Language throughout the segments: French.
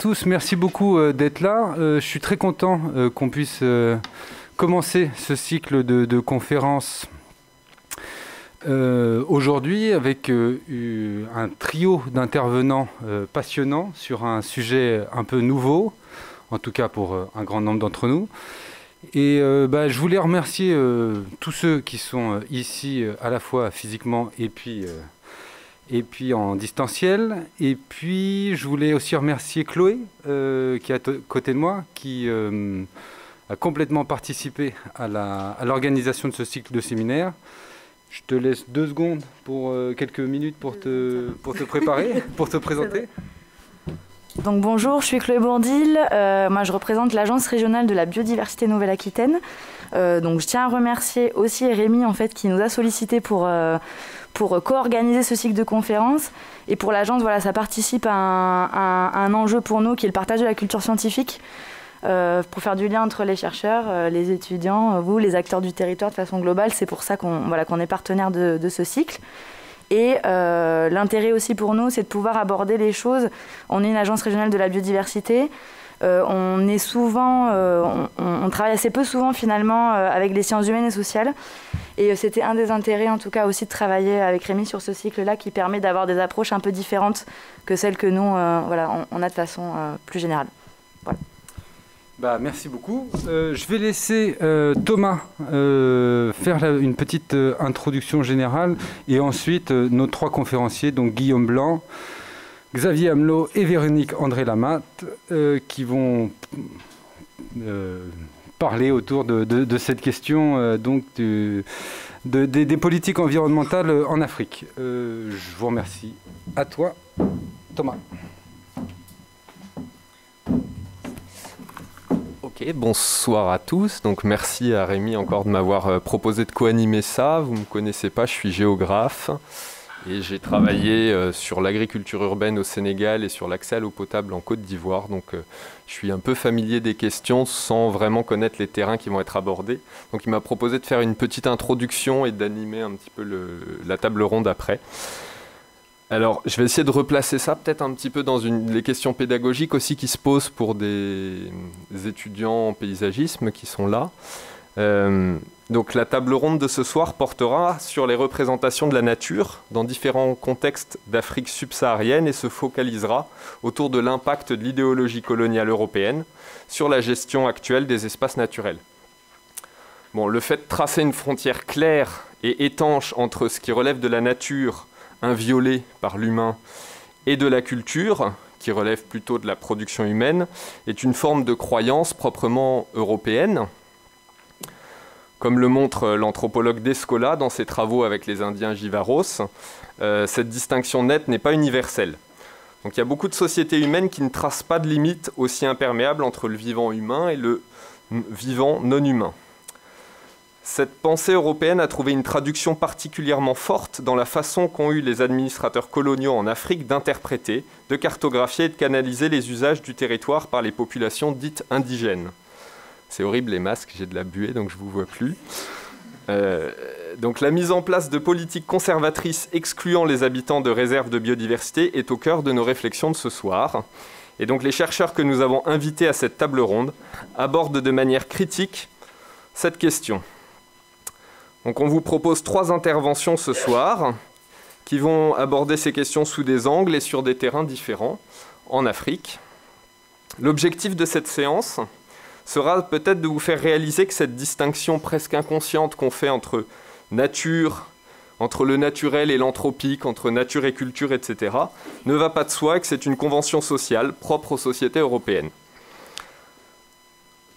tous, merci beaucoup euh, d'être là. Euh, je suis très content euh, qu'on puisse commencer ce cycle de, conférences aujourd'hui avec un trio d'intervenants passionnants sur un sujet un peu nouveau, en tout cas pour un grand nombre d'entre nous. Et bah, je voulais remercier tous ceux qui sont ici à la fois physiquement et puis et puis en distanciel. Et puis je voulais aussi remercier Chloé, euh, qui est à côté de moi, qui euh, a complètement participé à l'organisation de ce cycle de séminaire. Je te laisse deux secondes pour euh, quelques minutes pour te, pour te préparer, pour te présenter. Donc bonjour, je suis Chloé Bourdil. moi, je représente l'agence régionale de la biodiversité Nouvelle-Aquitaine. donc je tiens à remercier aussi Rémi en fait qui nous a sollicité pour pour co-organiser ce cycle de conférences. Et pour l'agence, voilà, ça participe à un, enjeu pour nous qui est le partage de la culture scientifique. Euh, pour faire du lien entre les chercheurs, euh, les étudiants, euh, vous, les acteurs du territoire de façon globale. C'est pour ça qu'on voilà, qu'on est partenaire de, ce cycle. Et l'intérêt aussi pour nous, c'est de pouvoir aborder les choses. On est une agence régionale de la biodiversité. On est souvent, on, on, travaille assez peu souvent finalement avec les sciences humaines et sociales. Et euh, c'était un des intérêts, en tout cas, aussi de travailler avec Rémi sur ce cycle-là qui permet d'avoir des approches un peu différentes que celles que nous, euh, voilà, on, a de façon euh, plus générale. Voilà. Bah, merci beaucoup. je vais laisser Thomas faire une petite introduction générale et ensuite nos trois conférenciers, donc Guillaume Blanc, Xavier Hamelot et Véronique André Lamatte, qui vont parler autour de, cette question euh, donc des politiques environnementales en Afrique. Euh, je vous remercie. À toi, Thomas. Bonsoir à tous. Donc merci à Rémi encore de m'avoir euh, proposé de co-animer ça. Vous ne me connaissez pas, je suis géographe. Et j'ai travaillé euh, sur l'agriculture urbaine au Sénégal et sur l'accès à l'eau potable en Côte d'Ivoire. Donc euh, je suis un peu familier des questions sans vraiment connaître les terrains qui vont être abordés. Donc il m'a proposé de faire une petite introduction et d'animer un petit peu la table ronde après. Alors, je vais essayer de replacer ça peut-être un petit peu dans les questions pédagogiques aussi qui se posent pour des, étudiants en paysagisme qui sont là. Euh, donc la table ronde de ce soir portera sur les représentations de la nature dans différents contextes d'Afrique subsaharienne et se focalisera autour de l'impact de l'idéologie coloniale européenne sur la gestion actuelle des espaces naturels. Le fait de tracer une frontière claire et étanche entre ce qui relève de la nature, inviolée par l'humain, et de la culture, qui relève plutôt de la production humaine, est une forme de croyance proprement européenne, comme le montre l'anthropologue Descola dans ses travaux avec les Indiens Jivaros, euh, cette distinction nette n'est pas universelle. Donc il y a beaucoup de sociétés humaines qui ne tracent pas de limite aussi imperméable entre le vivant humain et le vivant non humain. Cette pensée européenne a trouvé une traduction particulièrement forte dans la façon qu'ont eu les administrateurs coloniaux en Afrique d'interpréter, de cartographier et de canaliser les usages du territoire par les populations dites indigènes. C'est horrible les masques, j'ai de la buée donc je vous vois plus. Euh, donc la mise en place de politiques conservatrices excluant les habitants de réserves de biodiversité est au cœur de nos réflexions de ce soir. Et donc les chercheurs que nous avons invités à cette table ronde abordent de manière critique cette question. Donc on vous propose trois interventions ce soir qui vont aborder ces questions sous des angles et sur des terrains différents en Afrique. L'objectif de cette séance, sera peut-être de vous faire réaliser que cette distinction presque inconsciente qu'on fait entre nature, entre le naturel et l'anthropique, entre nature et culture, etc., ne va pas de soi et que c'est une convention sociale propre aux sociétés européennes.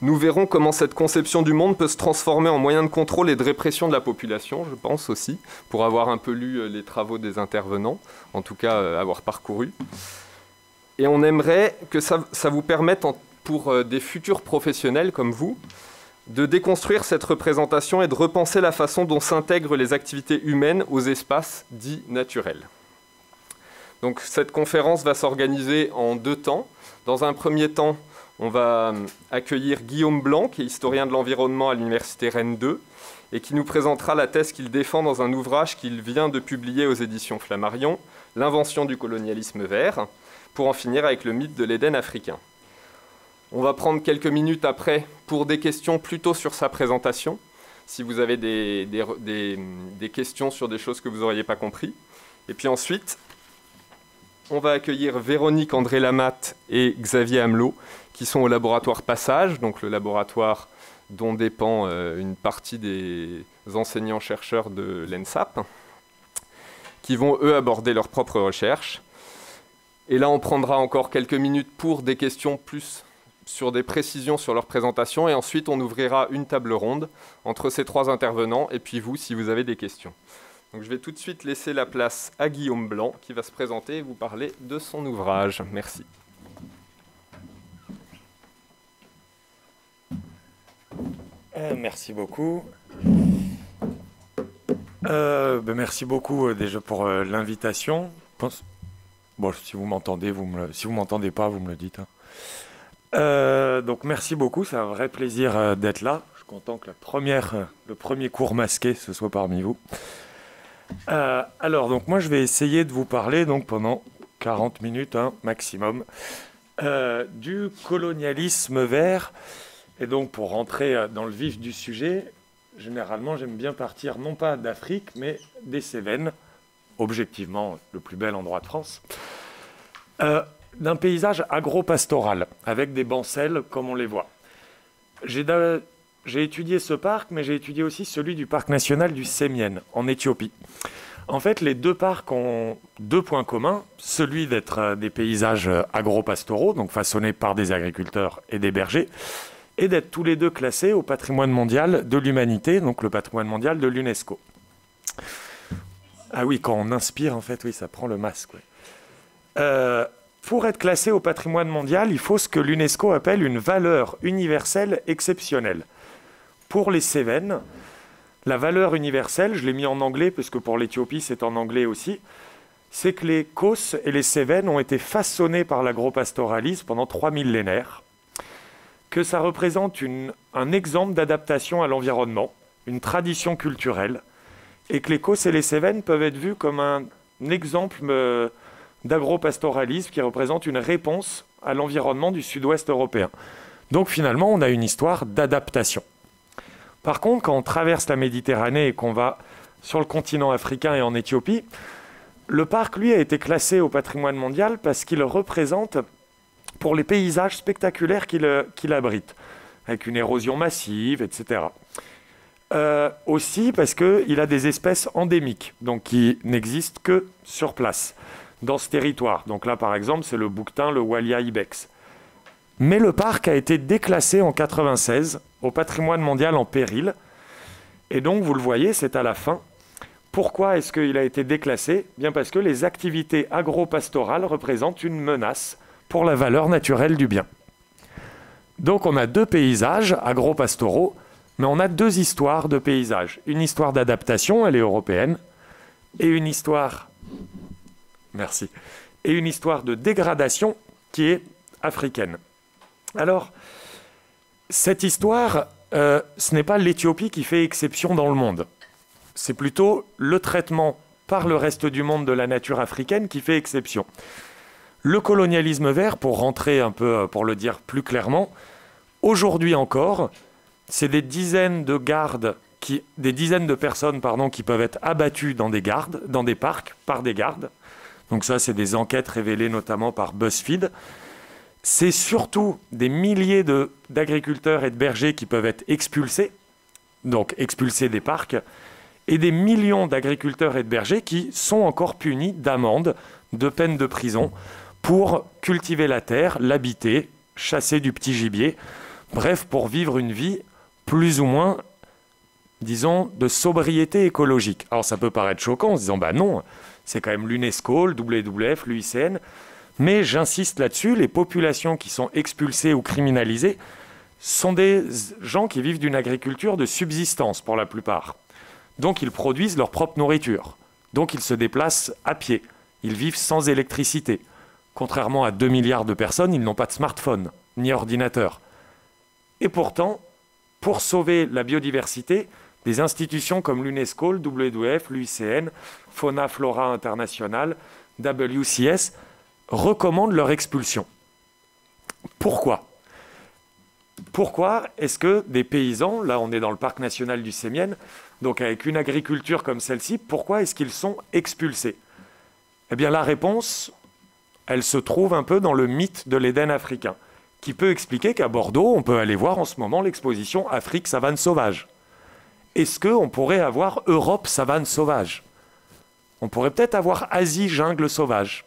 Nous verrons comment cette conception du monde peut se transformer en moyen de contrôle et de répression de la population, je pense aussi, pour avoir un peu lu euh, les travaux des intervenants, en tout cas euh, avoir parcouru. Et on aimerait que ça, ça vous permette en pour euh, des futurs professionnels comme vous de déconstruire cette représentation et de repenser la façon dont s'intègrent les activités humaines aux espaces dits naturels. Donc cette conférence va s'organiser en deux temps. Dans un premier temps, on va euh, accueillir Guillaume Blanc, qui est historien de l'environnement à l'Université Rennes 2, et qui nous présentera la thèse qu'il défend dans un ouvrage qu'il vient de publier aux éditions Flammarion, L'invention du colonialisme vert, pour en finir avec le mythe de l'Éden africain. On va prendre quelques minutes après pour des questions plutôt sur sa présentation, si vous avez des, questions sur des choses que vous n'auriez pas compris. Et puis ensuite, on va accueillir Véronique André Lamatte et Xavier Hamelot, qui sont au laboratoire Passage, donc le laboratoire dont dépend euh, une partie des enseignants-chercheurs de l'ENSAP, qui vont eux aborder leurs propres recherches. Et là, on prendra encore quelques minutes pour des questions plus sur des précisions sur leur présentation, et ensuite on ouvrira une table ronde entre ces trois intervenants, et puis vous, si vous avez des questions. Donc je vais tout de suite laisser la place à Guillaume Blanc, qui va se présenter et vous parler de son ouvrage. Merci. Euh, merci beaucoup. Euh, ben, merci beaucoup euh, déjà pour l'invitation. Bon, si vous m'entendez, vous me si vous m'entendez pas, vous me le dites. Hein. Donc merci beaucoup, c'est un vrai plaisir d'être là. Je suis content que première, le premier cours masqué ce soit parmi vous. alors donc moi je vais essayer de vous parler donc pendant 40 minutes hein, maximum du colonialisme vert et donc, pour rentrer euh, dans le vif du sujet, généralement, j'aime bien partir non pas d'Afrique, mais des Cévennes, objectivement le plus bel endroit de France, euh, d'un paysage agro-pastoral, avec des bancelles comme on les voit. J'ai étudié ce parc, mais j'ai étudié aussi celui du parc national du Sémien, en Éthiopie. En fait, les deux parcs ont deux points communs. Celui d'être euh, des paysages agro-pastoraux, donc façonnés par des agriculteurs et des bergers, et d'être tous les deux classés au patrimoine mondial de l'humanité, donc le patrimoine mondial de l'UNESCO. Ah oui, quand on inspire, en fait, oui, ça prend le masque. Euh, pour être classé au patrimoine mondial, il faut ce que l'UNESCO appelle une valeur universelle exceptionnelle. Pour les Cévennes, la valeur universelle, je l'ai mis en anglais parce que pour l'Éthiopie c'est en anglais aussi, c'est que les Kos et les Cévennes ont été façonnés par l'agropastoralisme pendant trois millénaires que ça représente un exemple d'adaptation à l'environnement, une tradition culturelle, et que les Causses et les Cévennes peuvent être vus comme un, exemple euh, d'agropastoralisme qui représente une réponse à l'environnement du sud-ouest européen. Donc finalement, on a une histoire d'adaptation. Par contre, quand on traverse la Méditerranée et qu'on va sur le continent africain et en Éthiopie, le parc, lui, a été classé au patrimoine mondial parce qu'il représente pour les paysages spectaculaires qu'il abrite, avec une érosion massive, etc. Euh, aussi parce qu'il a des espèces endémiques, donc qui n'existent que sur place, dans ce territoire. Donc là, par exemple, c'est le bouquetin, le Walia ibex. Mais le parc a été déclassé en 96 au patrimoine mondial en péril. Et donc, vous le voyez, c'est à la fin. Pourquoi est-ce qu'il a été déclassé? Bien parce que les activités agro-pastorales représentent une menace pour la valeur naturelle du bien. Donc on a deux paysages agro-pastoraux, mais on a deux histoires de paysages. Une histoire d'adaptation, elle est européenne, et une histoire, merci, et une histoire de dégradation qui est africaine. Alors, cette histoire, euh, ce n'est pas l'Éthiopie qui fait exception dans le monde. C'est plutôt le traitement par le reste du monde de la nature africaine qui fait exception. Le colonialisme vert, pour rentrer un peu, euh, pour le dire plus clairement, aujourd'hui encore, c'est des dizaines de gardes, qui, des dizaines de personnes pardon, qui peuvent être abattues dans des gardes, dans des parcs par des gardes. Donc ça, c'est des enquêtes révélées notamment par BuzzFeed. C'est surtout des milliers d'agriculteurs et de bergers qui peuvent être expulsés, donc expulsés des parcs, et des millions d'agriculteurs et de bergers qui sont encore punis d'amendes, de peines de prison pour cultiver la terre, l'habiter, chasser du petit gibier, bref, pour vivre une vie plus ou moins, disons, de sobriété écologique. Alors ça peut paraître choquant en se disant, bah non, c'est quand même l'UNESCO, le WWF, l'UICN, mais j'insiste là-dessus, les populations qui sont expulsées ou criminalisées sont des gens qui vivent d'une agriculture de subsistance pour la plupart. Donc ils produisent leur propre nourriture. Donc ils se déplacent à pied. Ils vivent sans électricité. Contrairement à 2 milliards de personnes, ils n'ont pas de smartphone ni ordinateur. Et pourtant, pour sauver la biodiversité, des institutions comme l'UNESCO, le WWF, l'UICN, Fauna Flora International, WCS recommandent leur expulsion. Pourquoi? Pourquoi est-ce que des paysans, là on est dans le parc national du Sémienne, donc avec une agriculture comme celle-ci, pourquoi est-ce qu'ils sont expulsés? Eh bien la réponse, elle se trouve un peu dans le mythe de l'Éden africain, qui peut expliquer qu'à Bordeaux, on peut aller voir en ce moment l'exposition Afrique savane sauvage. Est-ce qu'on pourrait avoir Europe savane sauvage? On pourrait peut-être avoir Asie jungle sauvage.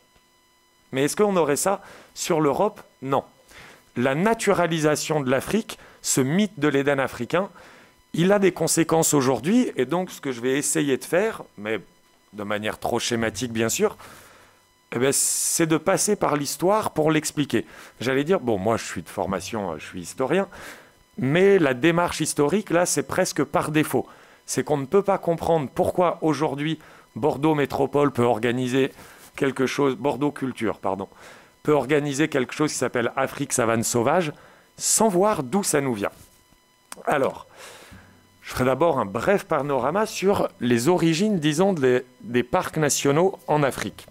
Mais est-ce qu'on aurait ça sur l'Europe? Non. La naturalisation de l'Afrique, ce mythe de l'Éden africain, il a des conséquences aujourd'hui, et donc ce que je vais essayer de faire, mais de manière trop schématique bien sûr, eh ben, c'est de passer par l'histoire pour l'expliquer. J'allais dire, bon, moi je suis de formation, je suis historien, mais la démarche historique, là, c'est presque par défaut. C'est qu'on ne peut pas comprendre pourquoi aujourd'hui Bordeaux Métropole peut organiser quelque chose, Bordeaux Culture, pardon, peut organiser quelque chose qui s'appelle Afrique Savane Sauvage, sans voir d'où ça nous vient. Alors, je ferai d'abord un bref panorama sur les origines, disons, des, parcs nationaux en Afrique.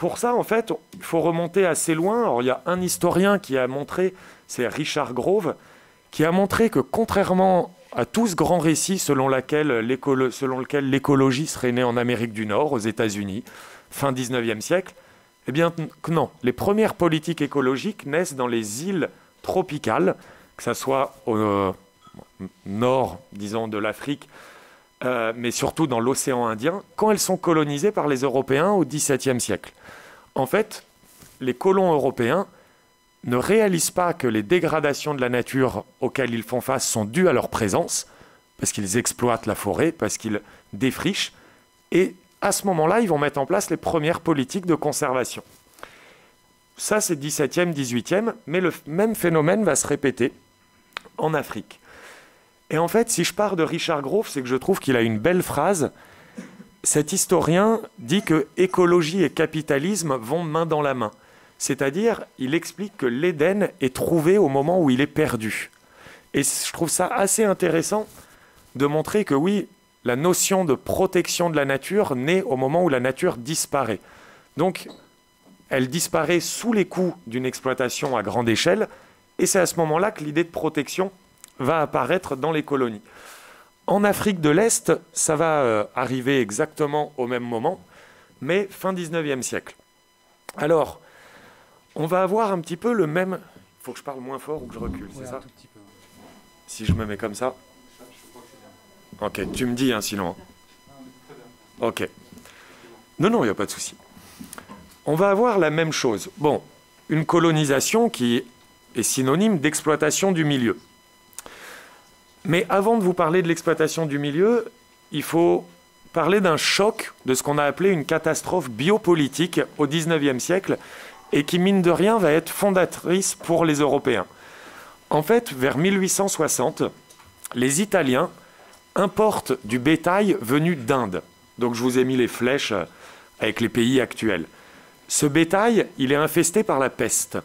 Pour ça, en fait, il faut remonter assez loin. Alors, il y a un historien qui a montré, c'est Richard Grove, qui a montré que contrairement à tout ce grand récit selon, lequel l'écologie serait née en Amérique du Nord, aux États-Unis, fin 19e siècle, eh bien non, les premières politiques écologiques naissent dans les îles tropicales, que ce soit au, nord, disons, de l'Afrique, euh, mais surtout dans l'océan Indien, quand elles sont colonisées par les Européens au XVIIe siècle. En fait, les colons européens ne réalisent pas que les dégradations de la nature auxquelles ils font face sont dues à leur présence, parce qu'ils exploitent la forêt, parce qu'ils défrichent, et à ce moment-là, ils vont mettre en place les premières politiques de conservation. Ça, c'est 17e, 18e, mais le même phénomène va se répéter en Afrique. Et en fait, si je pars de Richard Grove, c'est que je trouve qu'il a une belle phrase. Cet historien dit que écologie et capitalisme vont main dans la main. C'est-à-dire, il explique que l'Éden est trouvé au moment où il est perdu. Et je trouve ça assez intéressant de montrer que oui, la notion de protection de la nature naît au moment où la nature disparaît. Donc, elle disparaît sous les coups d'une exploitation à grande échelle, et c'est à ce moment-là que l'idée de protection va apparaître dans les colonies. En Afrique de l'Est, ça va euh, arriver exactement au même moment, mais fin 19e siècle. Alors, on va avoir un petit peu le même... Il faut que je parle moins fort ou que je recule, c'est ça Si je me mets comme ça Ok, tu me dis, hein, sinon. Ok. Non, non, il n'y a pas de souci. On va avoir la même chose. Bon, une colonisation qui est synonyme d'exploitation du milieu. Mais avant de vous parler de l'exploitation du milieu, il faut parler d'un choc, de ce qu'on a appelé une catastrophe biopolitique au XIXe siècle, et qui, mine de rien, va être fondatrice pour les Européens. En fait, vers 1860, les Italiens importent du bétail venu d'Inde. Donc je vous ai mis les flèches avec les pays actuels. Ce bétail, il est infesté par la peste.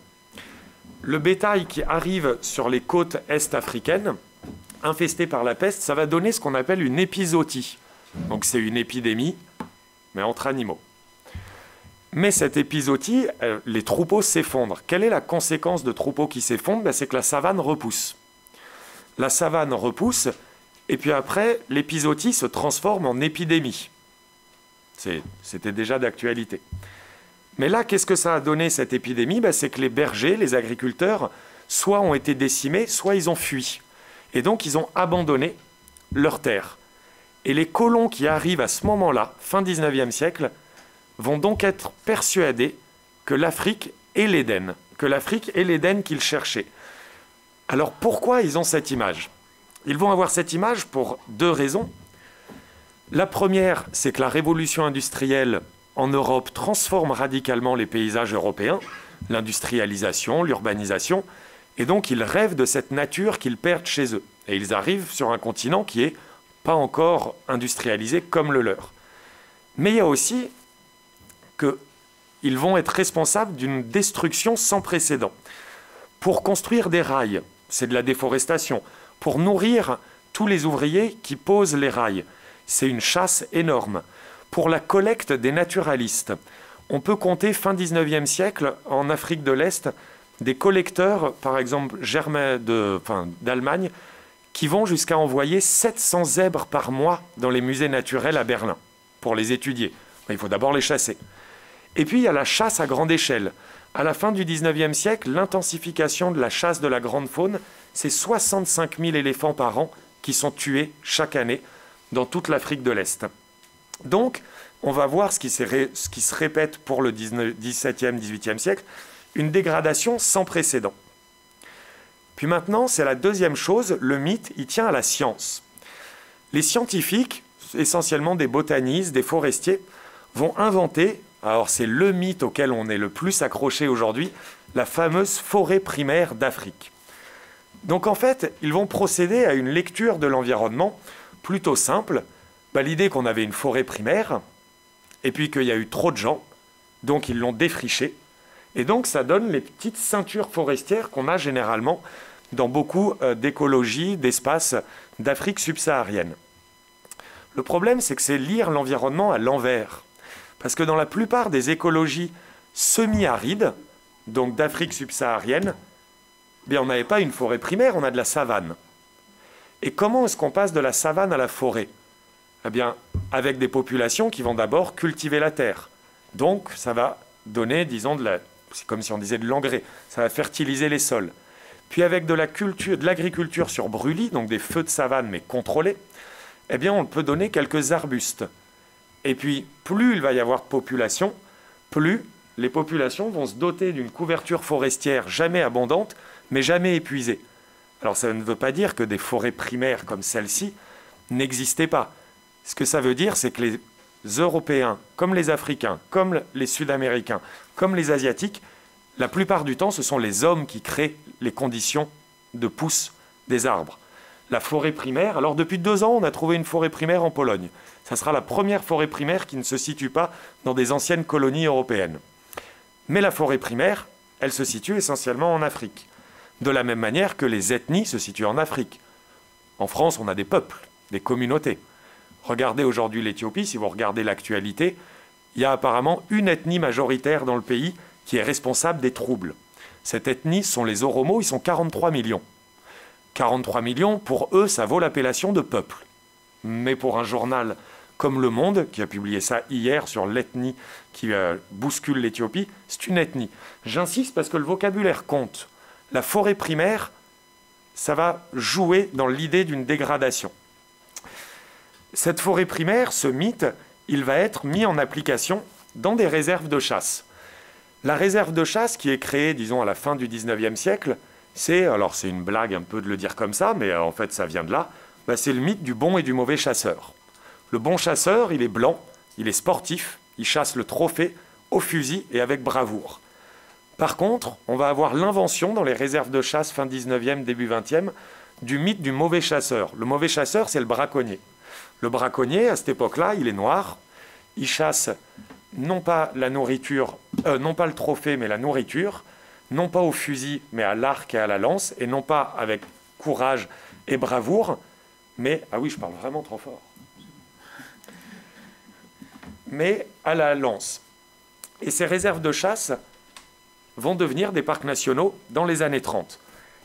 Le bétail qui arrive sur les côtes est-africaines, infesté par la peste, ça va donner ce qu'on appelle une épizootie. Donc c'est une épidémie, mais entre animaux. Mais cette épizootie, euh, les troupeaux s'effondrent. Quelle est la conséquence de troupeaux qui s'effondrent? Ben, C'est que la savane repousse. La savane repousse, et puis après, l'épizootie se transforme en épidémie. C'était déjà d'actualité. Mais là, qu'est-ce que ça a donné cette épidémie? Ben, C'est que les bergers, les agriculteurs, soit ont été décimés, soit ils ont fui. Et donc, ils ont abandonné leurs terres. Et les colons qui arrivent à ce moment-là, fin 19e siècle, vont donc être persuadés que l'Afrique est l'Éden, que l'Afrique est l'Éden qu'ils cherchaient. Alors pourquoi ils ont cette image? Ils vont avoir cette image pour deux raisons. La première, c'est que la révolution industrielle en Europe transforme radicalement les paysages européens, l'industrialisation, l'urbanisation, et donc ils rêvent de cette nature qu'ils perdent chez eux. Et ils arrivent sur un continent qui n'est pas encore industrialisé comme le leur. Mais il y a aussi qu'ils vont être responsables d'une destruction sans précédent. Pour construire des rails, c'est de la déforestation. Pour nourrir tous les ouvriers qui posent les rails, c'est une chasse énorme. Pour la collecte des naturalistes, On peut compter fin 19e siècle en Afrique de l'Est des collecteurs, par exemple d'Allemagne, qui vont jusqu'à envoyer 700 zèbres par mois dans les musées naturels à Berlin pour les étudier. Il faut d'abord les chasser. Et puis il y a la chasse à grande échelle. À la fin du 19e siècle, l'intensification de la chasse de la grande faune, c'est 65 000 éléphants par an qui sont tués chaque année dans toute l'Afrique de l'Est. Donc, on va voir ce qui, ce qui se répète pour le 17e, 18e siècle, une dégradation sans précédent. Puis maintenant, c'est la deuxième chose, le mythe, il tient à la science. Les scientifiques, essentiellement des botanistes, des forestiers, vont inventer, alors c'est le mythe auquel on est le plus accroché aujourd'hui, la fameuse forêt primaire d'Afrique. Donc en fait, ils vont procéder à une lecture de l'environnement plutôt simple. Bah, l'idée qu'on avait une forêt primaire, et puis qu'il y a eu trop de gens, donc ils l'ont défrichée, et donc ça donne les petites ceintures forestières qu'on a généralement dans beaucoup euh, d'écologies, d'espaces d'Afrique subsaharienne. Le problème, c'est que c'est lire l'environnement à l'envers. Parce que dans la plupart des écologies semi-arides, donc d'Afrique subsaharienne, bien, on n'avait pas une forêt primaire, on a de la savane. Et comment est-ce qu'on passe de la savane à la forêt? Eh bien, avec des populations qui vont d'abord cultiver la terre. Donc, ça va donner, disons, de la c'est comme si on disait de l'engrais, ça va fertiliser les sols. Puis avec de la culture, de l'agriculture sur brûlis, donc des feux de savane mais contrôlés, eh bien on peut donner quelques arbustes. Et puis plus il va y avoir de population, plus les populations vont se doter d'une couverture forestière jamais abondante, mais jamais épuisée. Alors ça ne veut pas dire que des forêts primaires comme celle-ci n'existaient pas. Ce que ça veut dire, c'est que les Européens, comme les Africains, comme les Sud-Américains, comme les Asiatiques, la plupart du temps, ce sont les hommes qui créent les conditions de pousse des arbres. La forêt primaire, alors depuis deux ans, on a trouvé une forêt primaire en Pologne. Ça sera la première forêt primaire qui ne se situe pas dans des anciennes colonies européennes. Mais la forêt primaire, elle se situe essentiellement en Afrique. De la même manière que les ethnies se situent en Afrique. En France, on a des peuples, des communautés. Regardez aujourd'hui l'Éthiopie, si vous regardez l'actualité, il y a apparemment une ethnie majoritaire dans le pays qui est responsable des troubles. Cette ethnie sont les Oromos, ils sont 43 millions. 43 millions, pour eux, ça vaut l'appellation de peuple. Mais pour un journal comme Le Monde, qui a publié ça hier sur l'ethnie qui euh, bouscule l'Éthiopie, c'est une ethnie. J'insiste parce que le vocabulaire compte. La forêt primaire, ça va jouer dans l'idée d'une dégradation. Cette forêt primaire, ce mythe, il va être mis en application dans des réserves de chasse. La réserve de chasse qui est créée, disons, à la fin du 19e siècle, c'est, alors c'est une blague un peu de le dire comme ça, mais euh, en fait ça vient de là, bah, c'est le mythe du bon et du mauvais chasseur. Le bon chasseur, il est blanc, il est sportif, il chasse le trophée au fusil et avec bravoure. Par contre, on va avoir l'invention dans les réserves de chasse fin 19e, début 20e, du mythe du mauvais chasseur. Le mauvais chasseur, c'est le braconnier. Le braconnier, à cette époque-là, il est noir. Il chasse non pas la nourriture, euh, non pas le trophée, mais la nourriture, non pas au fusil, mais à l'arc et à la lance, et non pas avec courage et bravoure, mais ah oui, je parle vraiment trop fort. Mais à la lance. Et ces réserves de chasse vont devenir des parcs nationaux dans les années 30.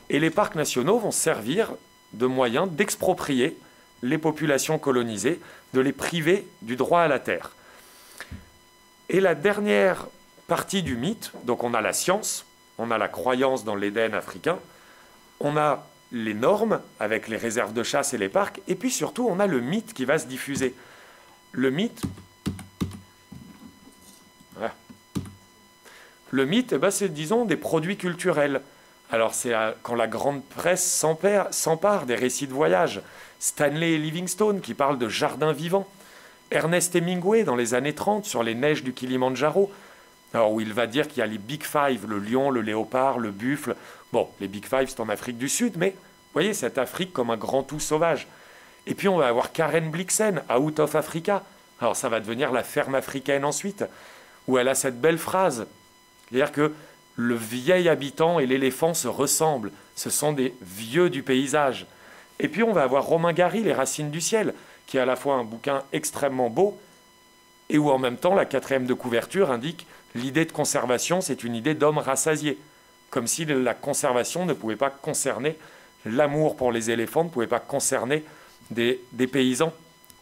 Et les parcs nationaux vont servir de moyen d'exproprier les populations colonisées, de les priver du droit à la terre. Et la dernière partie du mythe, donc on a la science, on a la croyance dans l'Éden africain, on a les normes avec les réserves de chasse et les parcs, et puis surtout on a le mythe qui va se diffuser. Le mythe, le mythe, eh ben, c'est disons des produits culturels. Alors c'est quand la grande presse s'empare des récits de voyage. Stanley Livingstone qui parle de jardin vivant. Ernest Hemingway dans les années 30 sur les neiges du Kilimandjaro. Alors où il va dire qu'il y a les Big Five, le lion, le léopard, le buffle. Bon, les Big Five c'est en Afrique du Sud, mais vous voyez cette Afrique comme un grand tout sauvage. Et puis on va avoir Karen Blixen, Out of Africa. Alors ça va devenir la ferme africaine ensuite, où elle a cette belle phrase. C'est-à-dire que le vieil habitant et l'éléphant se ressemblent. Ce sont des vieux du paysage. Et puis on va avoir Romain Gary, Les Racines du ciel, qui est à la fois un bouquin extrêmement beau et où en même temps la quatrième de couverture indique l'idée de conservation, c'est une idée d'homme rassasié, comme si la conservation ne pouvait pas concerner l'amour pour les éléphants, ne pouvait pas concerner des, paysans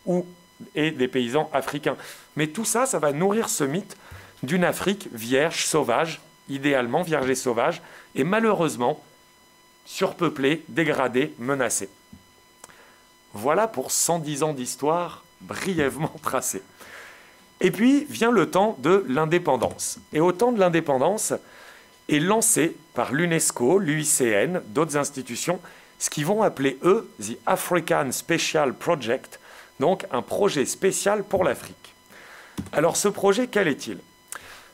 ou et des paysans africains. Mais tout ça, ça va nourrir ce mythe d'une Afrique vierge, sauvage, idéalement vierge et sauvage, et malheureusement surpeuplée, dégradée, menacée. Voilà pour 110 ans d'histoire brièvement tracée. Et puis vient le temps de l'indépendance. Et au temps de l'indépendance est lancé par l'UNESCO, l'UICN, d'autres institutions, ce qu'ils vont appeler, eux, The African Special Project, donc un projet spécial pour l'Afrique. Alors ce projet, quel est-il?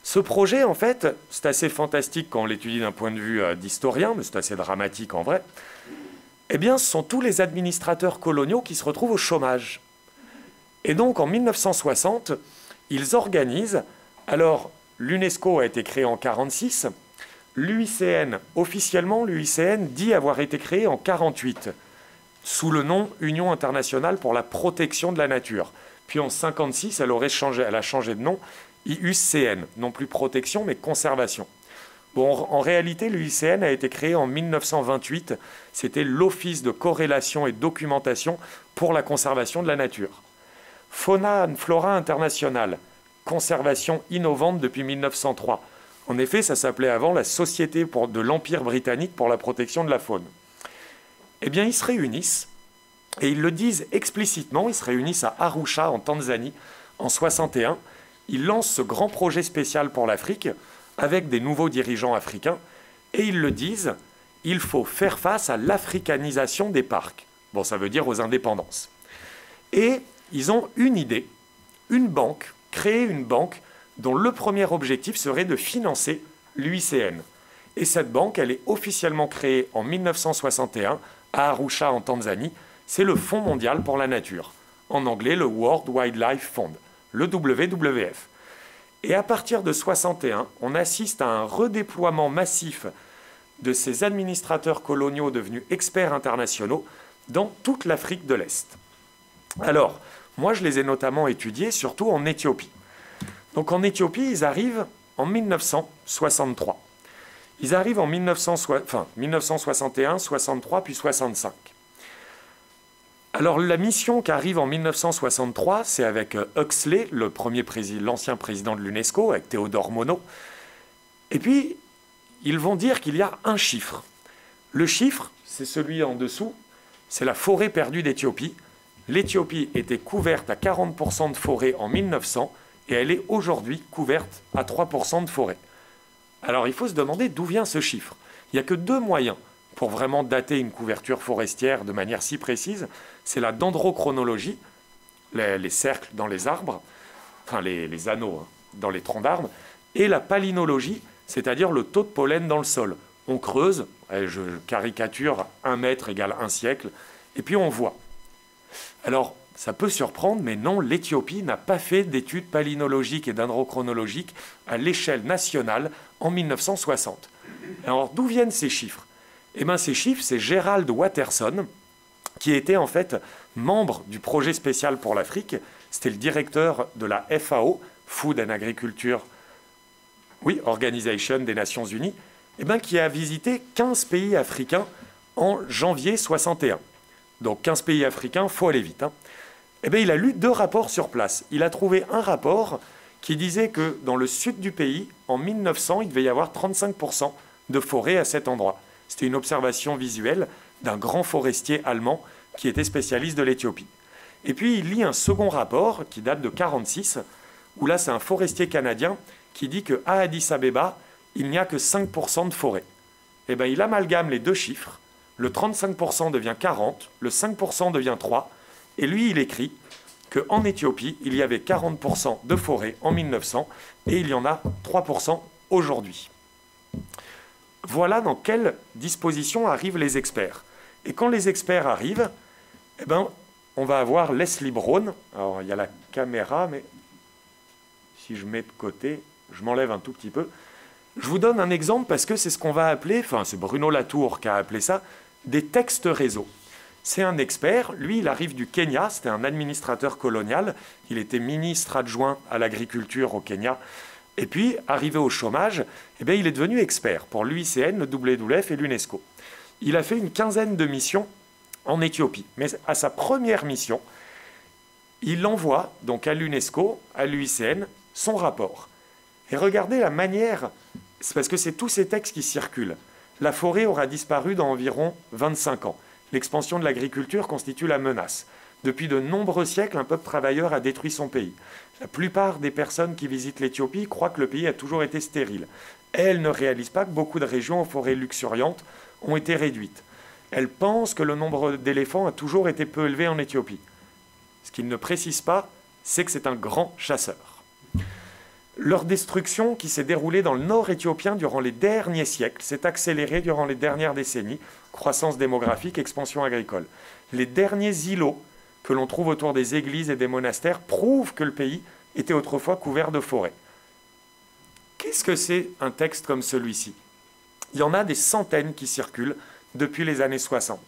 Ce projet, en fait, c'est assez fantastique quand on l'étudie d'un point de vue euh, d'historien, mais c'est assez dramatique en vrai. Eh bien, ce sont tous les administrateurs coloniaux qui se retrouvent au chômage. Et donc, en 1960, ils organisent, alors l'UNESCO a été créé en 1946, l'UICN, officiellement l'UICN dit avoir été créé en 1948, sous le nom Union internationale pour la protection de la nature. Puis en 1956, elle, aurait elle a changé de nom, IUCN, non plus protection mais conservation. En réalité, l'UICN a été créé en 1928. C'était l'Office de corrélation et documentation pour la conservation de la nature. Fauna Flora International, conservation innovante depuis 1903. En effet, ça s'appelait avant la Société de l'Empire britannique pour la protection de la faune. Eh bien, ils se réunissent, et ils le disent explicitement, ils se réunissent à Arusha, en Tanzanie, en 61. Ils lancent ce grand projet spécial pour l'Afrique, avec des nouveaux dirigeants africains, et ils le disent, il faut faire face à l'africanisation des parcs. Bon, ça veut dire aux indépendances. Et ils ont une idée, une banque, créer une banque dont le premier objectif serait de financer l'UICN. Et cette banque, elle est officiellement créée en 1961 à Arusha en Tanzanie. C'est le Fonds mondial pour la nature, en anglais le World Wildlife Fund, le WWF. Et à partir de 61, on assiste à un redéploiement massif de ces administrateurs coloniaux devenus experts internationaux dans toute l'Afrique de l'Est. Alors, moi, je les ai notamment étudiés, surtout en Éthiopie. Donc en Éthiopie, ils arrivent en 1963. Ils arrivent en 1961, 63, puis 65. Alors la mission qui arrive en 1963, c'est avec euh, Huxley, le premier président, l'ancien président de l'UNESCO, avec Théodore Monod. Et puis, ils vont dire qu'il y a un chiffre. Le chiffre, c'est celui en dessous, c'est la forêt perdue d'Éthiopie l'Éthiopie était couverte à 40% de forêt en 1900 et elle est aujourd'hui couverte à 3% de forêt. Alors il faut se demander d'où vient ce chiffre. Il n'y a que deux moyens pour vraiment dater une couverture forestière de manière si précise. C'est la dendrochronologie, les, cercles dans les arbres, enfin les, anneaux hein, dans les troncs d'arbres, et la palynologie, c'est-à-dire le taux de pollen dans le sol. On creuse, je caricature, un mètre égale un siècle, et puis on voit. Alors, ça peut surprendre, mais non, l'Éthiopie n'a pas fait d'études palynologiques et dendrochronologiques à l'échelle nationale en 1960. Alors, d'où viennent ces chiffres? Eh bien, ces chiffres, c'est Gérald Watterson, qui était en fait membre du projet spécial pour l'Afrique. C'était le directeur de la FAO, Food and Agriculture oui, Organization des Nations Unies, eh bien, qui a visité 15 pays africains en janvier 61 donc 15 pays africains, faut aller vite. Hein. Eh bien, il a lu deux rapports sur place. Il a trouvé un rapport qui disait que dans le sud du pays, en 1900, il devait y avoir 35% de forêt à cet endroit. C'était une observation visuelle d'un grand forestier allemand qui était spécialiste de l'Éthiopie. Et puis il lit un second rapport qui date de 1946, où là c'est un forestier canadien qui dit qu'à Addis Abeba, il n'y a que 5% de forêt. Eh bien, il amalgame les deux chiffres le 35% devient 40, le 5% devient 3, et lui, il écrit qu'en Éthiopie, il y avait 40% de forêt en 1900, et il y en a 3% aujourd'hui. Voilà dans quelle disposition arrivent les experts. Et quand les experts arrivent, eh ben, on va avoir Leslie Brown. Alors, il y a la caméra, mais si je mets de côté, je m'enlève un tout petit peu. Je vous donne un exemple parce que c'est ce qu'on va appeler, enfin c'est Bruno Latour qui a appelé ça, des textes réseaux. c'est un expert. Lui, il arrive du Kenya. C'était un administrateur colonial. Il était ministre adjoint à l'agriculture au Kenya. Et puis, arrivé au chômage, eh bien, il est devenu expert pour l'UICN, le WWF et l'UNESCO. Il a fait une quinzaine de missions en Éthiopie. Mais à sa première mission, il envoie donc à l'UNESCO, à l'UICN, son rapport. Et regardez la manière, parce que c'est tous ces textes qui circulent. La forêt aura disparu dans environ 25 ans l'expansion de l'agriculture constitue la menace. Depuis de nombreux siècles, un peuple travailleur a détruit son pays. La plupart des personnes qui visitent l'Éthiopie croient que le pays a toujours été stérile. Elles ne réalisent pas que beaucoup de régions aux forêts luxuriantes ont été réduites. Elles pensent que le nombre d'éléphants a toujours été peu élevé en Éthiopie. Ce qu'ils ne précisent pas, c'est que c'est un grand chasseur. Leur destruction, qui s'est déroulée dans le nord éthiopien durant les derniers siècles, s'est accélérée durant les dernières décennies. Croissance démographique, expansion agricole. Les derniers îlots que l'on trouve autour des églises et des monastères prouvent que le pays était autrefois couvert de forêts. Qu'est-ce que c'est un texte comme celui-ci? Il y en a des centaines qui circulent depuis les années 60.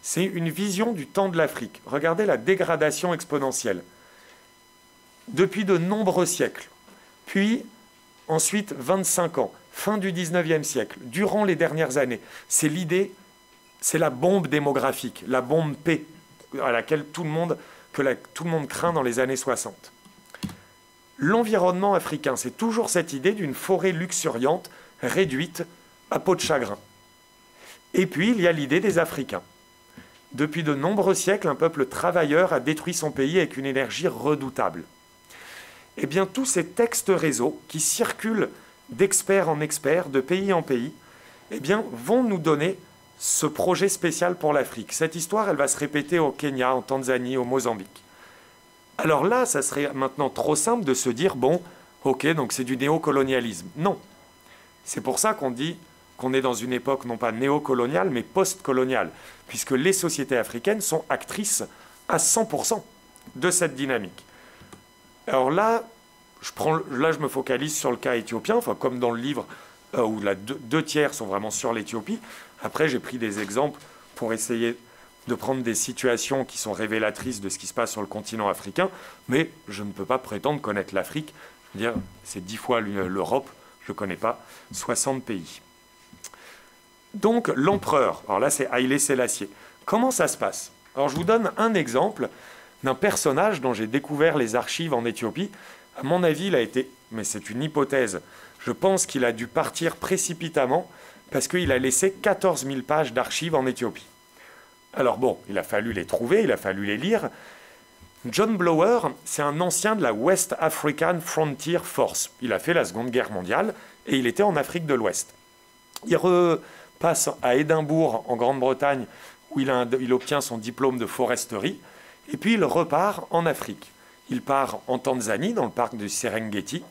C'est une vision du temps de l'Afrique. Regardez la dégradation exponentielle depuis de nombreux siècles. Puis, ensuite, 25 ans, fin du 19e siècle, durant les dernières années. C'est l'idée, c'est la bombe démographique, la bombe P, à laquelle tout le monde, que tout le monde craint dans les années 60. L'environnement africain, c'est toujours cette idée d'une forêt luxuriante, réduite à peau de chagrin. Et puis, il y a l'idée des Africains. Depuis de nombreux siècles, un peuple travailleur a détruit son pays avec une énergie redoutable eh bien, tous ces textes réseaux qui circulent d'expert en expert, de pays en pays, eh bien, vont nous donner ce projet spécial pour l'Afrique. Cette histoire, elle va se répéter au Kenya, en Tanzanie, au Mozambique. Alors là, ça serait maintenant trop simple de se dire, bon, ok, donc c'est du néocolonialisme. Non. C'est pour ça qu'on dit qu'on est dans une époque non pas néocoloniale, mais post-coloniale, puisque les sociétés africaines sont actrices à 100% de cette dynamique. Alors là, je prends, là, je me focalise sur le cas éthiopien, enfin, comme dans le livre euh, où la deux, tiers sont vraiment sur l'Éthiopie. Après, j'ai pris des exemples pour essayer de prendre des situations qui sont révélatrices de ce qui se passe sur le continent africain, mais je ne peux pas prétendre connaître l'Afrique. Je veux dire, c'est dix fois l'Europe, je ne connais pas 60 pays. Donc, l'empereur, alors là, c'est Haïlé Sélassié. Comment ça se passe? Alors, je vous donne un exemple d'un personnage dont j'ai découvert les archives en Éthiopie. À mon avis, il a été, mais c'est une hypothèse, je pense qu'il a dû partir précipitamment parce qu'il a laissé 14 000 pages d'archives en Éthiopie. Alors bon, il a fallu les trouver, il a fallu les lire. John Blower, c'est un ancien de la West African Frontier Force. Il a fait la Seconde Guerre mondiale et il était en Afrique de l'Ouest. Il repasse à Édimbourg, en Grande-Bretagne, où il, il obtient son diplôme de foresterie. Et puis il repart en Afrique. Il part en Tanzanie, dans le parc du Serengeti.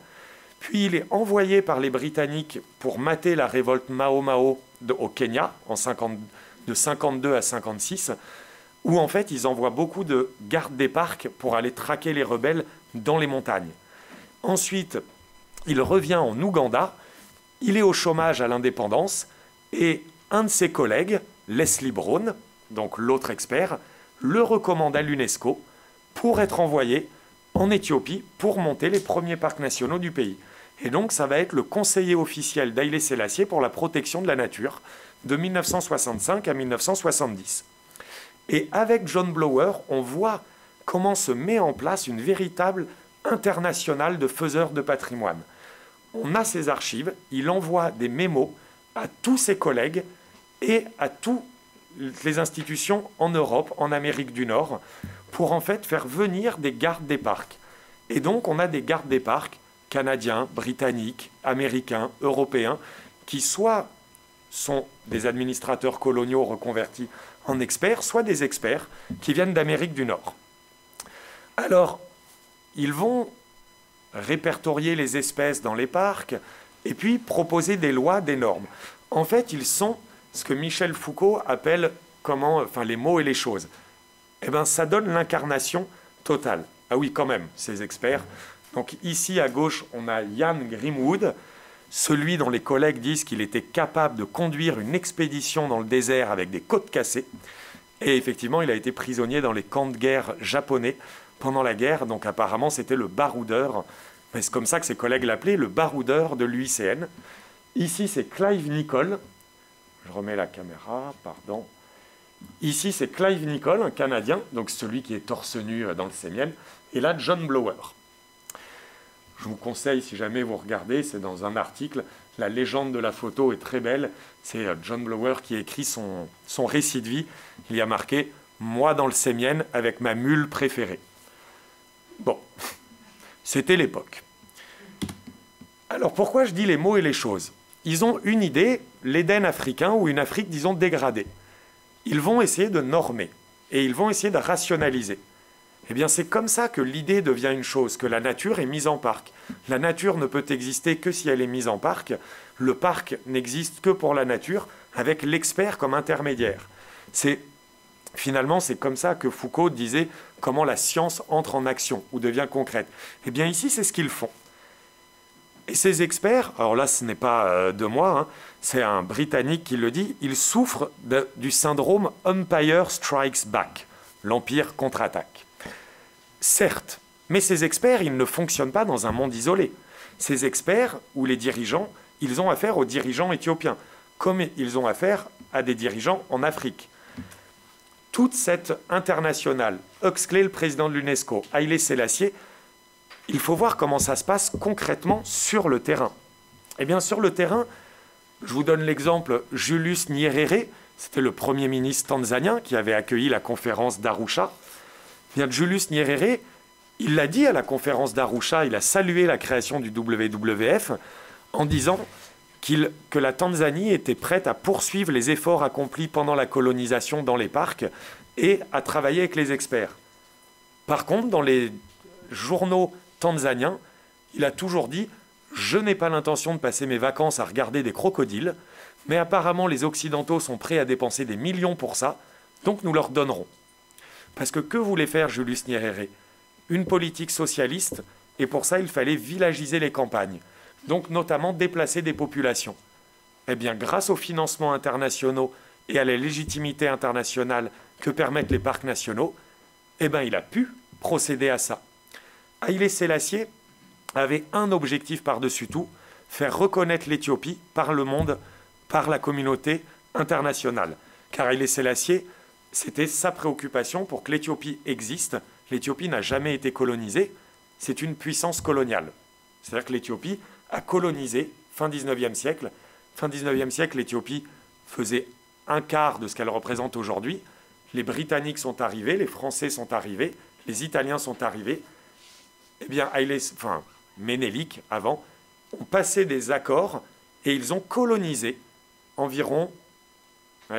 Puis il est envoyé par les Britanniques pour mater la révolte Mao Mao au Kenya en de 52 à 56, où en fait ils envoient beaucoup de gardes des parcs pour aller traquer les rebelles dans les montagnes. Ensuite, il revient en Ouganda, il est au chômage à l'indépendance, et un de ses collègues, Leslie Brown, donc l'autre expert, le recommande à l'UNESCO pour être envoyé en Éthiopie pour monter les premiers parcs nationaux du pays. Et donc ça va être le conseiller officiel d'Aïlé Sélassié pour la protection de la nature de 1965 à 1970. Et avec John Blower, on voit comment se met en place une véritable internationale de faiseurs de patrimoine. On a ses archives, il envoie des mémos à tous ses collègues et à tous les institutions en Europe, en Amérique du Nord, pour en fait faire venir des gardes des parcs. Et donc on a des gardes des parcs canadiens, britanniques, américains, européens, qui soit sont des administrateurs coloniaux reconvertis en experts, soit des experts qui viennent d'Amérique du Nord. Alors, ils vont répertorier les espèces dans les parcs et puis proposer des lois, des normes. En fait, ils sont ce que Michel Foucault appelle comment, enfin, les mots et les choses. Eh bien, ça donne l'incarnation totale. Ah oui, quand même, ces experts. Donc ici, à gauche, on a Yann Grimwood, celui dont les collègues disent qu'il était capable de conduire une expédition dans le désert avec des côtes cassées. Et effectivement, il a été prisonnier dans les camps de guerre japonais pendant la guerre. Donc apparemment, c'était le baroudeur. C'est comme ça que ses collègues l'appelaient, le baroudeur de l'UICN. Ici, c'est Clive Nicol. Je remets la caméra, pardon. Ici, c'est Clive Nicol, un Canadien, donc celui qui est torse nu euh, dans le Sémiel. Et là, John Blower. Je vous conseille, si jamais vous regardez, c'est dans un article, la légende de la photo est très belle. C'est euh, John Blower qui écrit son, son récit de vie. Il y a marqué Moi dans le Sémien avec ma mule préférée. Bon, c'était l'époque. Alors pourquoi je dis les mots et les choses? Ils ont une idée, l'Éden africain ou une Afrique, disons, dégradée. Ils vont essayer de normer et ils vont essayer de rationaliser. Eh bien, c'est comme ça que l'idée devient une chose, que la nature est mise en parc. La nature ne peut exister que si elle est mise en parc. Le parc n'existe que pour la nature, avec l'expert comme intermédiaire. C'est finalement c'est comme ça que Foucault disait comment la science entre en action ou devient concrète. Eh bien, ici, c'est ce qu'ils font. Et ces experts, alors là, ce n'est pas euh, de moi, hein, c'est un Britannique qui le dit, ils souffrent du syndrome Empire Strikes Back, l'Empire contre-attaque. Certes, mais ces experts, ils ne fonctionnent pas dans un monde isolé. Ces experts, ou les dirigeants, ils ont affaire aux dirigeants éthiopiens, comme ils ont affaire à des dirigeants en Afrique. Toute cette internationale, Huxley, le président de l'UNESCO, Haile Selassie, il faut voir comment ça se passe concrètement sur le terrain. Eh bien, sur le terrain, je vous donne l'exemple Julius Nyerere, c'était le premier ministre tanzanien qui avait accueilli la conférence d'Arusha. Bien, Julius Nyerere, il l'a dit à la conférence d'Arusha, il a salué la création du WWF en disant que la Tanzanie était prête à poursuivre les efforts accomplis pendant la colonisation dans les parcs et à travailler avec les experts. Par contre, dans les journaux tanzaniens, il a toujours dit Je n'ai pas l'intention de passer mes vacances à regarder des crocodiles, mais apparemment les Occidentaux sont prêts à dépenser des millions pour ça, donc nous leur donnerons. Parce que que voulait faire Julius Nyerere? Une politique socialiste, et pour ça il fallait villagiser les campagnes, donc notamment déplacer des populations. Eh bien, grâce aux financements internationaux et à la légitimité internationale que permettent les parcs nationaux, eh bien, il a pu procéder à ça. Haïlé Sélassié avait un objectif par-dessus tout, faire reconnaître l'Éthiopie par le monde, par la communauté internationale. Car Haïlé Sélassié, c'était sa préoccupation pour que l'Éthiopie existe. L'Éthiopie n'a jamais été colonisée, c'est une puissance coloniale. C'est-à-dire que l'Éthiopie a colonisé fin 19e siècle. Fin 19e siècle, l'Éthiopie faisait un quart de ce qu'elle représente aujourd'hui. Les Britanniques sont arrivés, les Français sont arrivés, les Italiens sont arrivés. Eh bien, enfin, Ménélique, avant, ont passé des accords et ils ont colonisé environ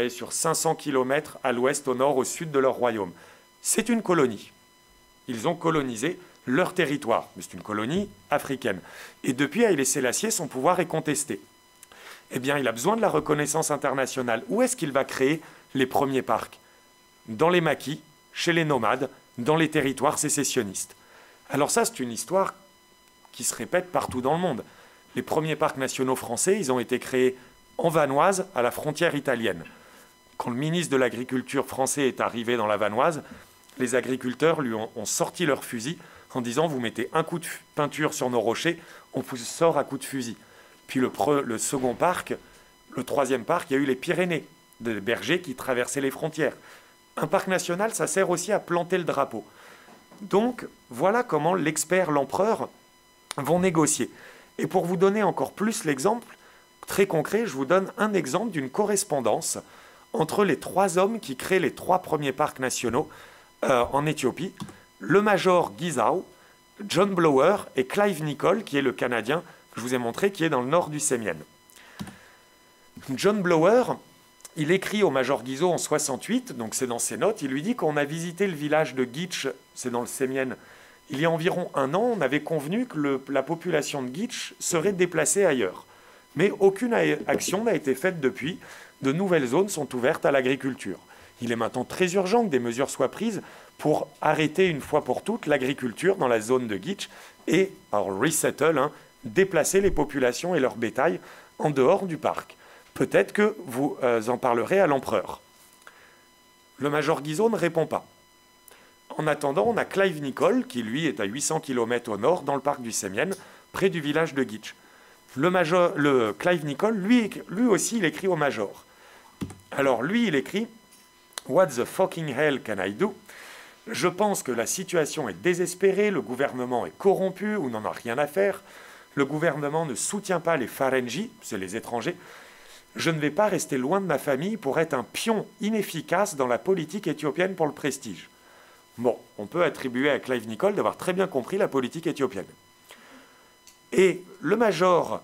sur 500 km à l'ouest, au nord, au sud de leur royaume. C'est une colonie. Ils ont colonisé leur territoire, mais c'est une colonie africaine. Et depuis Haïlé Sélassié, son pouvoir est contesté. Eh bien, il a besoin de la reconnaissance internationale. Où est-ce qu'il va créer les premiers parcs? Dans les maquis, chez les nomades, dans les territoires sécessionnistes. Alors ça, c'est une histoire qui se répète partout dans le monde. Les premiers parcs nationaux français, ils ont été créés en Vanoise, à la frontière italienne. Quand le ministre de l'Agriculture français est arrivé dans la Vanoise, les agriculteurs lui ont, sorti leurs fusils en disant Vous mettez un coup de peinture sur nos rochers, on vous sort à coup de fusil. Puis le second parc, le troisième parc, il y a eu les Pyrénées, des bergers qui traversaient les frontières. Un parc national, ça sert aussi à planter le drapeau. Donc, voilà comment l'expert, l'empereur, vont négocier. Et pour vous donner encore plus l'exemple, très concret, je vous donne un exemple d'une correspondance entre les trois hommes qui créent les trois premiers parcs nationaux euh, en Éthiopie, le major Gizao, John Blower et Clive Nicol, qui est le Canadien que je vous ai montré, qui est dans le nord du Sémien. John Blower, il écrit au major Guizot en 68, donc c'est dans ses notes, il lui dit qu'on a visité le village de Gitch, c'est dans le Sémien, il y a environ un an, on avait convenu que la population de Gitch serait déplacée ailleurs. Mais aucune action n'a été faite depuis. De nouvelles zones sont ouvertes à l'agriculture. Il est maintenant très urgent que des mesures soient prises pour arrêter une fois pour toutes l'agriculture dans la zone de Gitch et, alors resettle, hein, déplacer les populations et leur bétail en dehors du parc. Peut-être que vous euh, en parlerez à l'empereur. Le major Guizot ne répond pas. En attendant, on a Clive Nicole, qui lui est à 800 km au nord, dans le parc du Sémienne, près du village de Gitch. Le, major, le Clive Nicole, lui, lui aussi, il écrit au major. Alors lui, il écrit What the fucking hell can I do? Je pense que la situation est désespérée, le gouvernement est corrompu ou n'en a rien à faire. Le gouvernement ne soutient pas les Farenji, c'est les étrangers. Je ne vais pas rester loin de ma famille pour être un pion inefficace dans la politique éthiopienne pour le prestige. Bon, on peut attribuer à Clive Nicole d'avoir très bien compris la politique éthiopienne. Et le major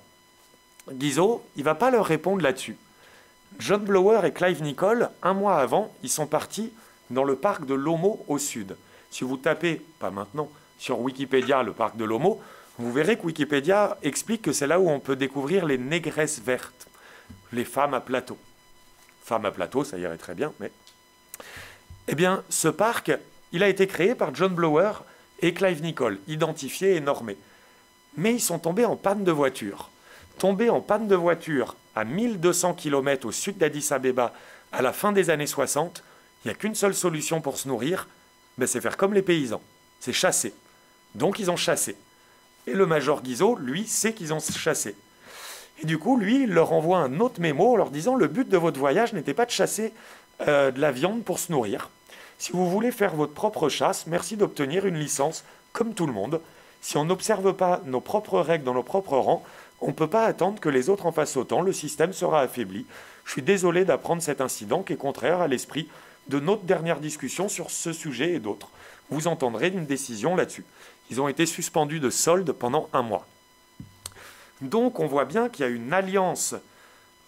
Guizot, il ne va pas leur répondre là-dessus. John Blower et Clive Nicole, un mois avant, ils sont partis dans le parc de Lomo au sud. Si vous tapez, pas maintenant, sur Wikipédia le parc de Lomo, vous verrez que Wikipédia explique que c'est là où on peut découvrir les négresses vertes, les femmes à plateau. Femmes à plateau, ça irait très bien, mais... Eh bien, ce parc, il a été créé par John Blower et Clive Nicole, identifiés et normés. Mais ils sont tombés en panne de voiture. Tombés en panne de voiture à 1200 km au sud d'Addis Abeba à la fin des années 60, il n'y a qu'une seule solution pour se nourrir, ben c'est faire comme les paysans, c'est chasser. Donc ils ont chassé. Et le major Guizot, lui, sait qu'ils ont chassé. Et du coup, lui, il leur envoie un autre mémo en leur disant le but de votre voyage n'était pas de chasser euh, de la viande pour se nourrir. Si vous voulez faire votre propre chasse, merci d'obtenir une licence comme tout le monde. Si on n'observe pas nos propres règles dans nos propres rangs, on ne peut pas attendre que les autres en fassent autant, le système sera affaibli. Je suis désolé d'apprendre cet incident qui est contraire à l'esprit de notre dernière discussion sur ce sujet et d'autres. Vous entendrez une décision là-dessus. Ils ont été suspendus de solde pendant un mois. Donc on voit bien qu'il y a une alliance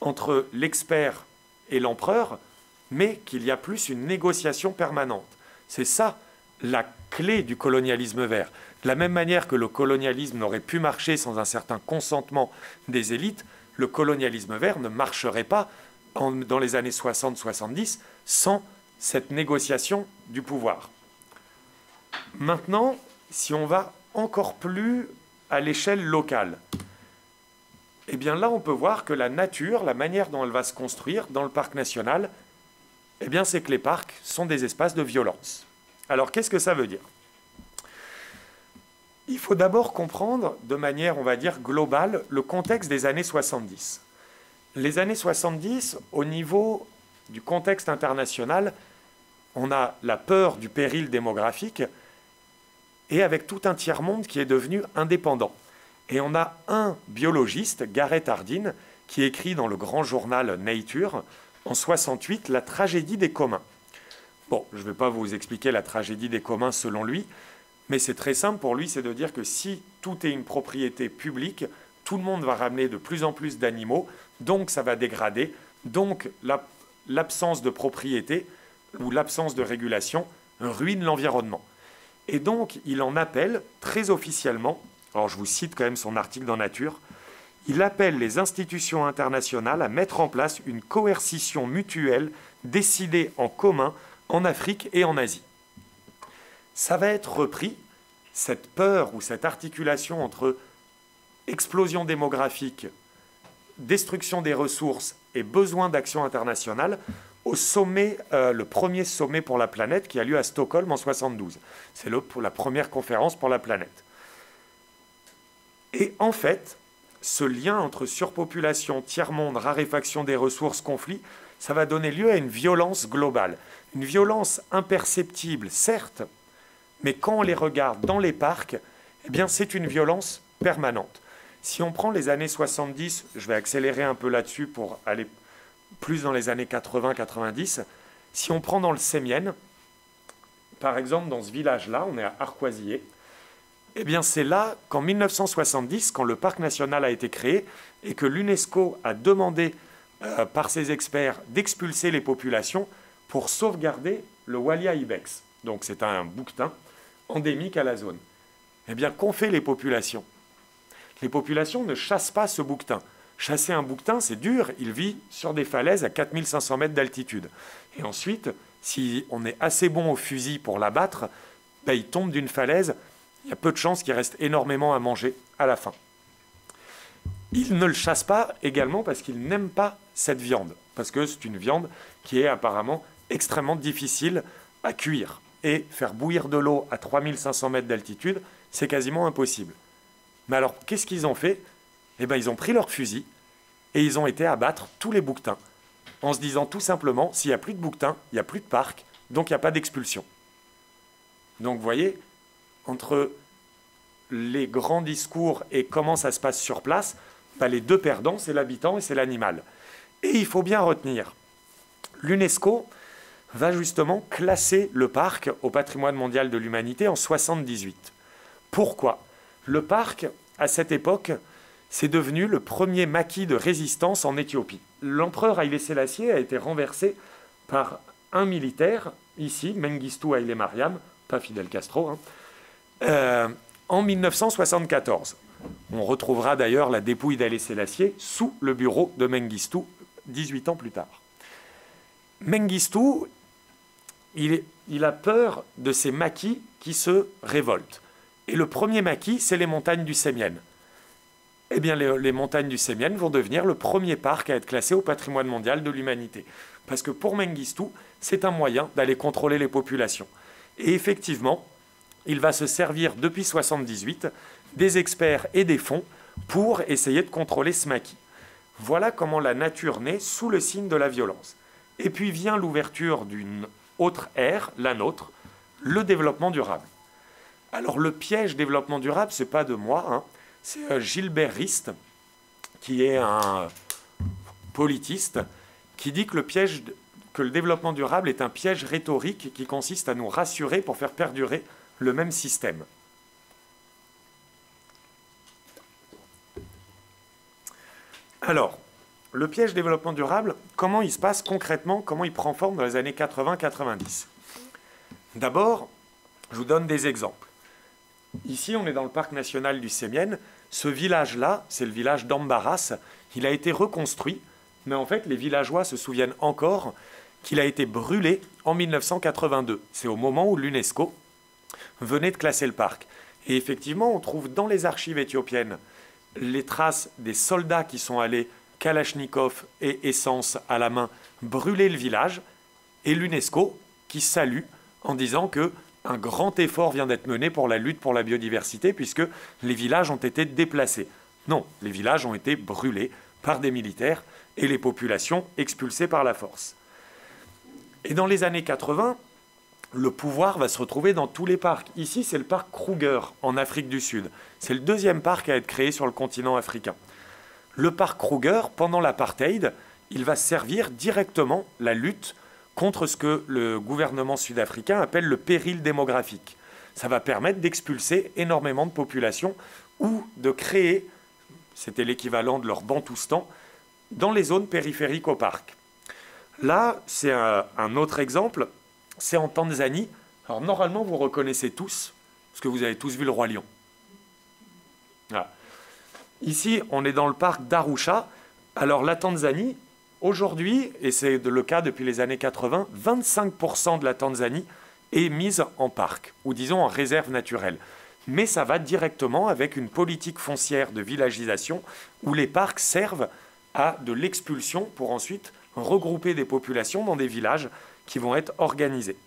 entre l'expert et l'empereur, mais qu'il y a plus une négociation permanente. C'est ça la clé du colonialisme vert. De la même manière que le colonialisme n'aurait pu marcher sans un certain consentement des élites, le colonialisme vert ne marcherait pas dans les années 60-70 sans cette négociation du pouvoir. Maintenant, si on va encore plus à l'échelle locale, eh bien là, on peut voir que la nature, la manière dont elle va se construire dans le parc national, eh bien, c'est que les parcs sont des espaces de violence. Alors, qu'est-ce que ça veut dire? Il faut d'abord comprendre de manière, on va dire, globale le contexte des années 70. Les années 70, au niveau du contexte international, on a la peur du péril démographique et avec tout un tiers-monde qui est devenu indépendant. Et on a un biologiste, Gareth Hardin, qui écrit dans le grand journal Nature en 68 La tragédie des communs. Bon, je ne vais pas vous expliquer la tragédie des communs selon lui, mais c'est très simple pour lui, c'est de dire que si tout est une propriété publique, tout le monde va ramener de plus en plus d'animaux, donc ça va dégrader, donc l'absence de propriété ou l'absence de régulation ruine l'environnement. Et donc il en appelle très officiellement, alors je vous cite quand même son article dans Nature, il appelle les institutions internationales à mettre en place une coercition mutuelle décidée en commun en Afrique et en Asie ça va être repris, cette peur ou cette articulation entre explosion démographique, destruction des ressources et besoin d'action internationale au sommet, euh, le premier sommet pour la planète qui a lieu à Stockholm en 72. C'est la première conférence pour la planète. Et en fait, ce lien entre surpopulation, tiers-monde, raréfaction des ressources, conflit, ça va donner lieu à une violence globale. Une violence imperceptible, certes, mais quand on les regarde dans les parcs, eh bien c'est une violence permanente. Si on prend les années 70, je vais accélérer un peu là-dessus pour aller plus dans les années 80-90, si on prend dans le Sémienne, par exemple dans ce village-là, on est à Arquoisier, eh bien c'est là qu'en 1970, quand le parc national a été créé et que l'UNESCO a demandé euh, par ses experts d'expulser les populations pour sauvegarder le Walia ibex. Donc c'est un bouquetin endémique à la zone. Eh bien, qu'ont fait les populations? Les populations ne chassent pas ce bouquetin. Chasser un bouquetin, c'est dur, il vit sur des falaises à 4500 mètres d'altitude. Et ensuite, si on est assez bon au fusil pour l'abattre, ben, il tombe d'une falaise, il y a peu de chances qu'il reste énormément à manger à la fin. Il ne le chasse pas également parce qu'il n'aime pas cette viande, parce que c'est une viande qui est apparemment extrêmement difficile à cuire. Et faire bouillir de l'eau à 3500 mètres d'altitude, c'est quasiment impossible. Mais alors, qu'est-ce qu'ils ont fait? Eh bien, ils ont pris leur fusil et ils ont été abattre tous les bouquetins, en se disant tout simplement, s'il n'y a plus de bouquetins, il n'y a plus de parc, donc il n'y a pas d'expulsion. Donc, vous voyez, entre les grands discours et comment ça se passe sur place, bah, les deux perdants, c'est l'habitant et c'est l'animal. Et il faut bien retenir, l'UNESCO va justement classer le parc au patrimoine mondial de l'humanité en 78. Pourquoi? Le parc, à cette époque, c'est devenu le premier maquis de résistance en Éthiopie. L'empereur Haïlé Sélassié a été renversé par un militaire, ici, Mengistu Haïlé Mariam, pas Fidel Castro, hein, euh, en 1974. On retrouvera d'ailleurs la dépouille d'Haïlé Sélassié sous le bureau de Mengistu 18 ans plus tard. Mengistu, il, a peur de ces maquis qui se révoltent. Et le premier maquis, c'est les montagnes du Sémienne. Eh bien, les, montagnes du Sémienne vont devenir le premier parc à être classé au patrimoine mondial de l'humanité. Parce que pour Mengistu, c'est un moyen d'aller contrôler les populations. Et effectivement, il va se servir depuis 1978 des experts et des fonds pour essayer de contrôler ce maquis. Voilà comment la nature naît sous le signe de la violence. Et puis vient l'ouverture d'une autre ère, la nôtre, le développement durable. Alors le piège développement durable, c'est pas de moi, hein. c'est euh, Gilbert Rist, qui est un politiste, qui dit que le piège, que le développement durable est un piège rhétorique qui consiste à nous rassurer pour faire perdurer le même système. Alors, le piège développement durable, comment il se passe concrètement, comment il prend forme dans les années 80-90 D'abord, je vous donne des exemples. Ici, on est dans le parc national du Sémienne. Ce village-là, c'est le village d'Ambaras. Il a été reconstruit, mais en fait, les villageois se souviennent encore qu'il a été brûlé en 1982. C'est au moment où l'UNESCO venait de classer le parc. Et effectivement, on trouve dans les archives éthiopiennes les traces des soldats qui sont allés, Kalachnikov et essence à la main, brûler le village, et l'UNESCO qui salue en disant que un grand effort vient d'être mené pour la lutte pour la biodiversité, puisque les villages ont été déplacés. Non, les villages ont été brûlés par des militaires et les populations expulsées par la force. Et dans les années 80, le pouvoir va se retrouver dans tous les parcs. Ici, c'est le parc Kruger en Afrique du Sud. C'est le deuxième parc à être créé sur le continent africain. Le parc Kruger, pendant l'apartheid, il va servir directement la lutte contre ce que le gouvernement sud-africain appelle le péril démographique. Ça va permettre d'expulser énormément de populations ou de créer, c'était l'équivalent de leur bantoustan, dans les zones périphériques au parc. Là, c'est un, autre exemple c'est en Tanzanie. Alors normalement, vous reconnaissez tous, parce que vous avez tous vu le roi lion. Ici, on est dans le parc d'Arusha. Alors la Tanzanie, aujourd'hui, et c'est le cas depuis les années 80, 25% de la Tanzanie est mise en parc, ou disons en réserve naturelle. Mais ça va directement avec une politique foncière de villagisation où les parcs servent à de l'expulsion pour ensuite regrouper des populations dans des villages qui vont être organisés.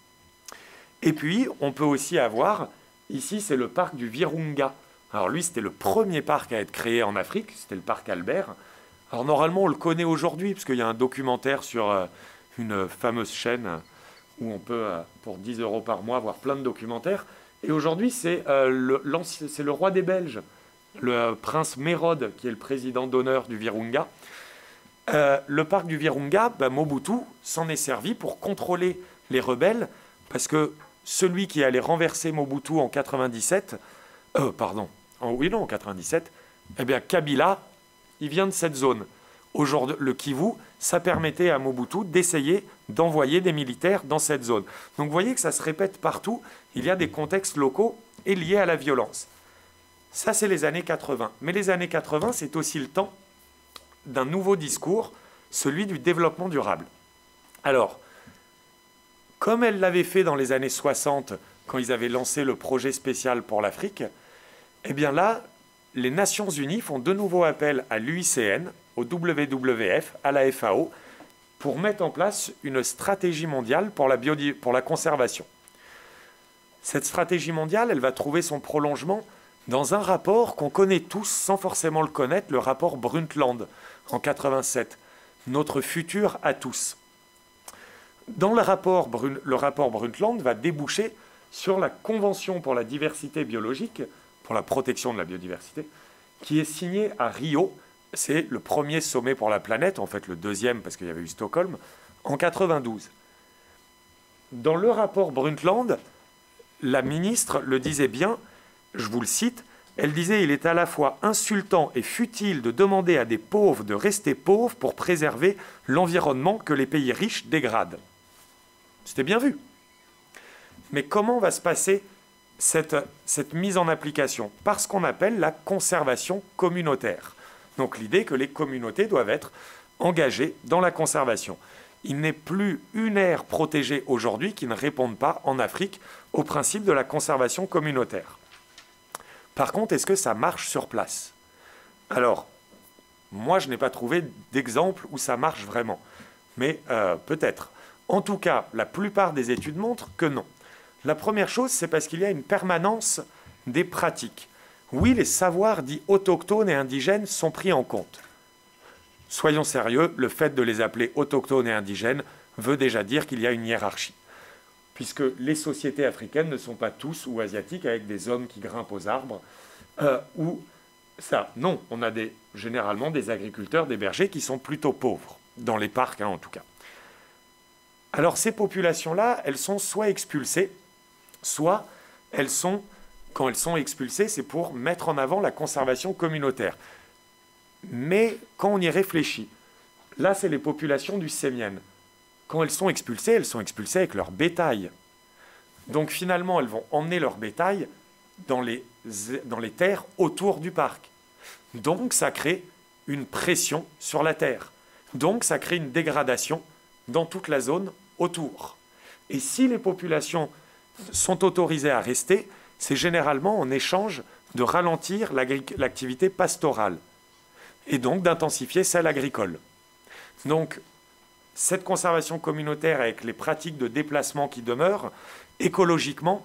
Et puis, on peut aussi avoir, ici, c'est le parc du Virunga. Alors lui, c'était le premier parc à être créé en Afrique, c'était le parc Albert. Alors normalement, on le connaît aujourd'hui, parce qu'il y a un documentaire sur euh, une fameuse chaîne où on peut, euh, pour 10 euros par mois, voir plein de documentaires. Et aujourd'hui, c'est euh, le, roi des Belges, le prince Mérode, qui est le président d'honneur du Virunga. Le parc du Virunga, ben, Mobutu s'en est servi pour contrôler les rebelles, parce que celui qui allait renverser Mobutu en 97, euh, pardon, en, oui non, en 97, eh bien Kabila, il vient de cette zone. Aujourd'hui, le Kivu, ça permettait à Mobutu d'essayer d'envoyer des militaires dans cette zone. Donc vous voyez que ça se répète partout, il y a des contextes locaux et liés à la violence. Ça, c'est les années 80. Mais les années 80, c'est aussi le temps d'un nouveau discours, celui du développement durable. Alors, comme elle l'avait fait dans les années 60, quand ils avaient lancé le projet spécial pour l'Afrique, eh bien là, les Nations Unies font de nouveau appel à l'UICN, au WWF, à la FAO, pour mettre en place une stratégie mondiale pour la, conservation. Cette stratégie mondiale, elle va trouver son prolongement dans un rapport qu'on connaît tous sans forcément le connaître, le rapport Brundtland en 87, notre futur à tous. Dans le rapport, le rapport Brundtland va déboucher sur la Convention pour la diversité biologique, pour la protection de la biodiversité, qui est signée à Rio. C'est le premier sommet pour la planète, en fait le deuxième parce qu'il y avait eu Stockholm, en 92. Dans le rapport Brundtland, la ministre le disait bien, je vous le cite, elle disait il est à la fois insultant et futile de demander à des pauvres de rester pauvres pour préserver l'environnement que les pays riches dégradent. C'était bien vu. Mais comment va se passer cette, mise en application Par ce qu'on appelle la conservation communautaire. Donc l'idée que les communautés doivent être engagées dans la conservation. Il n'est plus une aire protégée aujourd'hui qui ne réponde pas en Afrique au principe de la conservation communautaire. Par contre, est-ce que ça marche sur place? Alors, moi, je n'ai pas trouvé d'exemple où ça marche vraiment. Mais euh, peut-être. En tout cas, la plupart des études montrent que non. La première chose, c'est parce qu'il y a une permanence des pratiques. Oui, les savoirs dits autochtones et indigènes sont pris en compte. Soyons sérieux, le fait de les appeler autochtones et indigènes veut déjà dire qu'il y a une hiérarchie puisque les sociétés africaines ne sont pas tous ou asiatiques avec des hommes qui grimpent aux arbres, euh, ou ça. Non, on a généralement des agriculteurs, des bergers qui sont plutôt pauvres, dans les parcs hein, en tout cas. Alors ces populations-là, elles sont soit expulsées, soit elles sont, quand elles sont expulsées, c'est pour mettre en avant la conservation communautaire. Mais quand on y réfléchit, là c'est les populations du Sémien quand elles sont expulsées, elles sont expulsées avec leur bétail. Donc finalement, elles vont emmener leur bétail dans les, dans les terres autour du parc. Donc ça crée une pression sur la terre. Donc ça crée une dégradation dans toute la zone autour. Et si les populations sont autorisées à rester, c'est généralement en échange de ralentir l'activité pastorale et donc d'intensifier celle agricole. Donc cette conservation communautaire avec les pratiques de déplacement qui demeurent, écologiquement,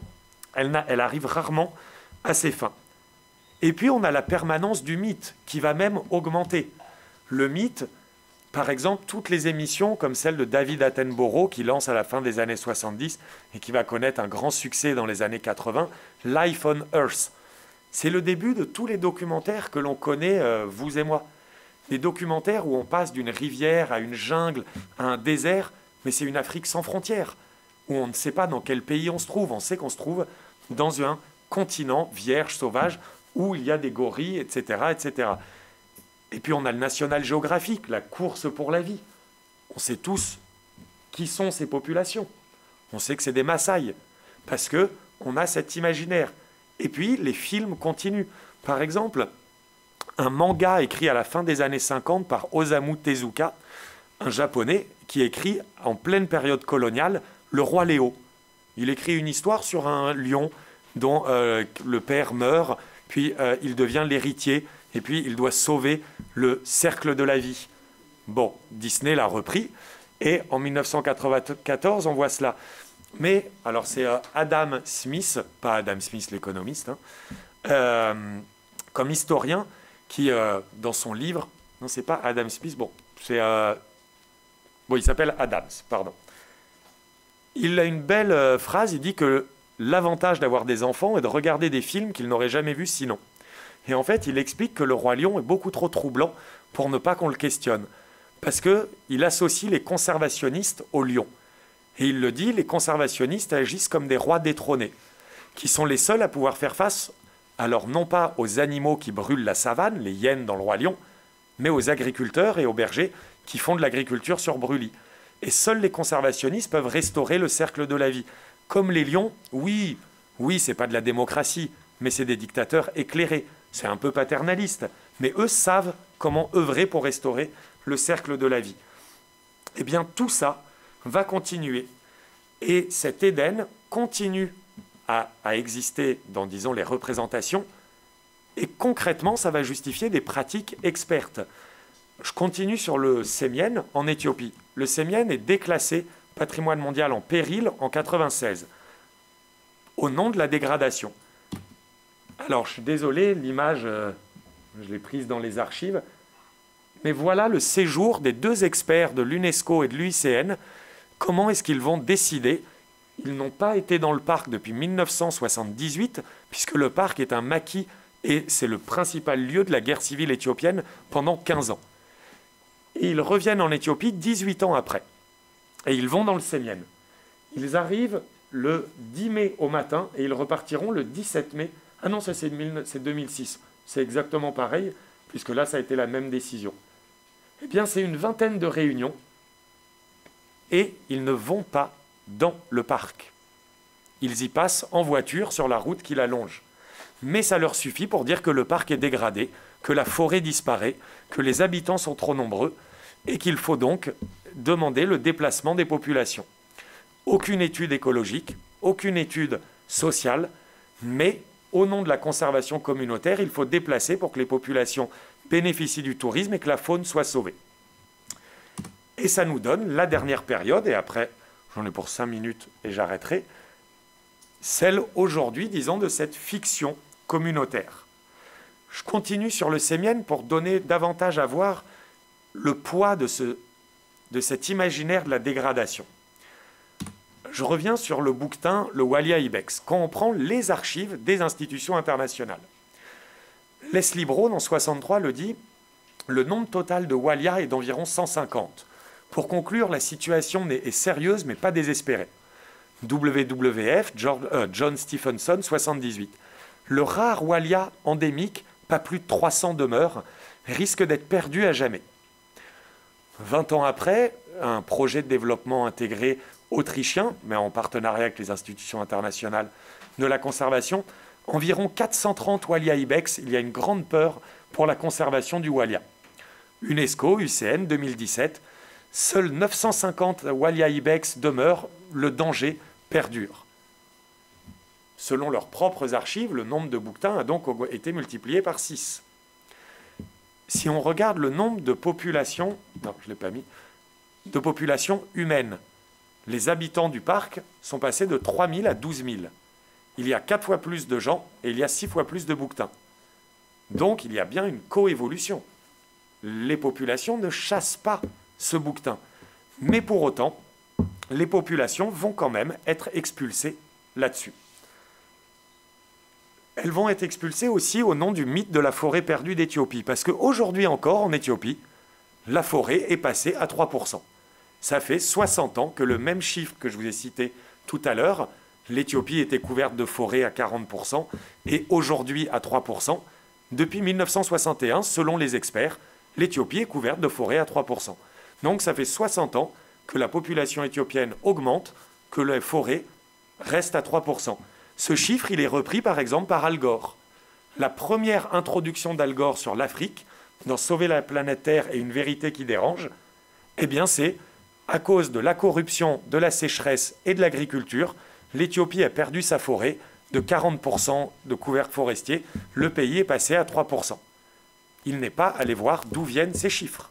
elle, arrive rarement à ses fins. Et puis on a la permanence du mythe qui va même augmenter. Le mythe, par exemple, toutes les émissions comme celle de David Attenborough qui lance à la fin des années 70 et qui va connaître un grand succès dans les années 80, Life on Earth. C'est le début de tous les documentaires que l'on connaît, euh, vous et moi des documentaires où on passe d'une rivière à une jungle, à un désert, mais c'est une Afrique sans frontières, où on ne sait pas dans quel pays on se trouve. On sait qu'on se trouve dans un continent vierge, sauvage, où il y a des gorilles, etc., etc. Et puis on a le National Geographic, la course pour la vie. On sait tous qui sont ces populations. On sait que c'est des Maasai, parce que on a cet imaginaire. Et puis les films continuent. Par exemple, un manga écrit à la fin des années 50 par Osamu Tezuka, un japonais qui écrit en pleine période coloniale Le roi Léo. Il écrit une histoire sur un lion dont euh, le père meurt, puis euh, il devient l'héritier, et puis il doit sauver le cercle de la vie. Bon, Disney l'a repris, et en 1994, on voit cela. Mais, alors c'est euh, Adam Smith, pas Adam Smith l'économiste, hein, comme historien, qui, euh, dans son livre, non, c'est pas Adam Smith, bon, c'est. Euh, bon, il s'appelle Adams, pardon. Il a une belle euh, phrase, il dit que l'avantage d'avoir des enfants est de regarder des films qu'ils n'auraient jamais vus sinon. Et en fait, il explique que le roi lion est beaucoup trop troublant pour ne pas qu'on le questionne. Parce qu'il associe les conservationnistes au lion. Et il le dit, les conservationnistes agissent comme des rois détrônés, qui sont les seuls à pouvoir faire face alors non pas aux animaux qui brûlent la savane, les hyènes dans le roi lion, mais aux agriculteurs et aux bergers qui font de l'agriculture sur brûlis. Et seuls les conservationnistes peuvent restaurer le cercle de la vie. Comme les lions, oui, oui, c'est pas de la démocratie, mais c'est des dictateurs éclairés. C'est un peu paternaliste, mais eux savent comment œuvrer pour restaurer le cercle de la vie. Eh bien, tout ça va continuer. Et cet Éden continue à, exister dans, disons, les représentations, et concrètement, ça va justifier des pratiques expertes. Je continue sur le Sémien en Éthiopie. Le Sémien est déclassé patrimoine mondial en péril en 96 au nom de la dégradation. Alors, je suis désolé, l'image, euh, je l'ai prise dans les archives, mais voilà le séjour des deux experts de l'UNESCO et de l'UICN. Comment est-ce qu'ils vont décider? Ils n'ont pas été dans le parc depuis 1978, puisque le parc est un maquis et c'est le principal lieu de la guerre civile éthiopienne pendant 15 ans. Et ils reviennent en Éthiopie 18 ans après. Et ils vont dans le Sémien. Ils arrivent le 10 mai au matin et ils repartiront le 17 mai. Ah non, ça c'est 2006. C'est exactement pareil, puisque là ça a été la même décision. Eh bien, c'est une vingtaine de réunions et ils ne vont pas dans le parc. Ils y passent en voiture sur la route qui l'allonge. Mais ça leur suffit pour dire que le parc est dégradé, que la forêt disparaît, que les habitants sont trop nombreux et qu'il faut donc demander le déplacement des populations. Aucune étude écologique, aucune étude sociale, mais au nom de la conservation communautaire, il faut déplacer pour que les populations bénéficient du tourisme et que la faune soit sauvée. Et ça nous donne la dernière période, et après, j'en ai pour cinq minutes et j'arrêterai, celle aujourd'hui, disons, de cette fiction communautaire. Je continue sur le Sémien pour donner davantage à voir le poids de, ce, de cet imaginaire de la dégradation. Je reviens sur le bouquetin, le Walia Ibex, quand on prend les archives des institutions internationales. Leslie Brown, en 63, le dit le nombre total de Walia est d'environ 150. Pour conclure, la situation est sérieuse mais pas désespérée. WWF, euh, John Stephenson, 78. Le rare Walia endémique, pas plus de 300 demeures, risque d'être perdu à jamais. 20 ans après, un projet de développement intégré autrichien, mais en partenariat avec les institutions internationales de la conservation, environ 430 Walia ibex. Il y a une grande peur pour la conservation du Walia. UNESCO, UCN, 2017, seuls 950 Walia ibex demeurent, le danger perdure. Selon leurs propres archives, le nombre de bouquetins a donc été multiplié par 6. Si on regarde le nombre de populations, non, je l'ai pas mis, de populations humaines, les habitants du parc sont passés de 3 000 à 12 000. Il y a 4 fois plus de gens et il y a 6 fois plus de bouquetins. Donc il y a bien une coévolution. Les populations ne chassent pas ce bouquetin. Mais pour autant, les populations vont quand même être expulsées là-dessus. Elles vont être expulsées aussi au nom du mythe de la forêt perdue d'Éthiopie. Parce qu'aujourd'hui encore, en Éthiopie, la forêt est passée à 3%. Ça fait 60 ans que le même chiffre que je vous ai cité tout à l'heure, l'Éthiopie était couverte de forêt à 40% et aujourd'hui à 3%. Depuis 1961, selon les experts, l'Éthiopie est couverte de forêt à 3%. Donc ça fait 60 ans que la population éthiopienne augmente, que la forêt reste à 3%. Ce chiffre, il est repris par exemple par Al Gore. La première introduction d'Al Gore sur l'Afrique, dans Sauver la planète Terre et une vérité qui dérange, eh bien c'est à cause de la corruption, de la sécheresse et de l'agriculture, l'Éthiopie a perdu sa forêt de 40% de couverts forestiers. Le pays est passé à 3%. Il n'est pas allé voir d'où viennent ces chiffres.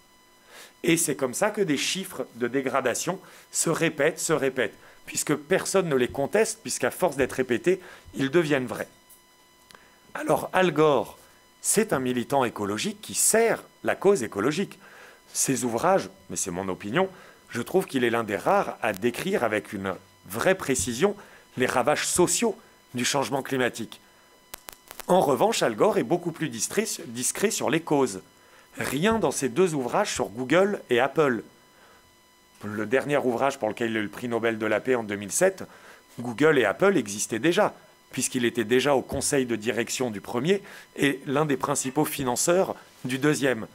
Et c'est comme ça que des chiffres de dégradation se répètent, se répètent, puisque personne ne les conteste, puisqu'à force d'être répétés, ils deviennent vrais. Alors Al Gore, c'est un militant écologique qui sert la cause écologique. Ses ouvrages, mais c'est mon opinion, je trouve qu'il est l'un des rares à décrire avec une vraie précision les ravages sociaux du changement climatique. En revanche, Al Gore est beaucoup plus discret, sur les causes. Rien dans ces deux ouvrages sur Google et Apple. Le dernier ouvrage pour lequel il a eu le prix Nobel de la paix en 2007, Google et Apple existaient déjà, puisqu'il était déjà au conseil de direction du premier et l'un des principaux financeurs du deuxième.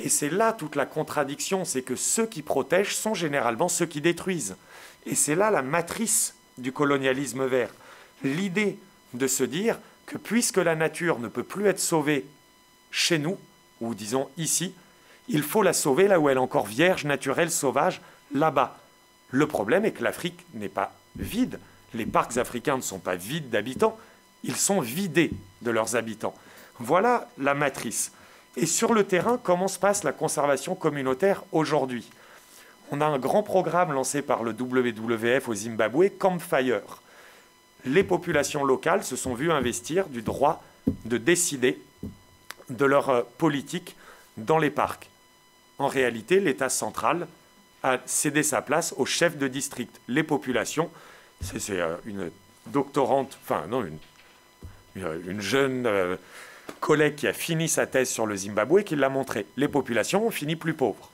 Et c'est là toute la contradiction, c'est que ceux qui protègent sont généralement ceux qui détruisent. Et c'est là la matrice du colonialisme vert. L'idée de se dire que puisque la nature ne peut plus être sauvée chez nous, ou disons ici, il faut la sauver là où elle est encore vierge, naturelle, sauvage, là-bas. Le problème est que l'Afrique n'est pas vide. Les parcs africains ne sont pas vides d'habitants, ils sont vidés de leurs habitants. Voilà la matrice. Et sur le terrain, comment se passe la conservation communautaire aujourd'hui? On a un grand programme lancé par le WWF au Zimbabwe, Campfire. Les populations locales se sont vues investir du droit de décider de leur euh, politique dans les parcs. En réalité, l'État central a cédé sa place aux chefs de district. Les populations, c'est euh, une doctorante, enfin non, une, une jeune euh, collègue qui a fini sa thèse sur le Zimbabwe qui l'a montré. Les populations ont fini plus pauvres.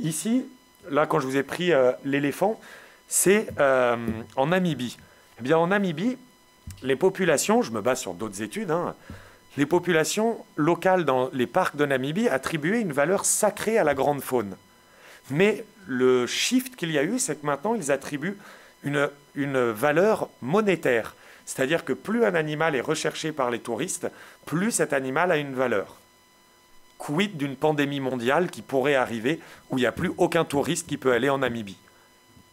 Ici, là, quand je vous ai pris euh, l'éléphant, c'est euh, en Namibie. Eh bien, en Namibie, les populations, je me base sur d'autres études, hein, les populations locales dans les parcs de Namibie attribuaient une valeur sacrée à la grande faune. Mais le shift qu'il y a eu, c'est que maintenant, ils attribuent une, une valeur monétaire. C'est-à-dire que plus un animal est recherché par les touristes, plus cet animal a une valeur. Quid d'une pandémie mondiale qui pourrait arriver où il n'y a plus aucun touriste qui peut aller en Namibie?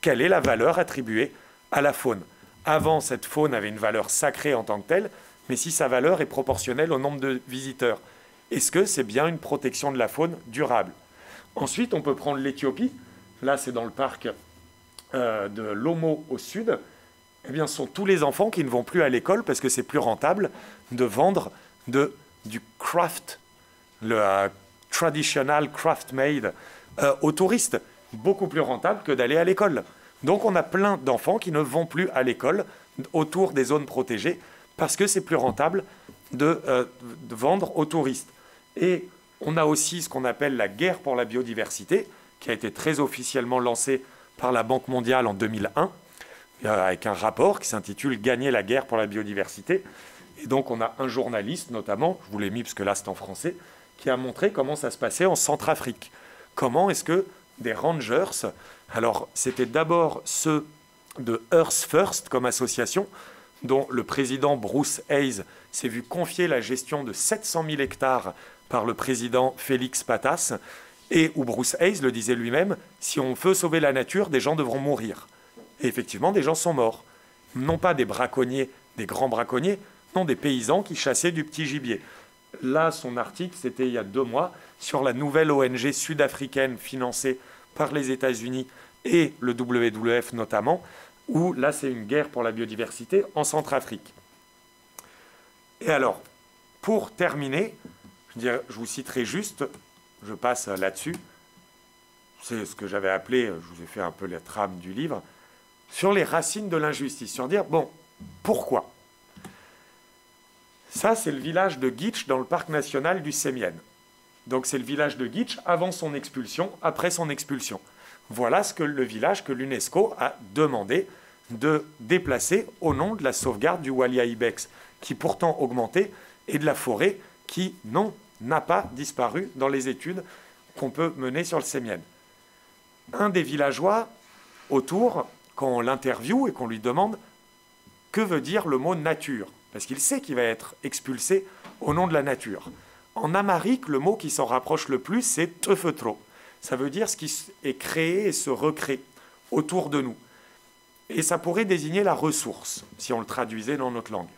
Quelle est la valeur attribuée à la faune? Avant, cette faune avait une valeur sacrée en tant que telle, mais si sa valeur est proportionnelle au nombre de visiteurs, est-ce que c'est bien une protection de la faune durable? Ensuite, on peut prendre l'Éthiopie. Là, c'est dans le parc euh, de Lomo au sud eh bien, ce sont tous les enfants qui ne vont plus à l'école parce que c'est plus rentable de vendre du craft, le euh, traditional craft made euh, aux touristes. Beaucoup plus rentable que d'aller à l'école. Donc on a plein d'enfants qui ne vont plus à l'école autour des zones protégées parce que c'est plus rentable de, euh, vendre aux touristes. Et on a aussi ce qu'on appelle la guerre pour la biodiversité, qui a été très officiellement lancée par la Banque mondiale en 2001 euh, avec un rapport qui s'intitule Gagner la guerre pour la biodiversité. Et donc on a un journaliste notamment, je vous l'ai mis parce que là c'est en français, qui a montré comment ça se passait en Centrafrique. Comment est-ce que des rangers, alors c'était d'abord ceux de Earth First comme association, dont le président Bruce Hayes s'est vu confier la gestion de 700 000 hectares par le président Félix Patas, et où Bruce Hayes le disait lui-même, si on veut sauver la nature, des gens devront mourir. Et effectivement, des gens sont morts. Non pas des braconniers, des grands braconniers, non des paysans qui chassaient du petit gibier. Là, son article, c'était il y a deux mois, sur la nouvelle ONG sud-africaine financée par les États-Unis et le WWF notamment, où là, c'est une guerre pour la biodiversité en Centrafrique. Et alors, pour terminer, je, vous citerai juste, je passe là-dessus, c'est ce que j'avais appelé, je vous ai fait un peu la trame du livre, sur les racines de l'injustice, sur dire, bon, pourquoi? Ça, c'est le village de Gitch dans le parc national du Sémienne. Donc c'est le village de Gitch avant son expulsion, après son expulsion. Voilà ce que le village que l'UNESCO a demandé de déplacer au nom de la sauvegarde du Walia Ibex, qui pourtant augmentait, et de la forêt qui, non, n'a pas disparu dans les études qu'on peut mener sur le Sémienne. Un des villageois autour quand on l'interviewe et qu'on lui demande que veut dire le mot nature, parce qu'il sait qu'il va être expulsé au nom de la nature. En amérique, le mot qui s'en rapproche le plus, c'est tefetro. Ça veut dire ce qui est créé et se recrée autour de nous. Et ça pourrait désigner la ressource, si on le traduisait dans notre langue.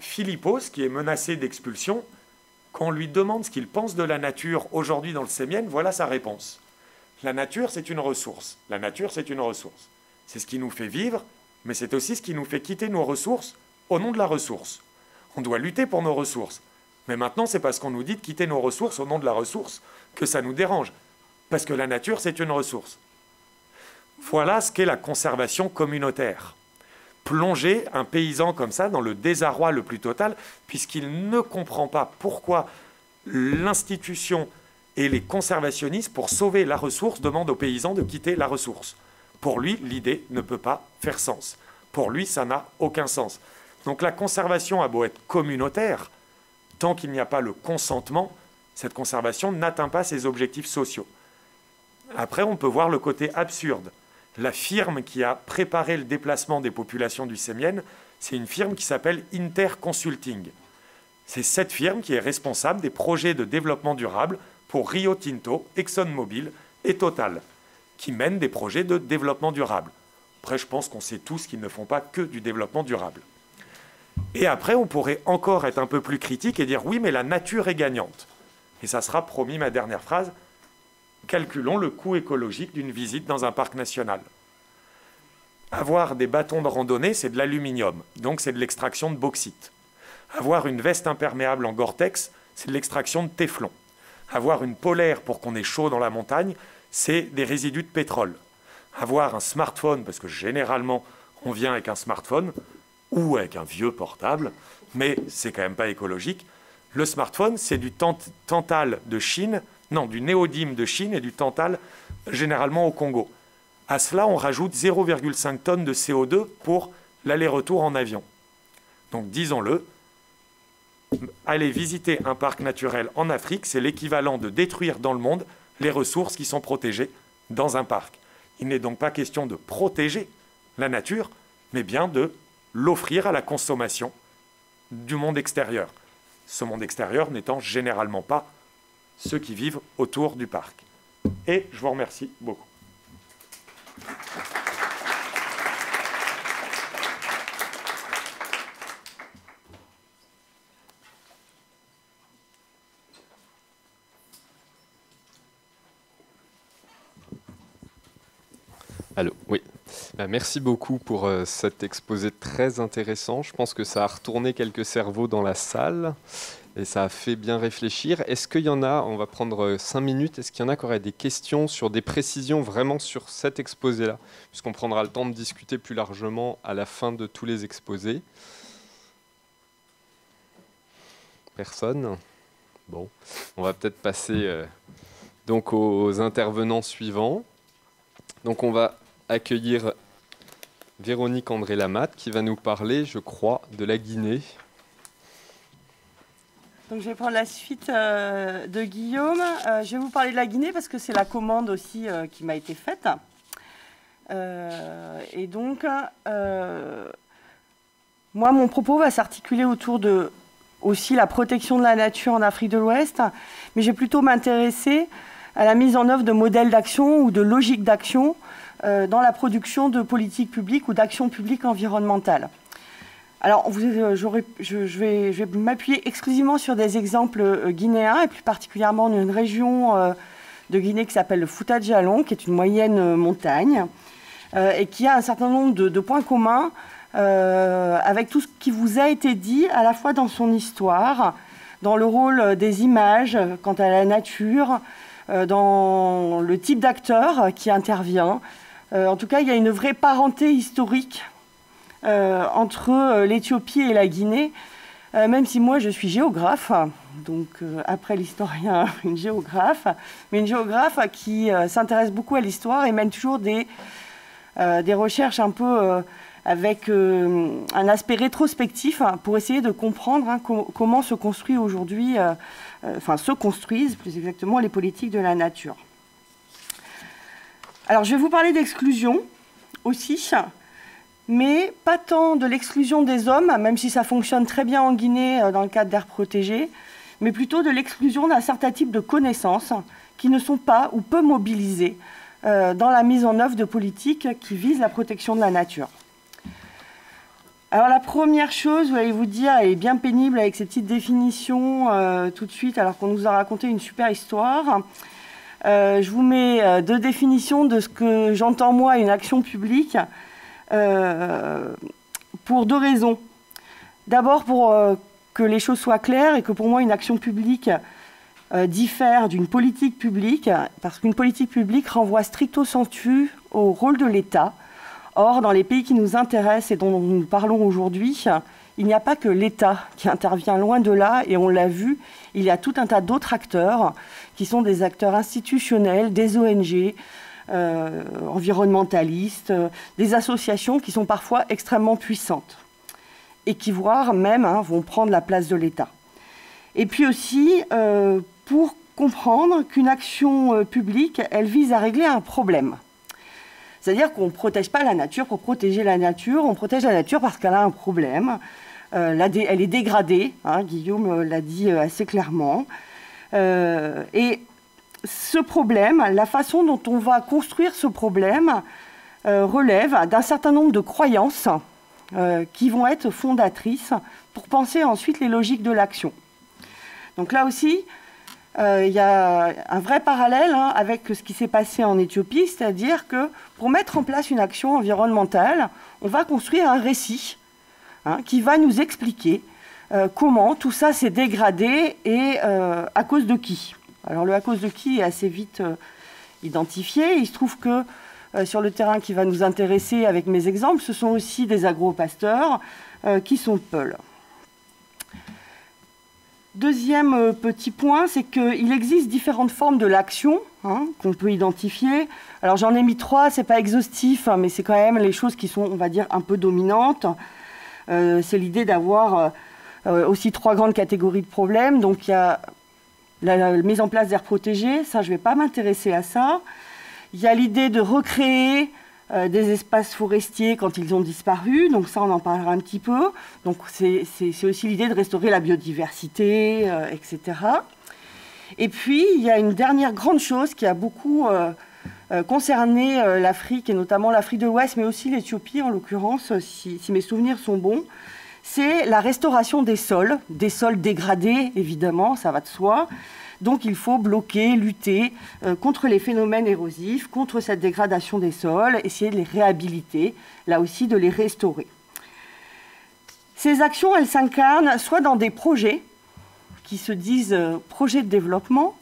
Philippos, qui est menacé d'expulsion, quand on lui demande ce qu'il pense de la nature aujourd'hui dans le Sémienne, voilà sa réponse. La nature, c'est une ressource. La nature, c'est une ressource. C'est ce qui nous fait vivre, mais c'est aussi ce qui nous fait quitter nos ressources au nom de la ressource. On doit lutter pour nos ressources. Mais maintenant, c'est parce qu'on nous dit de quitter nos ressources au nom de la ressource que ça nous dérange. Parce que la nature, c'est une ressource. Voilà ce qu'est la conservation communautaire. Plonger un paysan comme ça dans le désarroi le plus total, puisqu'il ne comprend pas pourquoi l'institution et les conservationnistes, pour sauver la ressource, demandent aux paysans de quitter la ressource. Pour lui, l'idée ne peut pas faire sens. Pour lui, ça n'a aucun sens. Donc la conservation a beau être communautaire, tant qu'il n'y a pas le consentement, cette conservation n'atteint pas ses objectifs sociaux. Après, on peut voir le côté absurde. La firme qui a préparé le déplacement des populations du Sémienne, c'est une firme qui s'appelle Interconsulting. C'est cette firme qui est responsable des projets de développement durable pour Rio Tinto, ExxonMobil et Total, qui mènent des projets de développement durable. Après, je pense qu'on sait tous qu'ils ne font pas que du développement durable. Et après, on pourrait encore être un peu plus critique et dire oui, mais la nature est gagnante. Et ça sera promis ma dernière phrase. Calculons le coût écologique d'une visite dans un parc national. Avoir des bâtons de randonnée, c'est de l'aluminium, donc c'est de l'extraction de bauxite. Avoir une veste imperméable en Gore-Tex, c'est de l'extraction de téflon. Avoir une polaire pour qu'on ait chaud dans la montagne, c'est des résidus de pétrole. Avoir un smartphone, parce que généralement on vient avec un smartphone ou avec un vieux portable, mais c'est quand même pas écologique. Le smartphone, c'est du tantal de Chine, non, du néodyme de Chine et du tantal généralement au Congo. À cela, on rajoute 0,5 tonnes de CO2 pour l'aller-retour en avion. Donc disons-le, aller visiter un parc naturel en Afrique, c'est l'équivalent de détruire dans le monde les ressources qui sont protégées dans un parc. Il n'est donc pas question de protéger la nature, mais bien de l'offrir à la consommation du monde extérieur. Ce monde extérieur n'étant généralement pas ceux qui vivent autour du parc. Et je vous remercie beaucoup. Allô, oui. Bah, merci beaucoup pour euh, cet exposé très intéressant. Je pense que ça a retourné quelques cerveaux dans la salle et ça a fait bien réfléchir. Est-ce qu'il y en a, on va prendre euh, cinq minutes, est-ce qu'il y en a qui auraient des questions sur des précisions vraiment sur cet exposé-là? Puisqu'on prendra le temps de discuter plus largement à la fin de tous les exposés. Personne? Bon, on va peut-être passer euh, donc aux intervenants suivants. Donc on va accueillir Véronique André Lamatte qui va nous parler, je crois, de la Guinée. Donc je vais prendre la suite euh, de Guillaume. Euh, je vais vous parler de la Guinée parce que c'est la commande aussi euh, qui m'a été faite. et donc, moi, mon propos va s'articuler autour de aussi la protection de la nature en Afrique de l'Ouest, mais je vais plutôt m'intéresser à la mise en œuvre de modèles d'action ou de logiques d'action dans la production de politiques publiques ou d'actions publiques environnementales. Alors, euh, je, vais, m'appuyer exclusivement sur des exemples euh, guinéens, et plus particulièrement d'une région de Guinée qui s'appelle le Fouta Djalon, qui est une moyenne montagne, et qui a un certain nombre de, points communs avec tout ce qui vous a été dit, à la fois dans son histoire, dans le rôle des images quant à la nature, dans le type d'acteur qui intervient, euh, en tout cas, il y a une vraie parenté historique euh, entre euh, l'Éthiopie et la Guinée, même si moi je suis géographe, donc après l'historien, une géographe, mais une géographe qui s'intéresse beaucoup à l'histoire et mène toujours des, des recherches un peu avec un aspect rétrospectif pour essayer de comprendre hein, comment se construit aujourd'hui, enfin se construisent plus exactement les politiques de la nature. Alors, je vais vous parler d'exclusion aussi, mais pas tant de l'exclusion des hommes, même si ça fonctionne très bien en Guinée euh, dans le cadre d'air protégé, mais plutôt de l'exclusion d'un certain type de connaissances qui ne sont pas ou peu mobilisées euh, dans la mise en œuvre de politiques qui visent la protection de la nature. Alors la première chose, vous allez vous dire, elle est bien pénible avec ces petites définitions euh, tout de suite, alors qu'on nous a raconté une super histoire. Euh, je vous mets euh, deux définitions de ce que j'entends moi une action publique euh, pour deux raisons. D'abord pour que les choses soient claires et que pour moi une action publique diffère d'une politique publique parce qu'une politique publique renvoie stricto sensu au rôle de l'État. Or, dans les pays qui nous intéressent et dont nous parlons aujourd'hui, il n'y a pas que l'État qui intervient loin de là, et on l'a vu, il y a tout un tas d'autres acteurs qui sont des acteurs institutionnels, des ONG, euh, environnementalistes, euh, des associations qui sont parfois extrêmement puissantes et qui, voire même, hein, vont prendre la place de l'État. Et puis aussi, euh, pour comprendre qu'une action publique, elle vise à régler un problème. C'est-à-dire qu'on ne protège pas la nature pour protéger la nature, on protège la nature parce qu'elle a un problème. Elle est dégradée, hein, Guillaume l'a dit assez clairement. Euh, et ce problème, la façon dont on va construire ce problème, euh, relève d'un certain nombre de croyances euh, qui vont être fondatrices pour penser ensuite les logiques de l'action. Donc là aussi, il y a un vrai parallèle hein, avec ce qui s'est passé en Éthiopie, c'est-à-dire que pour mettre en place une action environnementale, on va construire un récit hein, qui va nous expliquer comment tout ça s'est dégradé et à cause de qui. Alors le à cause de qui est assez vite identifié. Il se trouve que euh, sur le terrain qui va nous intéresser avec mes exemples, ce sont aussi des agro-pasteurs euh, qui sont peuls. Deuxième euh, petit point, c'est qu'il existe différentes formes de l'action hein, qu'on peut identifier. Alors j'en ai mis trois, c'est pas exhaustif, hein, mais c'est quand même les choses qui sont, on va dire, un peu dominantes. C'est l'idée d'avoir aussi trois grandes catégories de problèmes. Donc il y a la, mise en place d'aires protégées, ça je ne vais pas m'intéresser à ça. Il y a l'idée de recréer euh, des espaces forestiers quand ils ont disparu, donc ça on en parlera un petit peu. Donc c'est aussi l'idée de restaurer la biodiversité, euh, etc. Et puis il y a une dernière grande chose qui a beaucoup euh, concerné l'Afrique, et notamment l'Afrique de l'Ouest, mais aussi l'Éthiopie en l'occurrence, si, mes souvenirs sont bons c'est la restauration des sols, des sols dégradés, évidemment, ça va de soi. Donc il faut bloquer, lutter euh, contre les phénomènes érosifs, contre cette dégradation des sols, essayer de les réhabiliter, là aussi de les restaurer. Ces actions, elles s'incarnent soit dans des projets qui se disent euh, projets de développement,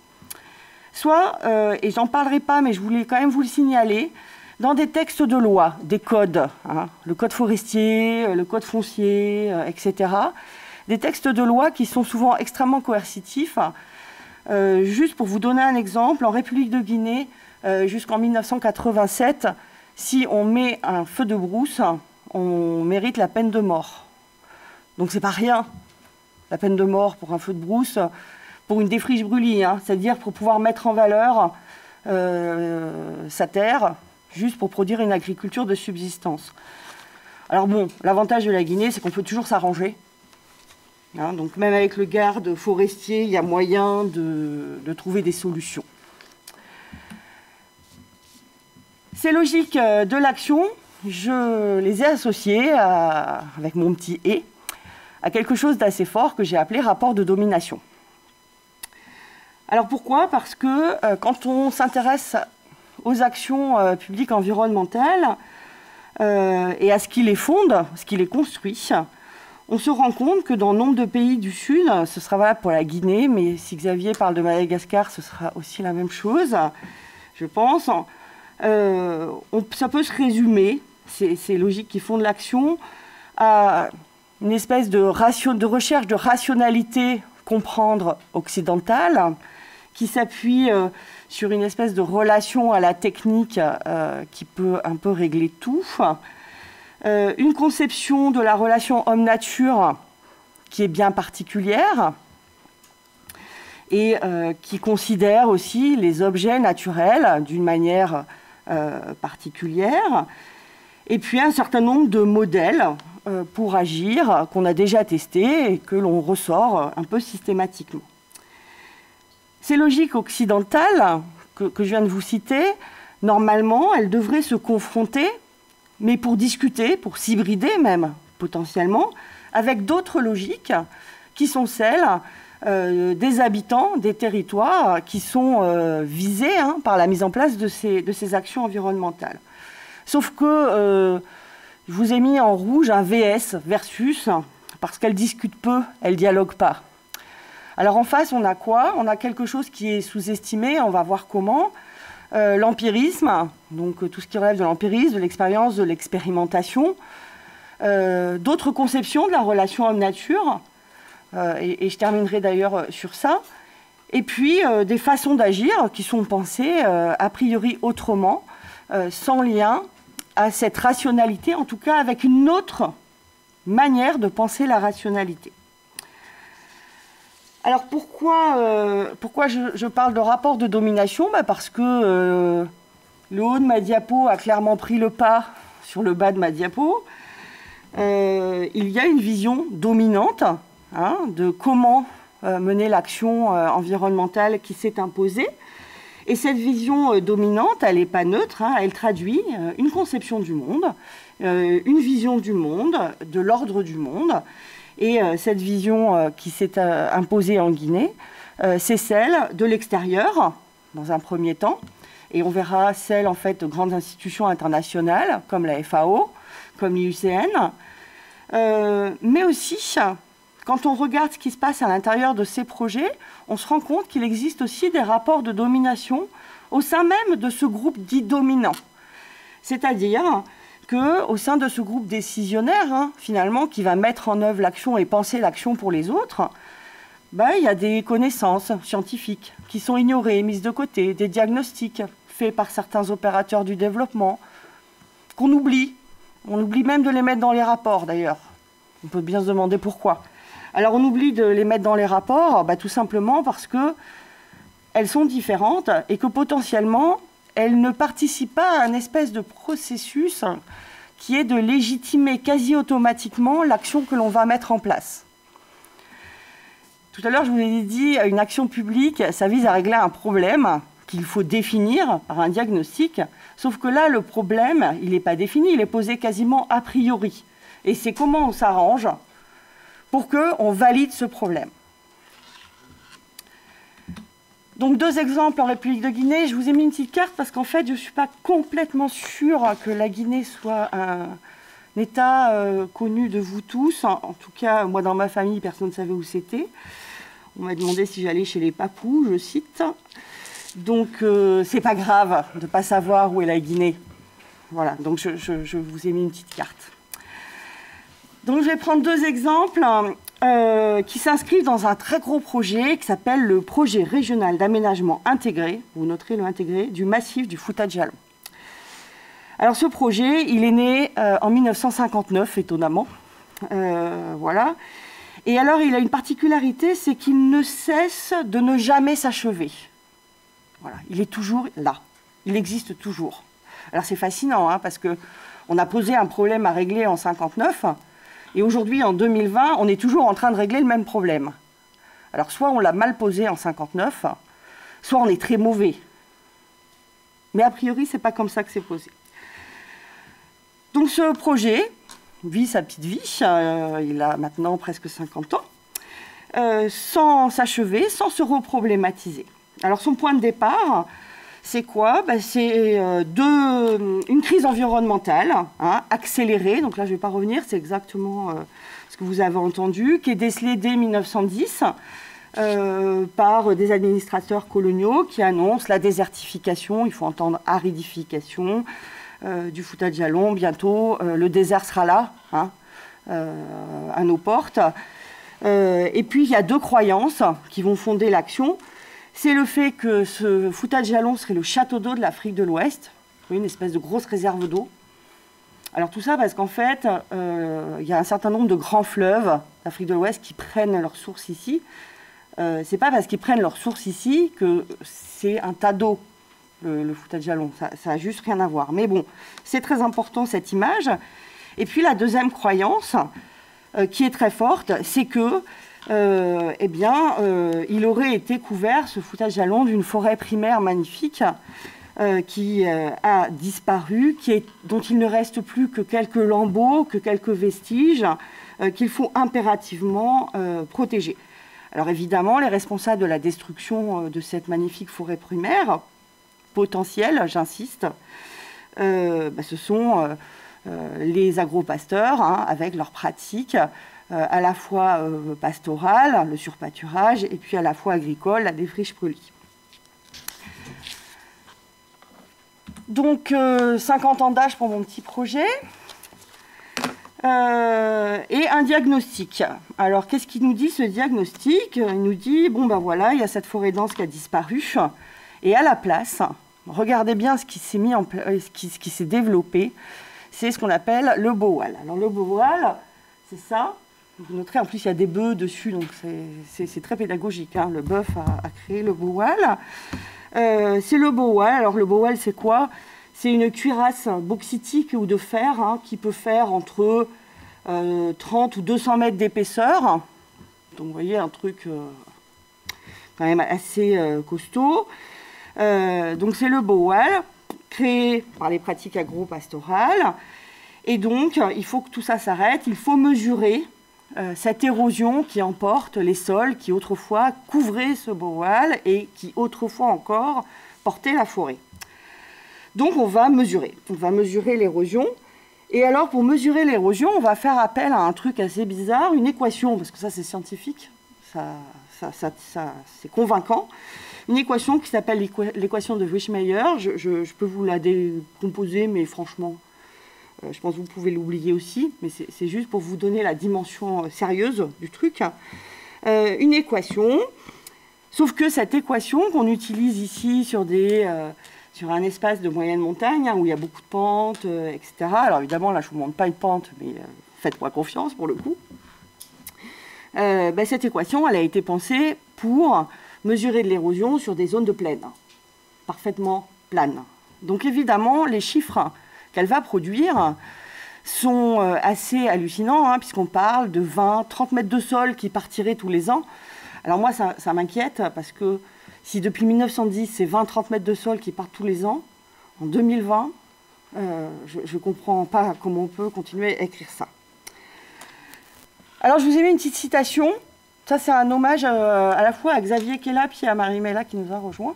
soit, euh, et j'en parlerai pas, mais je voulais quand même vous le signaler, dans des textes de loi, des codes, hein, le code forestier, euh, le code foncier, euh, etc. Des textes de loi qui sont souvent extrêmement coercitifs. Juste pour vous donner un exemple, en République de Guinée, jusqu'en 1987, si on met un feu de brousse, on mérite la peine de mort. Donc c'est pas rien, la peine de mort pour un feu de brousse, pour une défriche brûlée, hein, c'est-à-dire pour pouvoir mettre en valeur sa terre, juste pour produire une agriculture de subsistance. Alors bon, l'avantage de la Guinée, c'est qu'on peut toujours s'arranger. Hein, donc même avec le garde forestier, il y a moyen de, trouver des solutions. Ces logiques euh, de l'action, je les ai associées avec mon petit « et » à quelque chose d'assez fort que j'ai appelé rapport de domination. Alors pourquoi? Parce que euh, quand on s'intéresse aux actions euh, publiques environnementales euh, et à ce qui les fonde, ce qui les construit, on se rend compte que dans nombre de pays du Sud, ce sera valable pour la Guinée, mais si Xavier parle de Madagascar, ce sera aussi la même chose, je pense. Ça peut se résumer, ces, logiques qui fondent l'action, à une espèce de recherche de rationalité comprendre occidentale, qui s'appuie sur une espèce de relation à la technique euh, qui peut un peu régler tout. Euh, une conception de la relation homme-nature qui est bien particulière et euh, qui considère aussi les objets naturels d'une manière particulière. Et puis un certain nombre de modèles pour agir qu'on a déjà testés et que l'on ressort un peu systématiquement. Ces logiques occidentales que, je viens de vous citer, normalement, elles devraient se confronter, mais pour discuter, pour s'hybrider même, potentiellement, avec d'autres logiques qui sont celles euh, des habitants des territoires qui sont euh, visés hein, par la mise en place de ces, actions environnementales. Sauf que euh, je vous ai mis en rouge un VS versus, parce qu'elles discutent peu, elles dialoguent pas. Alors en face, on a quoi? On a quelque chose qui est sous-estimé, on va voir comment. Euh, l'empirisme, donc euh, tout ce qui relève de l'empirisme, de l'expérience, de l'expérimentation. Euh, d'autres conceptions de la relation homme-nature, et, je terminerai d'ailleurs sur ça. Et puis des façons d'agir qui sont pensées a priori autrement, sans lien à cette rationalité, en tout cas avec une autre manière de penser la rationalité. Alors pourquoi, euh, je, parle de rapport de domination? Bah, Parce que euh, le haut de ma diapo a clairement pris le pas sur le bas de ma diapo. Euh, il y a une vision dominante hein, de comment mener l'action environnementale qui s'est imposée. Et cette vision dominante, elle n'est pas neutre, hein, elle traduit une conception du monde, une vision du monde, de l'ordre du monde, Et cette vision qui s'est imposée en Guinée, c'est celle de l'extérieur, dans un premier temps, et on verra celle en fait de grandes institutions internationales comme la FAO, comme l'IUCN, mais aussi quand on regarde ce qui se passe à l'intérieur de ces projets, on se rend compte qu'il existe aussi des rapports de domination au sein même de ce groupe dit dominant. C'est-à-dire qu'au sein de ce groupe décisionnaire, hein, finalement, qui va mettre en œuvre l'action et penser l'action pour les autres, bah, il y a des connaissances scientifiques qui sont ignorées, mises de côté, des diagnostics faits par certains opérateurs du développement, qu'on oublie. On oublie même de les mettre dans les rapports, d'ailleurs. On peut bien se demander pourquoi. Alors on oublie de les mettre dans les rapports, bah, tout simplement parce que elles sont différentes et que potentiellement elles ne participent pas à un espèce de processus qui est de légitimer quasi automatiquement l'action que l'on va mettre en place. Tout à l'heure, je vous ai dit, une action publique, ça vise à régler un problème qu'il faut définir par un diagnostic, sauf que là, le problème, il n'est pas défini, il est posé quasiment a priori. Et c'est comment on s'arrange pour qu'on valide ce problème. Donc deux exemples en République de Guinée. Je vous ai mis une petite carte parce qu'en fait, je ne suis pas complètement sûre que la Guinée soit un, État euh, connu de vous tous. En, tout cas, moi, dans ma famille, personne ne savait où c'était. On m'a demandé si j'allais chez les papous, je cite. Donc, euh, c'est pas grave de ne pas savoir où est la Guinée. Voilà, donc je vous ai mis une petite carte. Donc je vais prendre deux exemples euh, qui s'inscrivent dans un très gros projet qui s'appelle le projet régional d'aménagement intégré, vous noterez le intégré, du massif du Fouta de Jalon. Alors ce projet, il est né euh, en 1959, étonnamment. Euh, voilà. Et alors il a une particularité, c'est qu'il ne cesse de ne jamais s'achever. Voilà, il est toujours là. Il existe toujours. Alors c'est fascinant, hein, parce que on a posé un problème à régler en 1959 et aujourd'hui, en 2020, on est toujours en train de régler le même problème. Alors, soit on l'a mal posé en 59, soit on est très mauvais. Mais a priori, ce n'est pas comme ça que c'est posé. Donc, ce projet vit sa petite vie. Euh, il a maintenant presque 50 ans. Euh, sans s'achever, sans se reproblématiser. Alors, son point de départ, c'est quoi ben, C'est euh, une crise environnementale hein, accélérée, donc là je ne vais pas revenir, c'est exactement euh, ce que vous avez entendu, qui est décelée dès 1910 euh, par des administrateurs coloniaux qui annoncent la désertification, il faut entendre aridification du Fouta de Jalon, bientôt le désert sera là, hein, à nos portes. et puis il y a deux croyances qui vont fonder l'action c'est le fait que ce Fouta de Jalon serait le château d'eau de l'Afrique de l'Ouest, une espèce de grosse réserve d'eau. Alors tout ça parce qu'en fait, euh, il y a un certain nombre de grands fleuves d'Afrique de l'Ouest qui prennent leur source ici. Euh, c'est pas parce qu'ils prennent leur source ici que c'est un tas d'eau, le, le Fouta de Jalon. Ça, ça a juste rien à voir. Mais bon, c'est très important cette image. Et puis la deuxième croyance, euh, qui est très forte, c'est que euh, eh bien, euh, il aurait été couvert, ce foutage jalon, d'une forêt primaire magnifique euh, qui a disparu, dont il ne reste plus que quelques lambeaux, que quelques vestiges, qu'il faut impérativement protéger. Alors évidemment, les responsables de la destruction de cette magnifique forêt primaire, potentielle, j'insiste, bah, ce sont les agropasteurs, hein, avec leurs pratiques à la fois euh, pastorale, le surpâturage, et puis à la fois agricole, la défriche brûlée. Donc 50 euh, ans d'âge pour mon petit projet. et un diagnostic. Alors, qu'est-ce qu'il nous dit ce diagnostic? Il nous dit bon, ben voilà, il y a cette forêt dense qui a disparu. Et à la place, regardez bien ce qui s'est mis en ce ce qui s'est développé, c'est ce qu'on appelle le boal. Alors, le boal, c'est ça? Vous noterez, en plus, il y a des bœufs dessus, donc c'est très pédagogique. Hein. Le bœuf a, créé le bowal. Euh, c'est le bowal. Alors, le bowal, c'est quoi? C'est une cuirasse bauxitique ou de fer hein, qui peut faire entre 30 euh, ou 200 mètres d'épaisseur. Donc, vous voyez, un truc euh, quand même assez costaud. donc, c'est le bowal, créé par les pratiques agro-pastorales. Et donc, il faut que tout ça s'arrête. Il faut mesurer cette érosion qui emporte les sols qui autrefois couvraient ce boal et qui autrefois encore portaient la forêt. Donc on va mesurer, on va mesurer l'érosion. Et alors pour mesurer l'érosion, on va faire appel à un truc assez bizarre, une équation, parce que ça c'est scientifique, ça, c'est convaincant. Une équation qui s'appelle l'équation de Wishmeyer. Je, peux vous la décomposer, mais franchement, euh, je pense que vous pouvez l'oublier aussi, mais c'est juste pour vous donner la dimension euh, sérieuse du truc. Euh, une équation, sauf que cette équation qu'on utilise ici sur, des, sur un espace de moyenne montagne, hein, où il y a beaucoup de pentes, etc. Alors évidemment, là, je ne vous montre pas une pente, mais faites-moi confiance pour le coup. Ben, cette équation, elle a été pensée pour mesurer de l'érosion sur des zones de plaine, parfaitement planes. Donc évidemment, les chiffres qu'elle va produire sont euh, assez hallucinants, hein, puisqu'on parle de 20, 30 mètres de sol qui partiraient tous les ans. Alors moi, ça, m'inquiète, parce que si depuis 1910, c'est 20, 30 mètres de sol qui partent tous les ans, en 2020, euh, je ne comprends pas comment on peut continuer à écrire ça. Alors je vous ai mis une petite citation. Ça, c'est un hommage euh, à la fois à Xavier Kella et à Marie Mella qui nous a rejoints.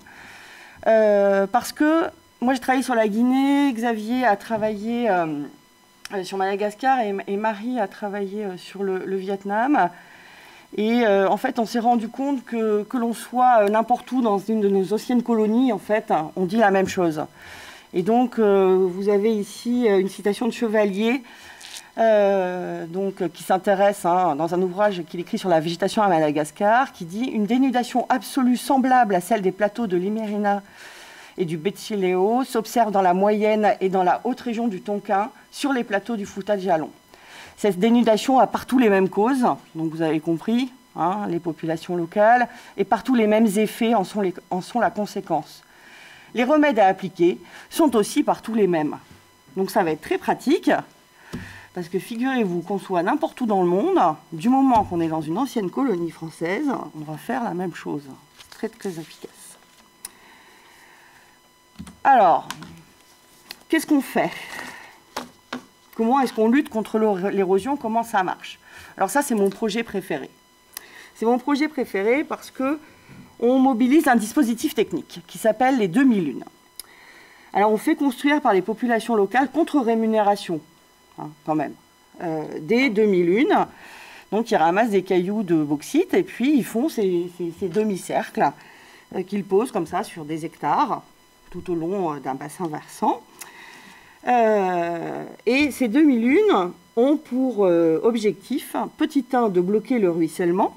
parce que moi, j'ai travaillé sur la Guinée, Xavier a travaillé euh, euh, sur Madagascar et, Marie a travaillé euh, sur le, Vietnam. Et en fait, on s'est rendu compte que, que l'on soit n'importe où dans une de nos anciennes colonies, en fait, on dit la même chose. Et donc, vous avez ici une citation de Chevalier, donc, qui s'intéresse hein, dans un ouvrage qu'il écrit sur la végétation à Madagascar, qui dit Une dénudation absolue semblable à celle des plateaux de l'Imérina et du Betsileo s'observe dans la moyenne et dans la haute région du Tonkin sur les plateaux du Fouta de Jalon. Cette dénudation a partout les mêmes causes, donc vous avez compris, hein, les populations locales, et partout les mêmes effets en sont, la conséquence. Les remèdes à appliquer sont aussi partout les mêmes. Donc ça va être très pratique, parce que figurez-vous qu'on soit n'importe où dans le monde, du moment qu'on est dans une ancienne colonie française, on va faire la même chose. Très très efficace. Alors, qu'est-ce qu'on fait? Comment est-ce qu'on lutte contre l'érosion? Comment ça marche? Alors ça, c'est mon projet préféré. C'est mon projet préféré parce que on mobilise un dispositif technique qui s'appelle les 2001. Alors on fait construire par les populations locales contre rémunération, hein, quand même, euh, des 2001. Donc ils ramassent des cailloux de bauxite et puis ils font ces, demi-cercles euh, qu'ils posent comme ça sur des hectares tout au long euh, d'un bassin versant. Euh, et ces 2001 ont pour euh, objectif, petit 1, de bloquer le ruissellement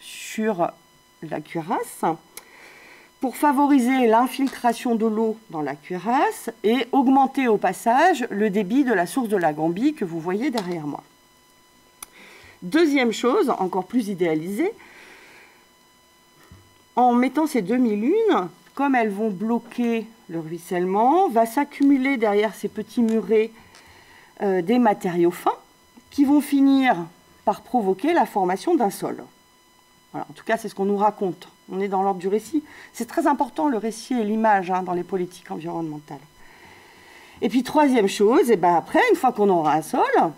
sur la cuirasse pour favoriser l'infiltration de l'eau dans la cuirasse et augmenter au passage le débit de la source de la Gambie que vous voyez derrière moi. Deuxième chose, encore plus idéalisée, en mettant ces 2001, comme elles vont bloquer le ruissellement, va s'accumuler derrière ces petits murets euh, des matériaux fins qui vont finir par provoquer la formation d'un sol. en tout cas, c'est ce qu'on nous raconte. On est dans l'ordre du récit. C'est très important le récit et l'image hein, dans les politiques environnementales. Et puis troisième chose, et eh ben après, une fois qu'on aura un sol,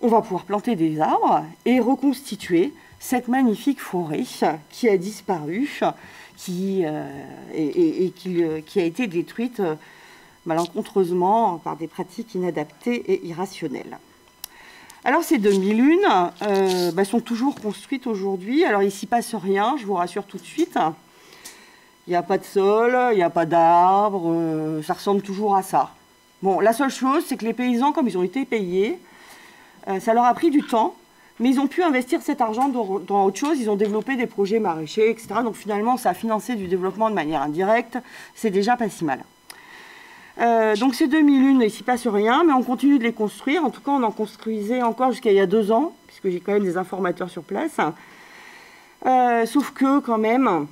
on va pouvoir planter des arbres et reconstituer cette magnifique forêt qui a disparu qui, euh, et, euh, qui, a été détruite euh, malencontreusement par des pratiques inadaptées et irrationnelles. Alors ces 2001 euh, bah, sont toujours construites aujourd'hui. Alors il s'y passe rien, je vous rassure tout de suite. Il n'y a pas de sol, il n'y a pas d'arbres, ça ressemble toujours à ça. Bon, la seule chose, c'est que les paysans, comme ils ont été payés, ça leur a pris du temps mais ils ont pu investir cet argent dans, autre chose. Ils ont développé des projets maraîchers, etc. Donc finalement, ça a financé du développement de manière indirecte. C'est déjà pas si mal. Euh, donc ces 2001, il ne s'y passe rien, mais on continue de les construire. En tout cas, on en construisait encore jusqu'à il y a deux ans, puisque j'ai quand même des informateurs sur place. Euh, sauf que quand même,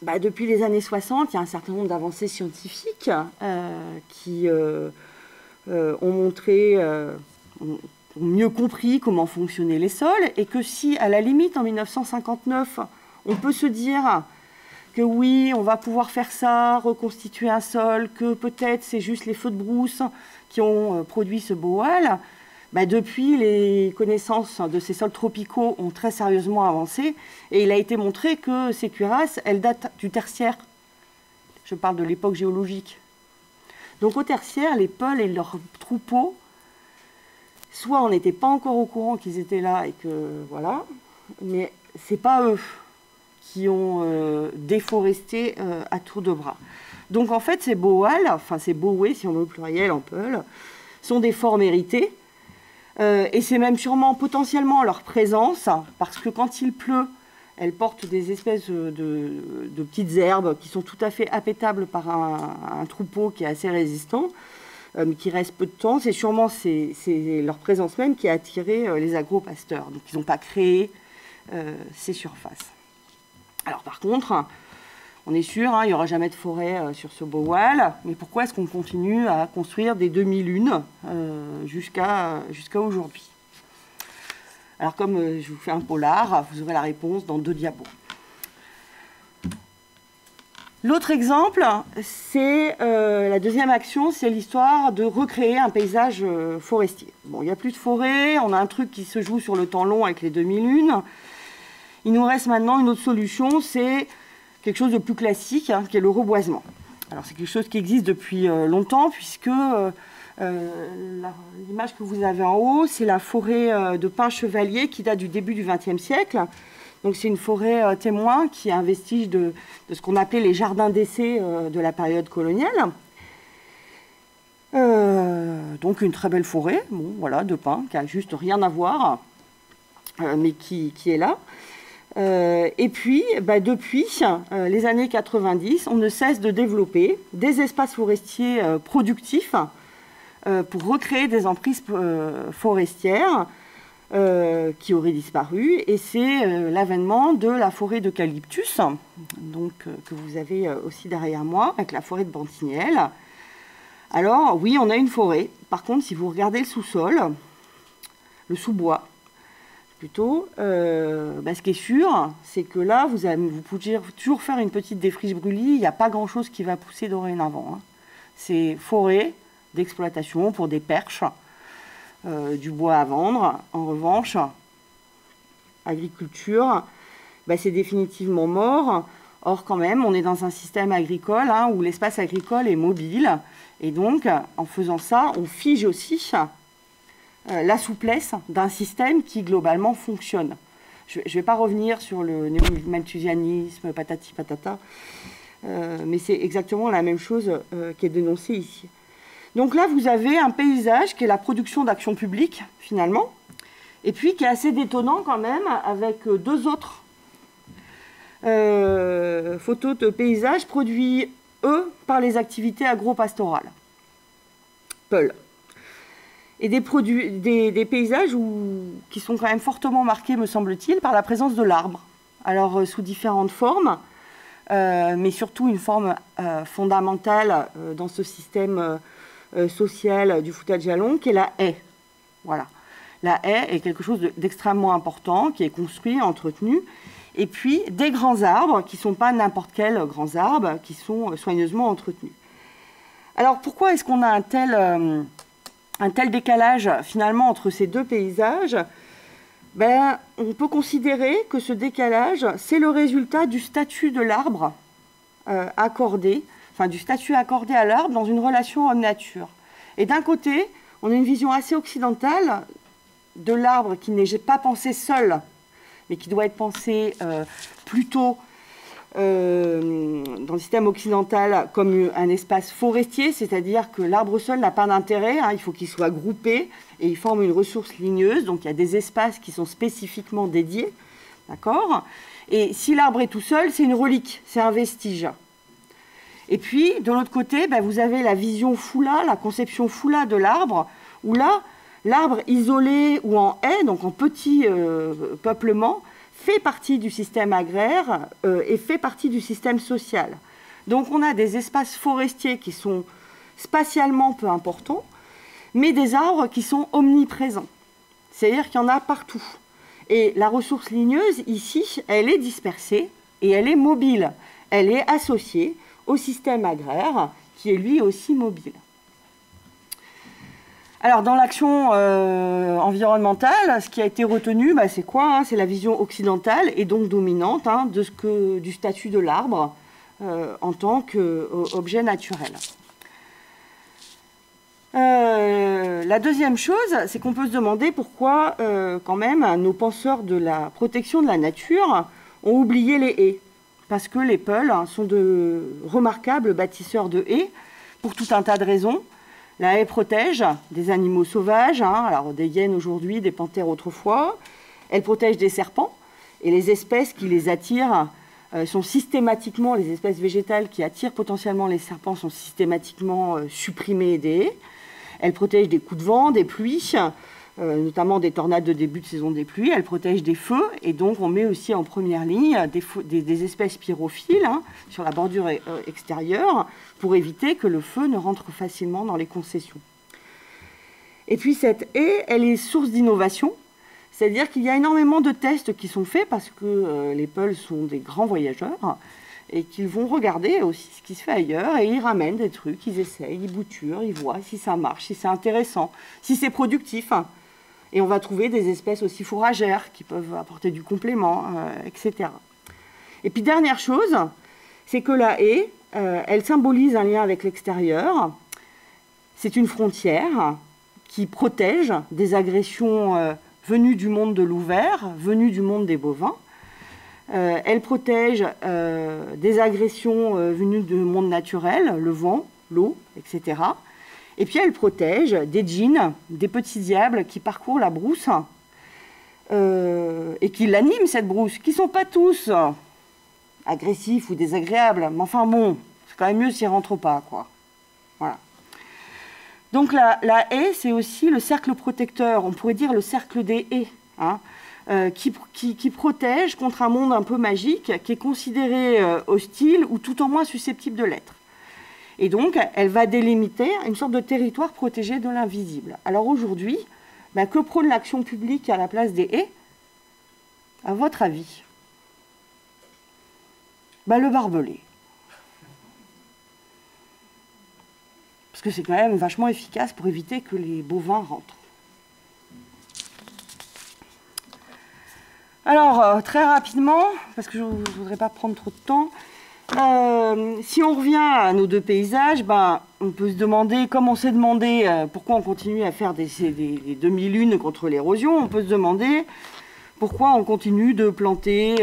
bah, depuis les années 60, il y a un certain nombre d'avancées scientifiques euh, qui ont montré mieux compris comment fonctionnaient les sols, et que si, à la limite, en 1959, on peut se dire que oui, on va pouvoir faire ça, reconstituer un sol, que peut-être c'est juste les feux de brousse qui ont euh, produit ce boal, bah, depuis, les connaissances de ces sols tropicaux ont très sérieusement avancé et il a été montré que ces cuirasses, elles datent du tertiaire. Je parle de l'époque géologique. Donc au tertiaire, les peuls et leurs troupeaux, soit on n'était pas encore au courant qu'ils étaient là et que voilà, mais c'est pas eux qui ont euh, déforesté euh, à tour de bras. Donc en fait, ces boals, enfin ces bowés, si on veut au pluriel en peul, sont des forts mérités. Euh, et c'est même sûrement potentiellement leur présence, parce que quand il pleut, elles portent des espèces de, petites herbes qui sont tout à fait appétables par un, troupeau qui est assez résistant, mais qui reste peu de temps. C'est sûrement leur présence même qui a attiré les agro-pasteurs. Donc ils n'ont pas créé ces surfaces. Alors par contre, on est sûr, hein, il n'y aura jamais de forêt euh, sur ce beau mais pourquoi est-ce qu'on continue à construire des demi-lunes euh, jusqu'à aujourd'hui? Alors comme euh, je vous fais un polar, vous aurez la réponse dans deux diapos. L'autre exemple, c'est la deuxième action, c'est l'histoire de recréer un paysage forestier. Bon, il n'y a plus de forêt, on a un truc qui se joue sur le temps long avec les demi-lunes. Il nous reste maintenant une autre solution, c'est quelque chose de plus classique, hein, qui est le reboisement. Alors c'est quelque chose qui existe depuis euh, longtemps, puisque euh, euh, l'image que vous avez en haut, c'est la forêt de pins chevaliers qui date du début du XXe siècle. Donc c'est une forêt témoin qui est un vestige de, ce qu'on appelait les jardins d'essai de la période coloniale. donc une très belle forêt, bon, voilà, de pins, qui a juste rien à voir, mais qui, est là. Euh, et puis, bah, depuis euh, les années 90, on ne cesse de développer des espaces forestiers euh, productifs pour recréer des emprises forestières qui auraient disparu. Et c'est l'avènement de la forêt d'eucalyptus, donc que vous avez aussi derrière moi, avec la forêt de Bantignel. Alors, oui, on a une forêt. Par contre, si vous regardez le sous-sol, le sous-bois, plutôt, euh, bah, ce qui est sûr, c'est que là, vous, vous, pouvez toujours faire une petite défriche brûlie, il n'y a pas grand-chose qui va pousser dorénavant. Hein. C'est forêt d'exploitation pour des perches, euh, du bois à vendre. En revanche, agriculture, bah, c'est définitivement mort. Or, quand même, on est dans un système agricole hein, où l'espace agricole est mobile. Et donc, en faisant ça, on fige aussi euh, la souplesse d'un système qui globalement fonctionne. Je ne vais pas revenir sur le néo-malthusianisme, patati patata, euh, mais c'est exactement la même chose qui est dénoncée ici. Donc là, vous avez un paysage qui est la production d'action publique, finalement, et puis qui est assez détonnant quand même, avec deux autres photos de paysages produits, eux, par les activités agro-pastorales. Peul et des, paysages qui sont quand même fortement marqués, me semble-t-il, par la présence de l'arbre. Alors, euh, sous différentes formes, euh, mais surtout une forme euh, fondamentale dans ce système social du foutage jalon, qui est la haie. Voilà. La haie est quelque chose d'extrêmement important, qui est construit, entretenu. Et puis, des grands arbres, qui ne sont pas n'importe quels grands arbres, qui sont soigneusement entretenus. Alors, pourquoi est-ce qu'on a un tel décalage finalement entre ces deux paysages, ben, on peut considérer que ce décalage, c'est le résultat du statut de l'arbre euh, accordé, enfin du statut accordé à l'arbre dans une relation homme-nature. Et d'un côté, on a une vision assez occidentale de l'arbre qui n'est pas pensé seul, mais qui doit être pensé euh, plutôt euh, dans le système occidental comme un espace forestier, c'est-à-dire que l'arbre seul n'a pas d'intérêt, hein, il faut qu'il soit groupé et il forme une ressource ligneuse, donc il y a des espaces qui sont spécifiquement dédiés, d'accord? Et si l'arbre est tout seul, c'est une relique, c'est un vestige. Et puis, de l'autre côté, ben, vous avez la vision foula, la conception foula de l'arbre, où là, l'arbre isolé ou en haie, donc en petit euh, peuplement, fait partie du système agraire euh, et fait partie du système social. Donc on a des espaces forestiers qui sont spatialement peu importants, mais des arbres qui sont omniprésents. C'est-à-dire qu'il y en a partout. Et la ressource ligneuse, ici, elle est dispersée et elle est mobile. Elle est associée au système agraire qui est lui aussi mobile. Alors, dans l'action environnementale, ce qui a été retenu, bah, c'est quoi hein C'est la vision occidentale et donc dominante hein, de ce que, du statut de l'arbre en tant qu'objet naturel. Euh, la deuxième chose, c'est qu'on peut se demander pourquoi, euh, quand même, nos penseurs de la protection de la nature ont oublié les haies. Parce que les Peuls sont de remarquables bâtisseurs de haies, pour tout un tas de raisons. La haie protège des animaux sauvages, hein, alors des hyènes aujourd'hui, des panthères autrefois. Elle protège des serpents, et les espèces qui les attirent euh, sont systématiquement, les espèces végétales qui attirent potentiellement les serpents sont systématiquement supprimées des haies. Elle protège des coups de vent, des pluies, euh, notamment des tornades de début de saison des pluies. Elle protège des feux et donc on met aussi en première ligne des, espèces pyrophiles hein, sur la bordure euh, extérieure pour éviter que le feu ne rentre facilement dans les concessions. Et puis cette haie, elle est source d'innovation, c'est-à-dire qu'il y a énormément de tests qui sont faits parce que euh, les peuls sont des grands voyageurs et qu'ils vont regarder aussi ce qui se fait ailleurs et ils ramènent des trucs, ils essayent, ils bouturent, ils voient si ça marche, si c'est intéressant, si c'est productif. Et on va trouver des espèces aussi fourragères qui peuvent apporter du complément, euh, etc. Et puis dernière chose, c'est que la haie, euh, elle symbolise un lien avec l'extérieur. C'est une frontière qui protège des agressions euh, venues du monde de l'ouvert, venues du monde des bovins. Elle protège des agressions venues du monde naturel, le vent, l'eau, etc. Et puis elle protège des djinns, des petits diables qui parcourent la brousse et qui l'animent, cette brousse, qui ne sont pas tous agressifs ou désagréables, mais enfin bon, c'est quand même mieux s'ils rentrent pas, quoi. Voilà. Donc la, haie, c'est aussi le cercle protecteur, on pourrait dire le cercle des haies. Hein. Euh, qui, protège contre un monde un peu magique, qui est considéré euh, hostile ou tout en moins susceptible de l'être. Et donc, elle va délimiter une sorte de territoire protégé de l'invisible. Alors aujourd'hui, bah, que prône l'action publique à la place des haies? À votre avis? Bah, Le barbelé. Parce que c'est quand même vachement efficace pour éviter que les bovins rentrent. Alors, euh, très rapidement, parce que je ne voudrais pas prendre trop de temps, euh, si on revient à nos deux paysages, ben, on peut se demander, comme on s'est demandé euh, pourquoi on continue à faire des, demi-lunes contre l'érosion, on peut se demander pourquoi on continue de planter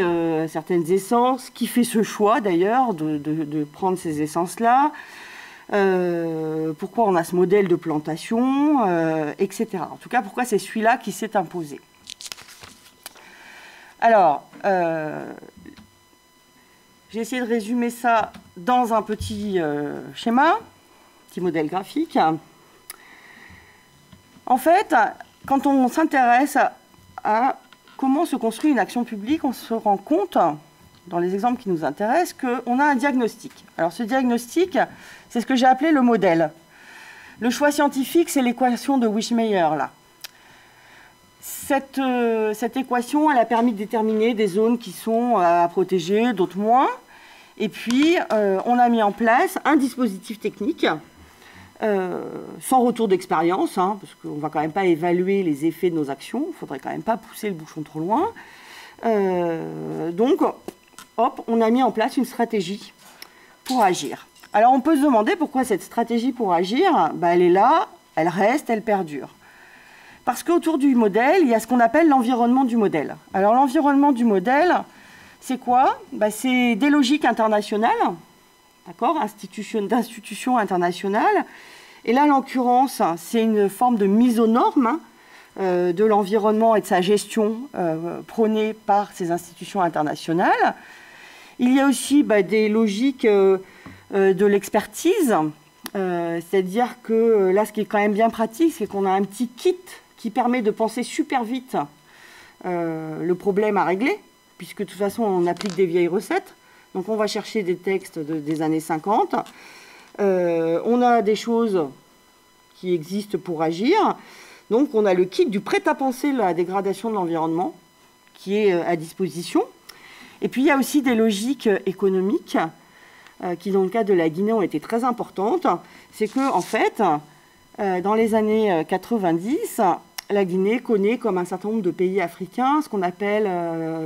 certaines essences, qui fait ce choix d'ailleurs de, prendre ces essences-là, pourquoi on a ce modèle de plantation, etc. En tout cas, pourquoi c'est celui-là qui s'est imposé. Alors, euh, j'ai essayé de résumer ça dans un petit euh, schéma, petit modèle graphique. En fait, quand on s'intéresse à, comment se construit une action publique, on se rend compte, dans les exemples qui nous intéressent, qu'on a un diagnostic. Alors ce diagnostic, c'est ce que j'ai appelé le modèle. Le choix scientifique, c'est l'équation de Wishmeyer, là. Euh, cette, équation, elle a permis de déterminer des zones qui sont euh, à protéger, d'autres moins. Et puis, euh, on a mis en place un dispositif technique, sans retour d'expérience, hein, parce qu'on ne va quand même pas évaluer les effets de nos actions, il ne faudrait quand même pas pousser le bouchon trop loin. donc, hop, on a mis en place une stratégie pour agir. Alors, on peut se demander pourquoi cette stratégie pour agir, bah, elle est là, elle reste, elle perdure. Parce qu'autour du modèle, il y a ce qu'on appelle l'environnement du modèle. Alors l'environnement du modèle, c'est quoi bah, C'est des logiques internationales, d'accord D'institutions internationales. Et là, l'occurrence, c'est une forme de mise aux normes hein, euh, de l'environnement et de sa gestion euh, prônée par ces institutions internationales. Il y a aussi bah, des logiques euh, de l'expertise, c'est-à-dire que là, ce qui est quand même bien pratique, c'est qu'on a un petit kit qui permet de penser super vite le problème à régler, puisque de toute façon on applique des vieilles recettes. Donc on va chercher des textes des années 50. Euh, on a des choses qui existent pour agir. Donc on a le kit du prêt-à-penser la dégradation de l'environnement qui est euh, à disposition. Et puis il y a aussi des logiques économiques qui dans le cas de la Guinée ont été très importantes. C'est que en fait, euh, dans les années 90, la Guinée connaît, comme un certain nombre de pays africains, ce qu'on appelle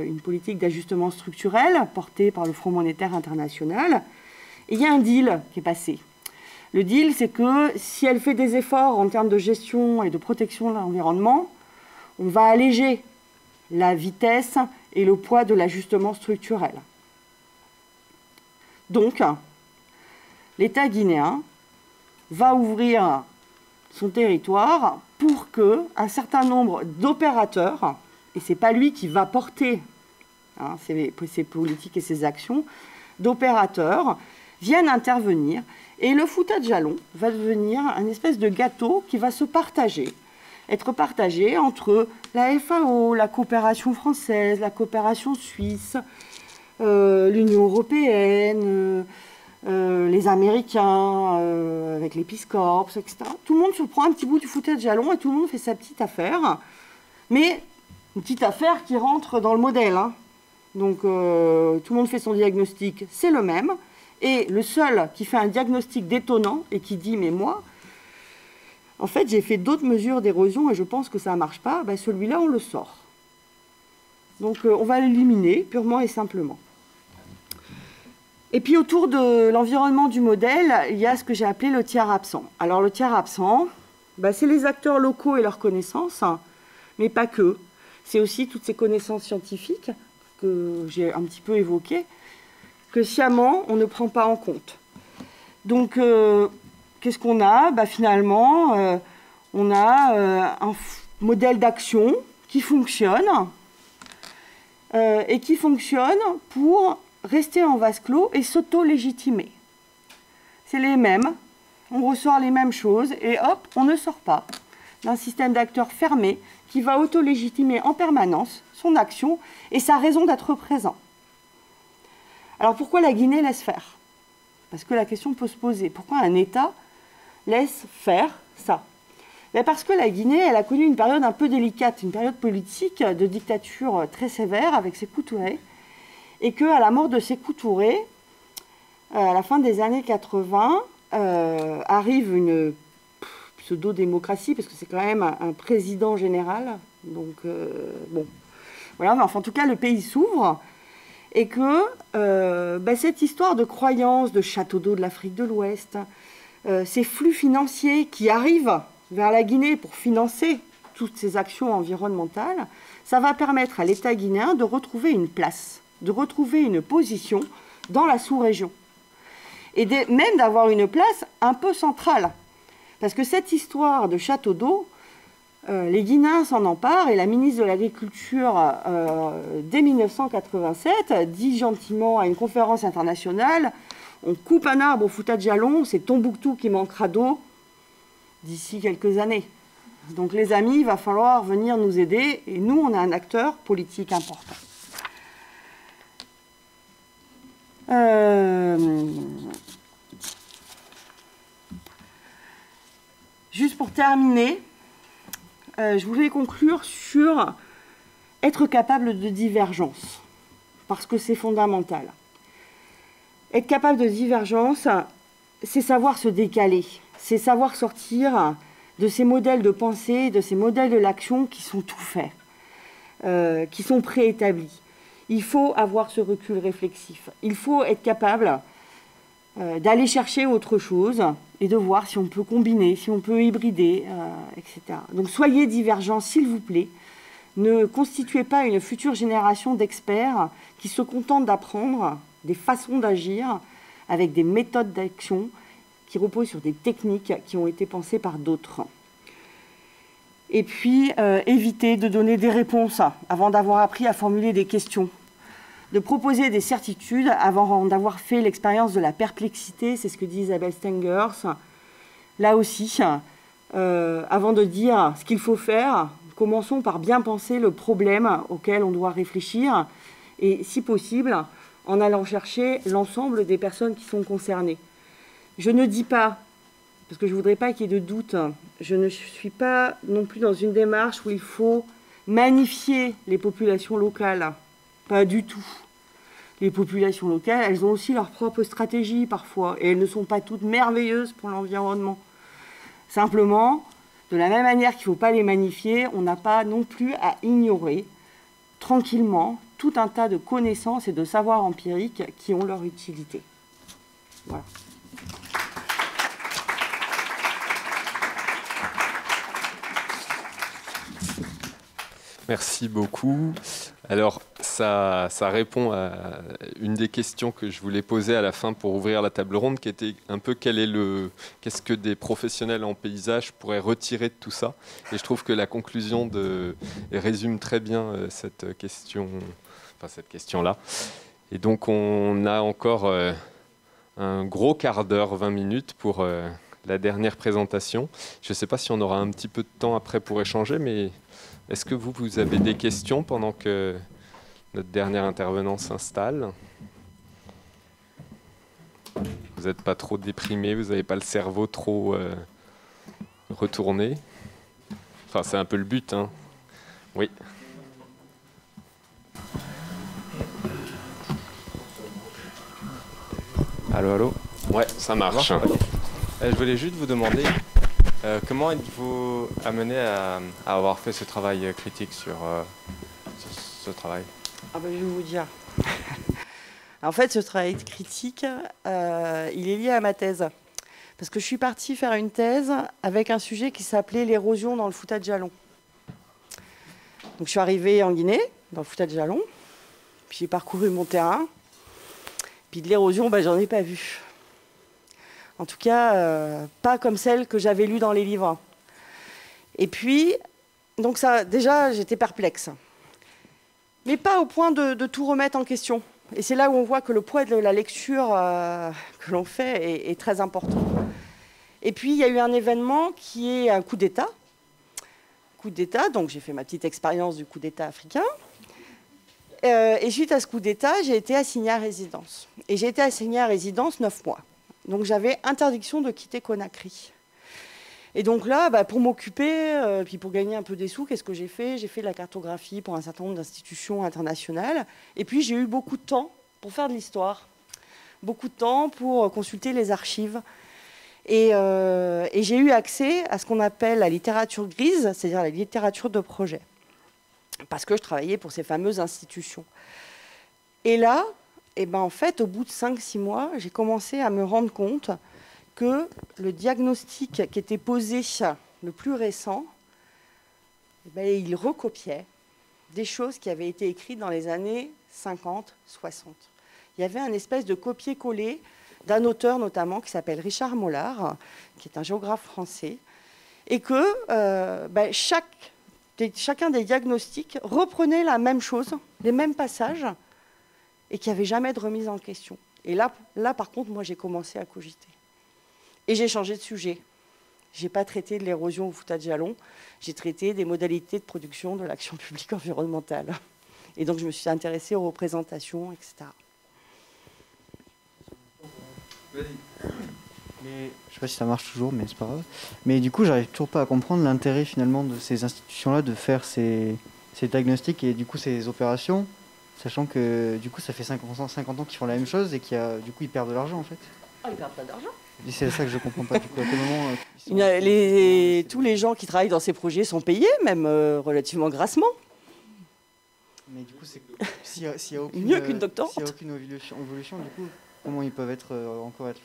une politique d'ajustement structurel portée par le Front monétaire international. Et il y a un deal qui est passé. Le deal, c'est que si elle fait des efforts en termes de gestion et de protection de l'environnement, on va alléger la vitesse et le poids de l'ajustement structurel. Donc, l'État guinéen va ouvrir son territoire pour que un certain nombre d'opérateurs, et ce n'est pas lui qui va porter hein, ses, politiques et ses actions, d'opérateurs viennent intervenir et le fouta de jalon va devenir un espèce de gâteau qui va se partager, être partagé entre la FAO, la coopération française, la coopération suisse, euh, l'Union européenne, euh, euh, les Américains, avec les Peace etc. Tout le monde se prend un petit bout du de jalon et tout le monde fait sa petite affaire. Mais une petite affaire qui rentre dans le modèle. Hein. Donc tout le monde fait son diagnostic, c'est le même. Et le seul qui fait un diagnostic détonnant et qui dit mais moi, en fait j'ai fait d'autres mesures d'érosion et je pense que ça ne marche pas, ben, celui-là on le sort. Donc on va l'éliminer purement et simplement. Et puis autour de l'environnement du modèle, il y a ce que j'ai appelé le tiers absent. Alors le tiers absent, bah, c'est les acteurs locaux et leurs connaissances, mais pas que. C'est aussi toutes ces connaissances scientifiques que j'ai un petit peu évoquées, que sciemment on ne prend pas en compte. Donc euh, qu'est-ce qu'on a? Bah, Finalement, euh, on a euh, un modèle d'action qui fonctionne et qui fonctionne pour rester en vase clos et s'auto-légitimer. C'est les mêmes, on ressort les mêmes choses et hop, on ne sort pas d'un système d'acteurs fermé qui va auto-légitimer en permanence son action et sa raison d'être présent. Alors pourquoi la Guinée laisse faire? Parce que la question peut se poser. Pourquoi un État laisse faire ça? Ben Parce que la Guinée, elle a connu une période un peu délicate, une période politique de dictature très sévère avec ses couturés et qu'à la mort de Sékou Touré, euh, à la fin des années 80, euh, arrive une pseudo-démocratie, parce que c'est quand même un, président général. Donc, euh, bon. Voilà, mais enfin, en tout cas, le pays s'ouvre. Et que bah, cette histoire de croyance de château d'eau de l'Afrique de l'Ouest, ces flux financiers qui arrivent vers la Guinée pour financer toutes ces actions environnementales, ça va permettre à l'État guinéen de retrouver une place de retrouver une position dans la sous-région. Et même d'avoir une place un peu centrale. Parce que cette histoire de château d'eau, euh, les Guinéens s'en emparent et la ministre de l'Agriculture, euh, dès 1987, dit gentiment à une conférence internationale on coupe un arbre au fouta de jalon, c'est Tombouctou qui manquera d'eau d'ici quelques années. Donc les amis, il va falloir venir nous aider et nous, on a un acteur politique important. Euh, juste pour terminer, euh, je voulais conclure sur être capable de divergence, parce que c'est fondamental. Être capable de divergence, c'est savoir se décaler, c'est savoir sortir de ces modèles de pensée, de ces modèles de l'action qui sont tout faits, euh, qui sont préétablis il faut avoir ce recul réflexif. Il faut être capable euh, d'aller chercher autre chose et de voir si on peut combiner, si on peut hybrider, euh, etc. Donc soyez divergents, s'il vous plaît. Ne constituez pas une future génération d'experts qui se contentent d'apprendre des façons d'agir avec des méthodes d'action qui reposent sur des techniques qui ont été pensées par d'autres. Et puis, euh, évitez de donner des réponses avant d'avoir appris à formuler des questions de proposer des certitudes avant d'avoir fait l'expérience de la perplexité, c'est ce que dit Isabelle Stengers. Là aussi, euh, avant de dire ce qu'il faut faire, commençons par bien penser le problème auquel on doit réfléchir et, si possible, en allant chercher l'ensemble des personnes qui sont concernées. Je ne dis pas, parce que je ne voudrais pas qu'il y ait de doute, je ne suis pas non plus dans une démarche où il faut magnifier les populations locales pas du tout. Les populations locales, elles ont aussi leur propre stratégie parfois, et elles ne sont pas toutes merveilleuses pour l'environnement. Simplement, de la même manière qu'il ne faut pas les magnifier, on n'a pas non plus à ignorer tranquillement tout un tas de connaissances et de savoirs empiriques qui ont leur utilité. Voilà. Merci beaucoup. Alors, ça, répond à une des questions que je voulais poser à la fin pour ouvrir la table ronde, qui était un peu quel est le, qu'est-ce que des professionnels en paysage pourraient retirer de tout ça. Et je trouve que la conclusion résume très bien euh, cette question, enfin cette question-là. Et donc, on a encore euh, un gros quart d'heure, 20 minutes pour euh, la dernière présentation. Je ne sais pas si on aura un petit peu de temps après pour échanger, mais est-ce que vous, vous avez des questions pendant que notre dernier intervenant s'installe? Vous n'êtes pas trop déprimé, vous n'avez pas le cerveau trop euh, retourné? Enfin, c'est un peu le but, hein. Oui. Allô, allô? Ouais, ça marche. Euh, je voulais juste vous demander euh, comment êtes-vous amené à, avoir fait ce travail critique sur, euh, ce, travail ah ben, Je vais vous dire. en fait, ce travail critique, euh, il est lié à ma thèse. Parce que je suis partie faire une thèse avec un sujet qui s'appelait l'érosion dans le fouta de jalon. Donc je suis arrivée en Guinée, dans le fouta de jalon, puis j'ai parcouru mon terrain, puis de l'érosion, ben, j'en ai pas vu. En tout cas, euh, pas comme celle que j'avais lue dans les livres. Et puis, donc ça, déjà, j'étais perplexe. Mais pas au point de, tout remettre en question. Et c'est là où on voit que le poids de la lecture euh, que l'on fait est, très important. Et puis, il y a eu un événement qui est un coup d'État. Coup d'État, donc j'ai fait ma petite expérience du coup d'État africain. Euh, et suite à ce coup d'État, j'ai été assignée à résidence. Et j'ai été assignée à résidence neuf mois. Donc j'avais interdiction de quitter Conakry. Et donc là, bah, pour m'occuper, euh, puis pour gagner un peu des sous, qu'est-ce que j'ai fait? J'ai fait de la cartographie pour un certain nombre d'institutions internationales. Et puis j'ai eu beaucoup de temps pour faire de l'histoire, beaucoup de temps pour euh, consulter les archives. Euh, et j'ai eu accès à ce qu'on appelle la littérature grise, c'est-à-dire la littérature de projet, parce que je travaillais pour ces fameuses institutions. Et là, et ben en fait, au bout de 5-6 mois, j'ai commencé à me rendre compte que le diagnostic qui était posé le plus récent, eh ben, il recopiait des choses qui avaient été écrites dans les années 50, 60. Il y avait un espèce de copier-coller d'un auteur notamment qui s'appelle Richard Mollard, qui est un géographe français, et que euh, ben, chacun des diagnostics reprenait la même chose, les mêmes passages, et qu'il n'y avait jamais de remise en question. Et là, là par contre, moi, j'ai commencé à cogiter. Et j'ai changé de sujet. Je n'ai pas traité de l'érosion au foutage de jalon, j'ai traité des modalités de production de l'action publique environnementale. Et donc, je me suis intéressée aux représentations, etc. Mais, je ne sais pas si ça marche toujours, mais c'est pas grave. Mais du coup, j'arrive toujours pas à comprendre l'intérêt finalement de ces institutions-là de faire ces, ces diagnostics et du coup ces opérations Sachant que du coup, ça fait 50 ans, 50 ans qu'ils font la même chose et qu'ils du coup, ils perdent de l'argent en fait. Ah, ils perdent pas d'argent C'est ça que je comprends pas. Du coup, à quel moment euh, les, Tous les gens qui travaillent dans ces projets sont payés, même euh, relativement grassement. Mais du coup, s'il n'y a, aucune, Mieux qu'une doctorante. S'il n'y a aucune évolution, du coup, comment ils peuvent être euh, encore être.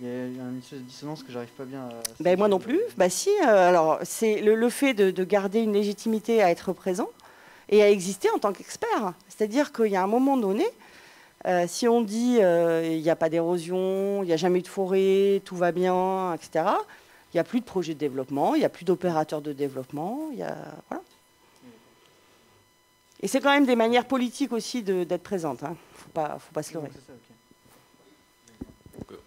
il y a une espèce de dissonance que j'arrive pas bien à. Ben, moi non plus. Bah si. alors, c'est le, le, fait de, de, garder une légitimité à être présent et à exister en tant qu'expert. C'est-à-dire qu'il y a un moment donné, euh, si on dit euh, il n'y a pas d'érosion, il n'y a jamais eu de forêt, tout va bien, etc., il n'y a plus de projet de développement, il n'y a plus d'opérateurs de développement. Y a, voilà. Et c'est quand même des manières politiques aussi d'être présente. Il hein. ne faut pas, faut pas se leurrer.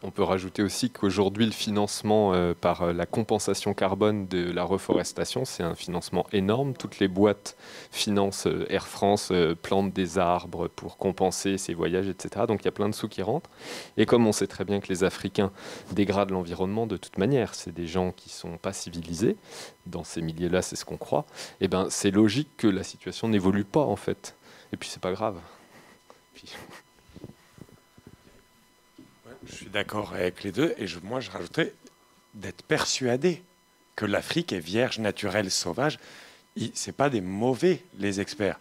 On peut rajouter aussi qu'aujourd'hui, le financement euh, par euh, la compensation carbone de la reforestation, c'est un financement énorme. Toutes les boîtes financent euh, Air France, plantent des arbres pour compenser ces voyages, etc. Donc il y a plein de sous qui rentrent. Et comme on sait très bien que les Africains dégradent l'environnement de toute manière, c'est des gens qui ne sont pas civilisés, dans ces milieux-là, c'est ce qu'on croit, et eh ben, c'est logique que la situation n'évolue pas en fait. Et puis c'est pas grave. Je suis d'accord avec les deux et moi je rajouterais d'être persuadés que l'Afrique est vierge, naturelle, sauvage. Ce pas des mauvais, les experts.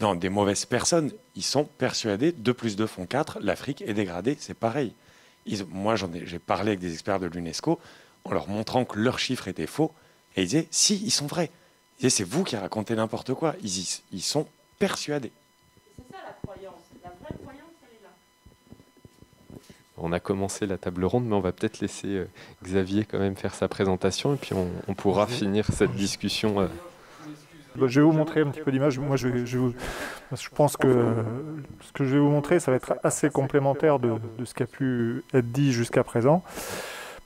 Non, des mauvaises personnes. Ils sont persuadés, 2 plus 2 font 4, l'Afrique est dégradée, c'est pareil. moi, j'ai parlé avec des experts de l'UNESCO en leur montrant que leurs chiffres étaient faux. Et ils disaient, si, ils sont vrais. Ils disaient, c'est vous qui racontez n'importe quoi. Ils, ils sont persuadés. On a commencé la table ronde, mais on va peut-être laisser euh, Xavier quand même faire sa présentation et puis on, pourra finir cette discussion. Euh. Bah, je vais vous montrer un petit peu d'image. Moi, je, je, pense que ce que je vais vous montrer, ça va être assez complémentaire de, ce qui a pu être dit jusqu'à présent.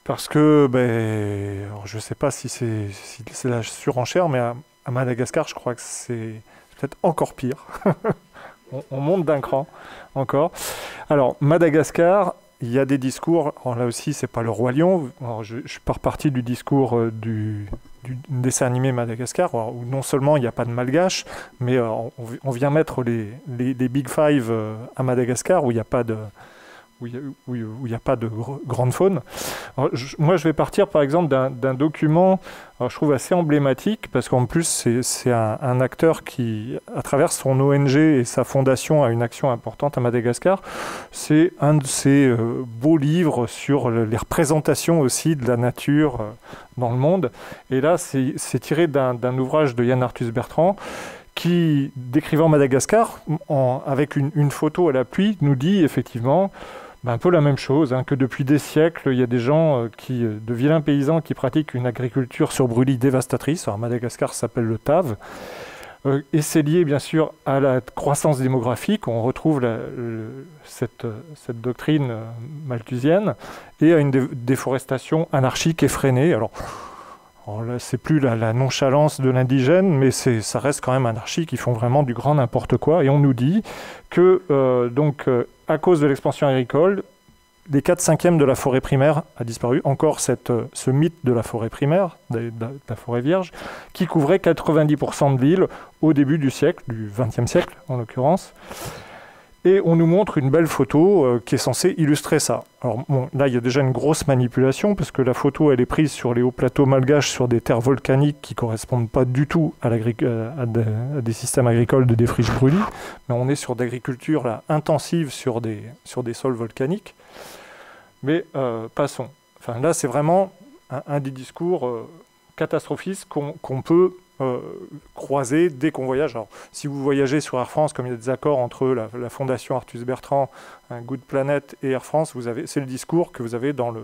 Parce que, ben, je ne sais pas si c'est la surenchère, mais à, Madagascar, je crois que c'est peut-être encore pire. on, monte d'un cran encore. Alors, Madagascar, il y a des discours. là aussi, c'est pas le roi lion. je, je pars partie du discours euh, du, dessin animé Madagascar, où non seulement il n'y a pas de malgache, mais euh, on, vient mettre les, les, les, Big Five euh, à Madagascar, où il n'y a pas de où il n'y a, pas de grande faune. moi, je vais partir par exemple d'un document, je trouve assez emblématique, parce qu'en plus, c'est un, acteur qui, à travers son ONG et sa fondation, a une action importante à Madagascar. C'est un de ces euh, beaux livres sur les représentations aussi de la nature euh, dans le monde. Et là, c'est tiré d'un ouvrage de Yann Arthus Bertrand qui, décrivant Madagascar, avec une, une, photo à l'appui, nous dit effectivement ben, un peu la même chose, hein, que depuis des siècles, il y a des gens, euh, qui, euh, de vilains paysans qui pratiquent une agriculture sur brûlis dévastatrice. Alors Madagascar s'appelle le TAV. Euh, et c'est lié bien sûr à la croissance démographique, on retrouve cette, doctrine malthusienne, et à une déforestation anarchique effrénée. Alors, là, c'est plus la, nonchalance de l'indigène, mais ça reste quand même anarchique. Ils font vraiment du grand n'importe quoi. Et on nous dit que, donc, à cause de l'expansion agricole, les 4 cinquièmes de la forêt primaire a disparu. Encore cette, ce mythe de la forêt primaire, de, la forêt vierge, qui couvrait 90% de l'île au début du siècle, du XXe siècle en l'occurrence. Et on nous montre une belle photo euh, qui est censée illustrer ça. Alors là, il y a déjà une grosse manipulation parce que la photo, elle est prise sur les hauts plateaux malgaches, sur des terres volcaniques qui correspondent pas du tout à, euh, à, des systèmes agricoles de défriche brûlis, mais on est sur d'agriculture intensive sur des, sur des sols volcaniques. Mais euh, passons. Enfin, là, c'est vraiment un, des discours catastrophistes qu'on peut euh, croiser dès qu'on voyage. Alors, si vous voyagez sur Air France, comme il y a des accords entre la, fondation Artus Bertrand, un Good Planet et Air France, vous avez, c'est le discours que vous avez dans le,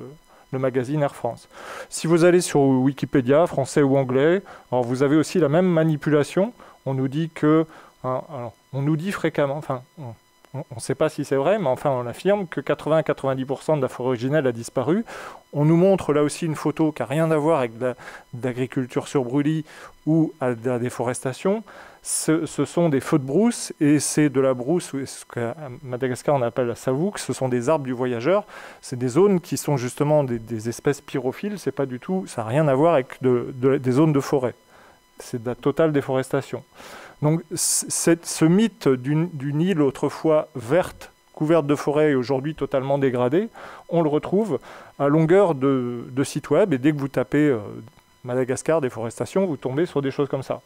magazine Air France. Si vous allez sur Wikipédia, français ou anglais, alors vous avez aussi la même manipulation. On nous dit que, hein, on nous dit fréquemment, enfin, on ne sait pas si c'est vrai, mais enfin on affirme que 80-90% de la forêt originelle a disparu. On nous montre là aussi une photo qui n'a rien à voir avec l'agriculture sur brûlis ou à la déforestation. Ce, sont des feux de brousse et c'est de la brousse, ce qu'à Madagascar on appelle la savouk, ce sont des arbres du voyageur. C'est des zones qui sont justement des, espèces pyrophiles, c'est pas tout, ça n'a rien à voir avec des zones de forêt. C'est de la totale déforestation. Donc ce mythe d'une île autrefois verte, couverte de forêt et aujourd'hui totalement dégradée, on le retrouve à longueur de, sites web et dès que vous tapez euh, Madagascar, déforestation, vous tombez sur des choses comme ça.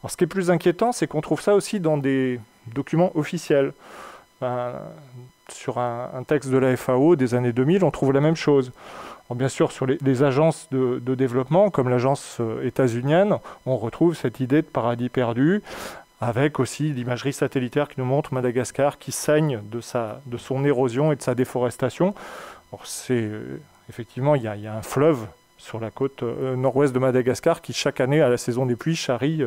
Alors, ce qui est plus inquiétant, c'est qu'on trouve ça aussi dans des documents officiels. sur un, un, texte de la FAO des années 2000, on trouve la même chose bien sûr, sur les, agences de, développement, comme l'agence euh, états-unienne, on retrouve cette idée de paradis perdu, avec aussi l'imagerie satellitaire qui nous montre Madagascar qui saigne de, sa, de son érosion et de sa déforestation. euh, effectivement, il y, a, un fleuve sur la côte euh, nord-ouest de Madagascar qui, chaque année, à la saison des pluies, charrie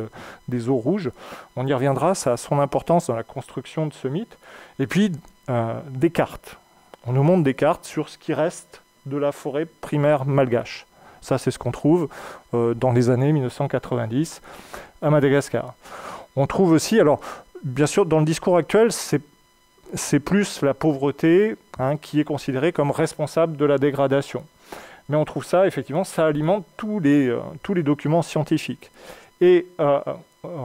des eaux rouges. On y reviendra, ça a son importance dans la construction de ce mythe. Et puis, des cartes. On nous montre des cartes sur ce qui reste de la forêt primaire malgache. Ça, c'est ce qu'on trouve euh, dans les années 1990 à Madagascar. On trouve aussi, alors, bien sûr, dans le discours actuel, c'est plus la pauvreté hein, qui est considérée comme responsable de la dégradation. Mais on trouve ça, effectivement, ça alimente tous les, euh, documents scientifiques. Et euh,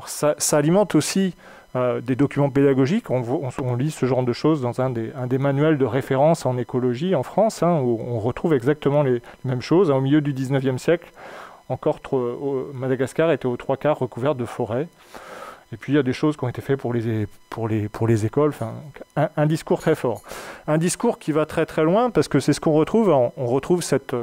ça, alimente aussi euh, des documents pédagogiques. On, lit ce genre de choses dans un des, manuels de référence en écologie en France, hein, où on retrouve exactement les, mêmes choses. Au milieu du 19e siècle, encore Madagascar était aux trois quarts recouvert de forêts. Et puis il y a des choses qui ont été faites pour les, écoles. Un, discours très fort. Un discours qui va très très loin parce que c'est ce qu'on retrouve. On, retrouve cette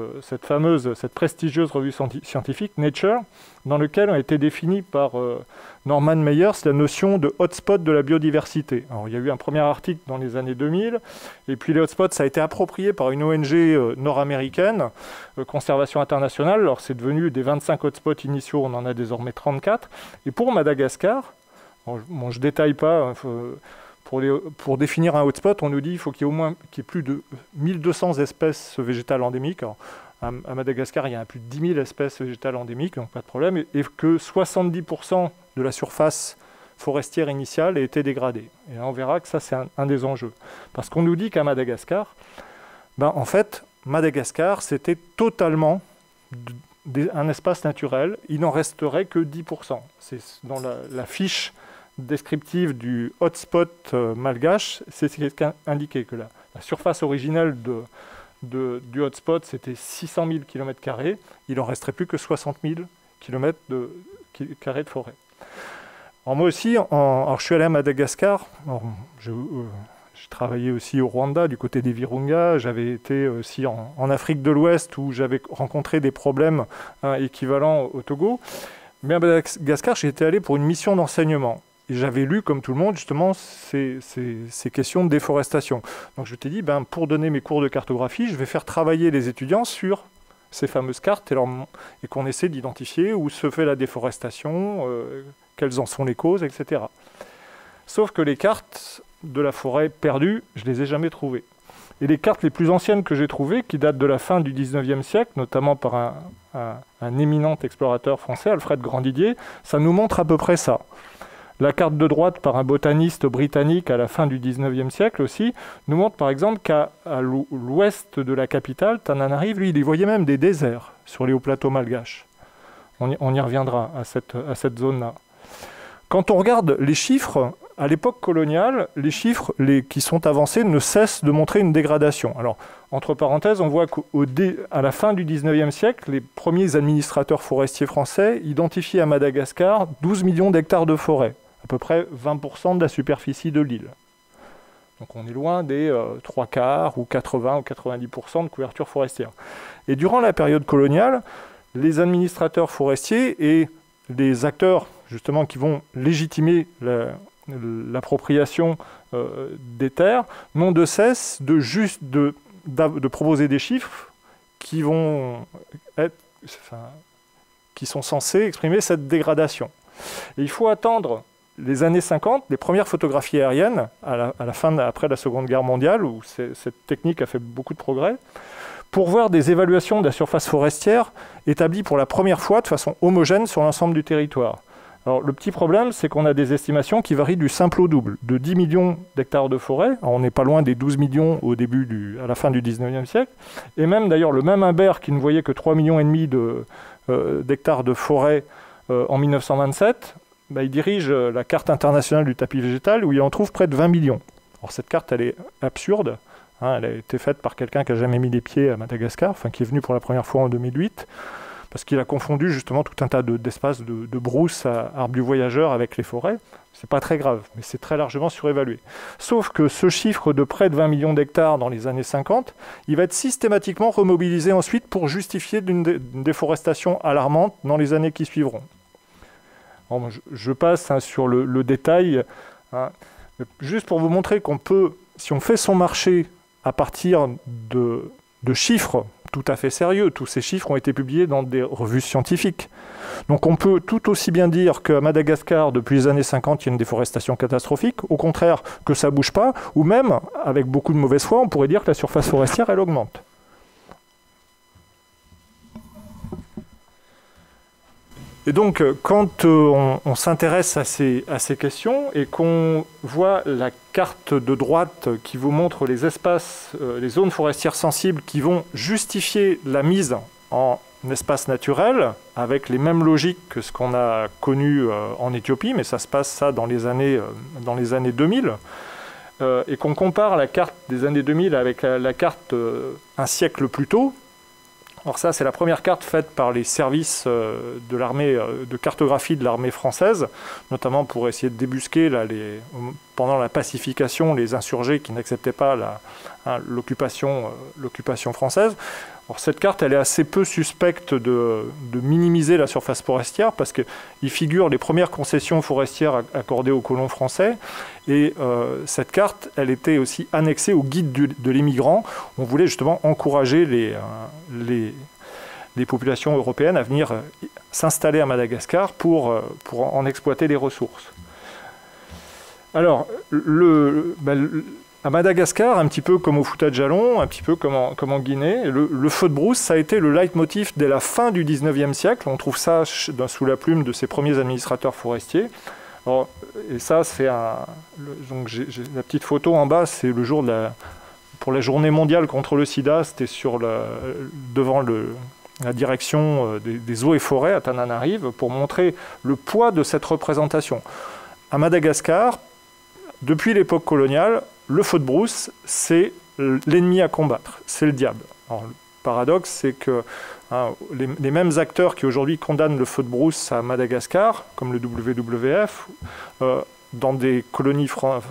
fameuse, cette prestigieuse revue scientifique, Nature, dans laquelle a été définie par euh, Norman Meyers la notion de hotspot de la biodiversité. Il y a eu un premier article dans les années 2000, et puis les hotspots, ça a été approprié par une ONG euh, nord-américaine, euh, Conservation Internationale. Alors, c'est devenu des 25 hotspots initiaux, on en a désormais 34. Et pour Madagascar, je ne détaille pas, hein, pour, définir un hotspot, on nous dit qu'il faut qu'il y ait au moins qu'il y ait plus de 1200 espèces végétales endémiques. À, Madagascar, il y a plus de 10 000 espèces végétales endémiques, donc pas de problème, et, que 70% de la surface forestière initiale a été dégradée. Et on verra que ça, c'est un, des enjeux. Parce qu'on nous dit qu'à Madagascar, ben, en fait, Madagascar, c'était totalement un espace naturel. Il n'en resterait que 10%. C'est dans la, fiche descriptive du hotspot euh, malgache, c'est ce qui est indiqué, que la, surface originelle de, du hotspot, c'était 600 000 km. Il en resterait plus que 60 000 km de, forêt. Alors moi aussi, alors je suis allé à Madagascar. Euh, j'ai travaillé aussi au Rwanda, du côté des Virunga. J'avais été aussi en, Afrique de l'Ouest, où j'avais rencontré des problèmes hein, équivalents au Togo. Mais à Madagascar, j'étais allé pour une mission d'enseignement. J'avais lu, comme tout le monde, justement, ces, questions de déforestation. Donc je t'ai dit, ben, pour donner mes cours de cartographie, je vais faire travailler les étudiants sur ces fameuses cartes et, qu'on essaie d'identifier où se fait la déforestation, euh, quelles en sont les causes, etc. Sauf que les cartes de la forêt perdue, je ne les ai jamais trouvées. Et les cartes les plus anciennes que j'ai trouvées, qui datent de la fin du 19e siècle, notamment par un éminent explorateur français, Alfred Grandidier, ça nous montre à peu près ça. La carte de droite par un botaniste britannique à la fin du 19e siècle aussi nous montre par exemple qu'à l'ouest de la capitale, Tananarive, lui, il y voyait même des déserts sur les hauts plateaux malgaches. On y, reviendra à cette, zone-là. Quand on regarde les chiffres, à l'époque coloniale, les chiffres qui sont avancés ne cessent de montrer une dégradation. Alors, entre parenthèses, on voit qu'à la fin du 19e siècle, les premiers administrateurs forestiers français identifiaient à Madagascar 12 millions d'hectares de forêt, à peu près 20% de la superficie de l'île. Donc on est loin des euh, trois quarts ou 80 ou 90% de couverture forestière. Et durant la période coloniale, les administrateurs forestiers et les acteurs justement qui vont légitimer l'appropriation euh, des terres n'ont de cesse de, juste, de, proposer des chiffres qui vont être, qui sont censés exprimer cette dégradation. Il faut attendre les années 50, les premières photographies aériennes, à la, fin, après la Seconde Guerre mondiale, où cette technique a fait beaucoup de progrès, pour voir des évaluations de la surface forestière établies pour la première fois de façon homogène sur l'ensemble du territoire. Le petit problème, c'est qu'on a des estimations qui varient du simple au double, de 10 millions d'hectares de forêt, on n'est pas loin des 12 millions au début à la fin du 19e siècle, et même d'ailleurs le même Imbert qui ne voyait que 3 millions et demi euh, d'hectares de, forêt euh, en 1927, bah, il dirige euh, la carte internationale du tapis végétal où il en trouve près de 20 millions. Alors cette carte, elle est absurde, Hein, elle a été faite par quelqu'un qui n'a jamais mis les pieds à Madagascar, enfin qui est venu pour la première fois en 2008, parce qu'il a confondu justement tout un tas d'espaces de, de, brousse à arbres du voyageur avec les forêts. C'est pas très grave, mais c'est très largement surévalué. Sauf que ce chiffre de près de 20 millions d'hectares dans les années 50, il va être systématiquement remobilisé ensuite pour justifier une, déforestation alarmante dans les années qui suivront. Je, passe hein, sur le, détail, hein, juste pour vous montrer qu'on peut, si on fait son marché à partir de, chiffres tout à fait sérieux. Tous ces chiffres ont été publiés dans des revues scientifiques. Donc on peut tout aussi bien dire qu'à Madagascar, depuis les années 50, il y a une déforestation catastrophique, au contraire que ça ne bouge pas, ou même, avec beaucoup de mauvaise foi, on pourrait dire que la surface forestière, elle augmente. Et donc, euh, quand euh, on, s'intéresse à ces, questions et qu'on voit la carte de droite qui vous montre les espaces, euh, les zones forestières sensibles qui vont justifier la mise en espace naturel avec les mêmes logiques que ce qu'on a connu en Éthiopie, mais ça se passe ça dans les années, dans les années 2000. et qu'on compare la carte des années 2000 avec la carte un siècle plus tôt, alors ça, c'est la première carte faite par les services euh, de l'armée, euh, de cartographie de l'armée française, notamment pour essayer de débusquer pendant la pacification les insurgés qui n'acceptaient pas hein, euh, l'occupation française cette carte, elle est assez peu suspecte de, minimiser la surface forestière parce qu'il figure les premières concessions forestières accordées aux colons français. Et euh, cette carte, elle était aussi annexée au guide de l'immigrant. On voulait justement encourager les, euh, les, populations européennes à venir euh, s'installer à Madagascar pour, pour en exploiter les ressources. Alors, le, ben, à Madagascar, un petit peu comme au Fouta de Jalon, un petit peu comme en, Guinée, le, feu de brousse, ça a été le leitmotiv dès la fin du 19e siècle. On trouve ça sous la plume de ces premiers administrateurs forestiers. et ça, c'est un. Donc, la petite photo en bas, c'est le jour de la. Pour la journée mondiale contre le sida, c'était sur devant la direction euh, des, des, eaux et forêts à Tananarive pour montrer le poids de cette représentation. À Madagascar, depuis l'époque coloniale, le feu de brousse, c'est l'ennemi à combattre, c'est le diable. le paradoxe, c'est que hein, les, mêmes acteurs qui aujourd'hui condamnent le feu de brousse à Madagascar, comme le WWF, euh, dans des colonies, enfin,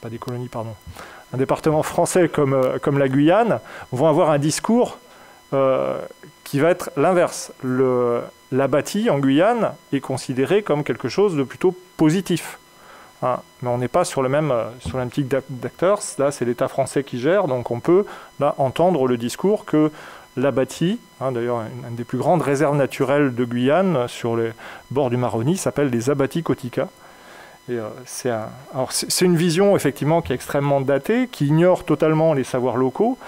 pas des colonies, pardon, un département français comme, euh, la Guyane, vont avoir un discours euh, qui va être l'inverse. L'abattis en Guyane est considéré comme quelque chose de plutôt positif. Hein, mais on n'est pas sur le même, euh, sur le type d'acteurs. Là, c'est l'État français qui gère, donc on peut là, entendre le discours que l'Abati, hein, d'ailleurs une, des plus grandes réserves naturelles de Guyane, sur les bords du Maroni, s'appelle les Abati Kotika. Euh, c'est une vision effectivement qui est extrêmement datée, qui ignore totalement les savoirs locaux.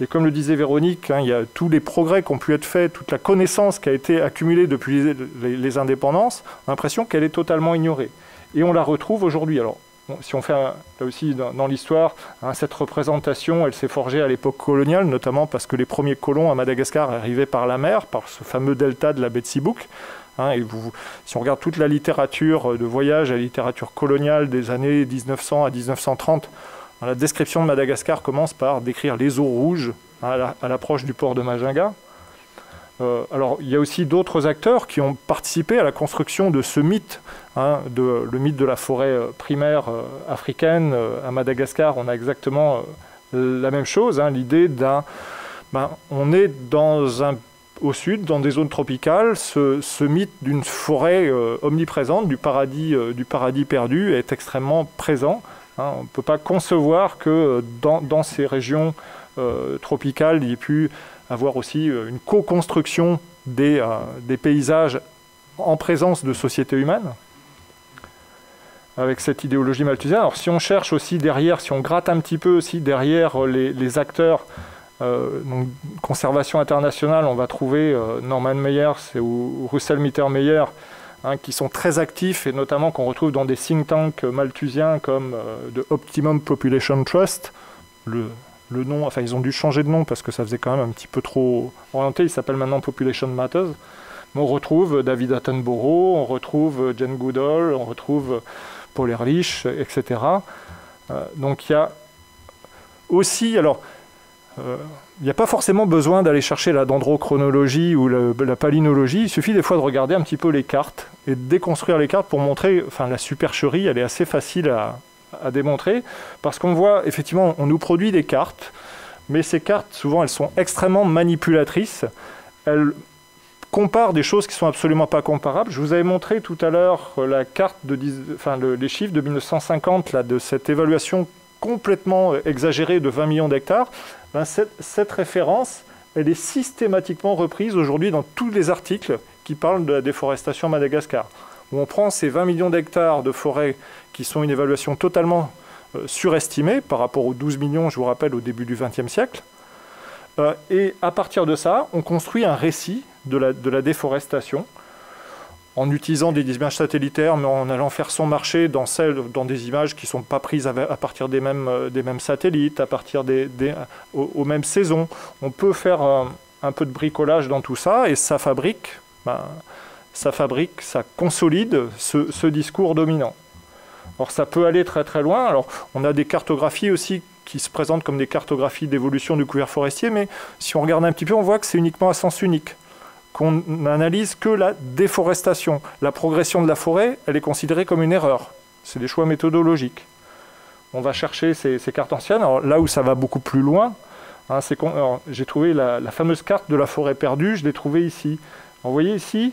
Et comme le disait Véronique, hein, il y a tous les progrès qui ont pu être faits, toute la connaissance qui a été accumulée depuis les, les, les indépendances, l'impression qu'elle est totalement ignorée et on la retrouve aujourd'hui. Alors, si on fait là aussi dans, l'histoire, hein, cette représentation, elle s'est forgée à l'époque coloniale, notamment parce que les premiers colons à Madagascar arrivaient par la mer, par ce fameux delta de la baie de Sibouk. Hein, et si on regarde toute la littérature de voyage, la littérature coloniale des années 1900 à 1930, la description de Madagascar commence par décrire les eaux rouges hein, à l'approche du port de Majinga. Euh, alors, il y a aussi d'autres acteurs qui ont participé à la construction de ce mythe, hein, de, le mythe de la forêt euh, primaire euh, africaine. à Madagascar, on a exactement la même chose, hein, l'idée d'un... Ben, on est dans un, au sud, dans des zones tropicales, ce, mythe d'une forêt omniprésente, du paradis, du paradis perdu, est extrêmement présent. Hein. on ne peut pas concevoir que dans, dans ces régions tropicales, il y ait pu avoir aussi euh, une co-construction des, euh, des, paysages en présence de sociétés humaines, avec cette idéologie malthusienne. Alors si on cherche aussi derrière, si on gratte un petit peu aussi derrière euh, les, acteurs, donc conservation internationale, on va trouver Norman Meyers ou Russell Mittermeyer, hein, qui sont très actifs et notamment qu'on retrouve dans des think tanks malthusiens comme de Optimum Population Trust, le le nom, enfin ils ont dû changer de nom parce que ça faisait quand même un petit peu trop orienté, il s'appelle maintenant Population Matters. Mais on retrouve David Attenborough, on retrouve Jane Goodall, on retrouve Paul Ehrlich, etc. Euh, donc il y a aussi, alors, euh, il n'y a pas forcément besoin d'aller chercher la dendrochronologie ou la, palynologie, il suffit des fois de regarder un petit peu les cartes et de déconstruire les cartes pour montrer, enfin la supercherie, elle est assez facile à, à démontrer, parce qu'on voit, effectivement, on nous produit des cartes, mais ces cartes, souvent, elles sont extrêmement manipulatrices. Elles comparent des choses qui sont absolument pas comparables. Je vous avais montré tout à l'heure la carte de, enfin, les chiffres de 1950 là, de cette évaluation complètement exagérée de 20 millions d'hectares. Ben, cette, référence, elle est systématiquement reprise aujourd'hui dans tous les articles qui parlent de la déforestation Madagascar où on prend ces 20 millions d'hectares de forêt qui sont une évaluation totalement euh, surestimée par rapport aux 12 millions, je vous rappelle, au début du XXe siècle. Euh, et à partir de ça, on construit un récit de la, déforestation en utilisant des images satellitaires, mais en allant faire son marché dans, celles, dans des images qui ne sont pas prises à, partir des mêmes, euh, des mêmes satellites, à partir des, aux, mêmes saisons. On peut faire un, peu de bricolage dans tout ça, et ça fabrique, ben, ça fabrique, ça consolide ce discours dominant. Alors ça peut aller très très loin. Alors on a des cartographies aussi qui se présentent comme des cartographies d'évolution du couvert forestier, mais si on regarde un petit peu, on voit que c'est uniquement à sens unique qu'on n'analyse que la déforestation. La progression de la forêt, elle est considérée comme une erreur. C'est des choix méthodologiques. On va chercher ces, cartes anciennes. Alors, là où ça va beaucoup plus loin, hein, j'ai trouvé la, fameuse carte de la forêt perdue, je l'ai trouvée ici. vous voyez ici,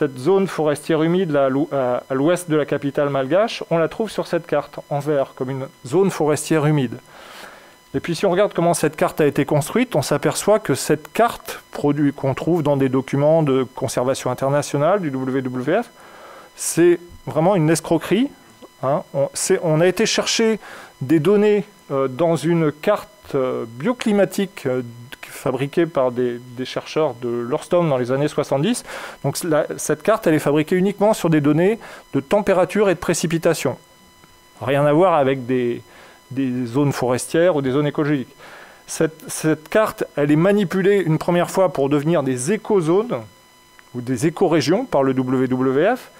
cette zone forestière humide à l'ouest de la capitale malgache, on la trouve sur cette carte en vert, comme une zone forestière humide. Et puis si on regarde comment cette carte a été construite, on s'aperçoit que cette carte, produit qu'on trouve dans des documents de conservation internationale du WWF, c'est vraiment une escroquerie. Hein. On, a été chercher des données euh, dans une carte euh, bioclimatique euh, fabriquée par des, chercheurs de Lorstom dans les années 70. Donc cette carte, elle est fabriquée uniquement sur des données de température et de précipitation. Rien à voir avec des, zones forestières ou des zones écologiques. Cette, carte, elle est manipulée une première fois pour devenir des écozones ou des écorégions par le WWF.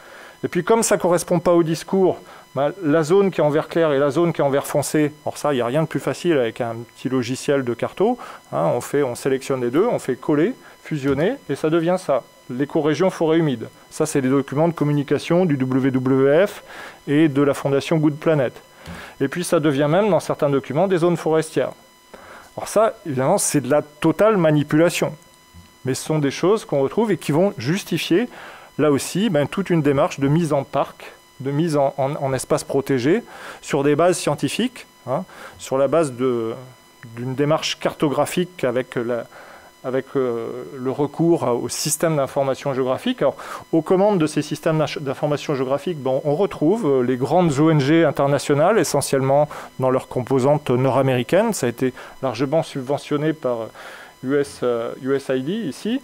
Et puis comme ça ne correspond pas au discours, bah, la zone qui est en vert clair et la zone qui est en vert foncé, alors ça, il n'y a rien de plus facile avec un petit logiciel de carto. Hein, on, fait, on sélectionne les deux, on fait coller, fusionner, et ça devient ça, l'écorégion forêt humide. Ça, c'est des documents de communication du WWF et de la fondation Good Planet. Et puis ça devient même, dans certains documents, des zones forestières. Alors ça, évidemment, c'est de la totale manipulation. Mais ce sont des choses qu'on retrouve et qui vont justifier, là aussi, ben, toute une démarche de mise en parc, de mise en, espace protégé, sur des bases scientifiques, hein, sur la base d'une démarche cartographique avec euh, le recours au système d'information géographique. Aux commandes de ces systèmes d'information géographique, bon, on retrouve euh, les grandes ONG internationales, essentiellement dans leurs composantes nord-américaines. Ça a été largement subventionné par US, euh, USAID ici.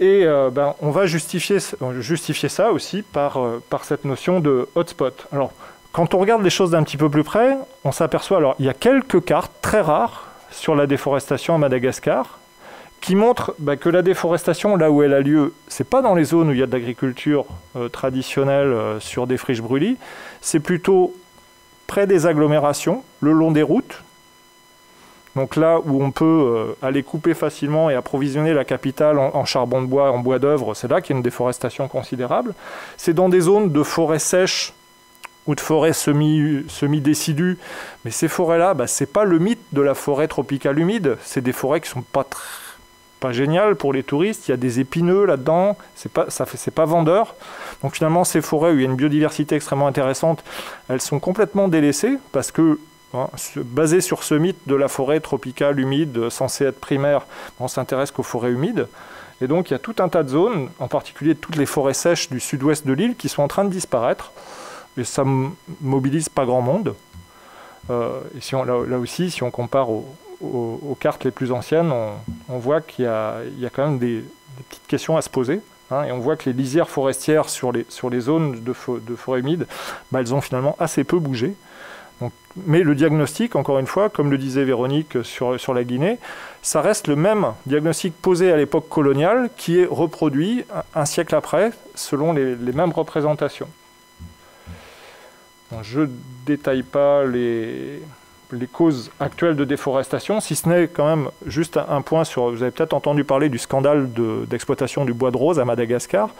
Et ben, on va justifier, ça aussi par, par cette notion de hotspot. Alors, quand on regarde les choses d'un petit peu plus près, on s'aperçoit, alors il y a quelques cartes très rares sur la déforestation à Madagascar, qui montre bah, que la déforestation, là où elle a lieu, c'est pas dans les zones où il y a de l'agriculture euh, traditionnelle euh, sur des friches brûlées, c'est plutôt près des agglomérations, le long des routes. Donc là où on peut euh, aller couper facilement et approvisionner la capitale en, charbon de bois, en bois d'œuvre, c'est là qu'il y a une déforestation considérable. C'est dans des zones de forêts sèches ou de forêts semi-décidues. Mais ces forêts-là, bah, ce n'est pas le mythe de la forêt tropicale humide. C'est des forêts qui ne sont pas, pas géniales pour les touristes. Il y a des épineux là-dedans. Ce n'est pas, pas vendeur. Donc finalement, ces forêts où il y a une biodiversité extrêmement intéressante, elles sont complètement délaissées parce que basé sur ce mythe de la forêt tropicale humide censée être primaire, on s'intéresse qu'aux forêts humides. Et donc il y a tout un tas de zones, en particulier toutes les forêts sèches du sud-ouest de l'île, qui sont en train de disparaître et ça mobilise pas grand monde. Euh, et si on, là, aussi, si on compare aux, cartes les plus anciennes, on, voit qu'il y, a quand même des, petites questions à se poser. Hein, et on voit que les lisières forestières sur les, sur les zones de, de forêt humide, bah, elles ont finalement assez peu bougé. Mais le diagnostic, encore une fois, comme le disait Véronique sur, la Guinée, ça reste le même diagnostic posé à l'époque coloniale qui est reproduit un, siècle après selon les mêmes représentations. Je ne détaille pas les, les causes actuelles de déforestation, si ce n'est quand même juste un point sur, vous avez peut-être entendu parler du scandale d'exploitation du bois de rose à Madagascar.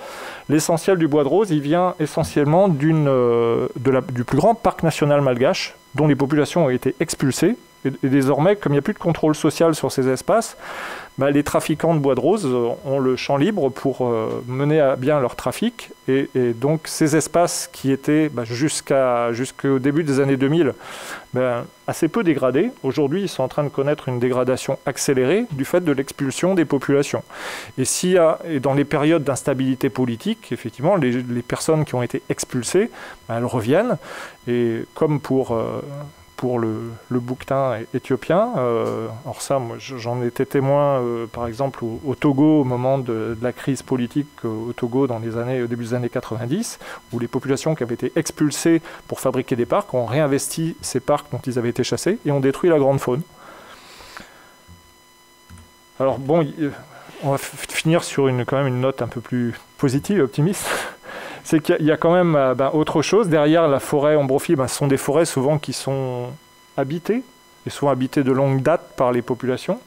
L'essentiel du bois de rose, il vient essentiellement euh, du plus grand parc national malgache, dont les populations ont été expulsées. et désormais, comme il n'y a plus de contrôle social sur ces espaces, bah, les trafiquants de bois de rose ont le champ libre pour euh, mener à bien leur trafic. Et, donc ces espaces qui étaient bah, jusqu'au début des années 2000 bah, assez peu dégradés, aujourd'hui ils sont en train de connaître une dégradation accélérée du fait de l'expulsion des populations. Et, a, et dans les périodes d'instabilité politique, effectivement, les, personnes qui ont été expulsées, elles reviennent. Et comme pour... Euh, pour le, le bouquetin éthiopien. Euh, alors ça, moi, j'en étais témoin, euh, par exemple, au, Togo, au moment de, la crise politique au Togo dans les années, au début des années 90, où les populations qui avaient été expulsées pour fabriquer des parcs ont réinvesti ces parcs dont ils avaient été chassés et ont détruit la grande faune. Alors bon, on va finir sur une, quand même une note un peu plus positive et optimiste. C'est qu'il y, a quand même euh, ben, autre chose. Derrière la forêt ombrophile, ben, ce sont des forêts souvent qui sont habitées, et souvent habitées de longue date par les populations.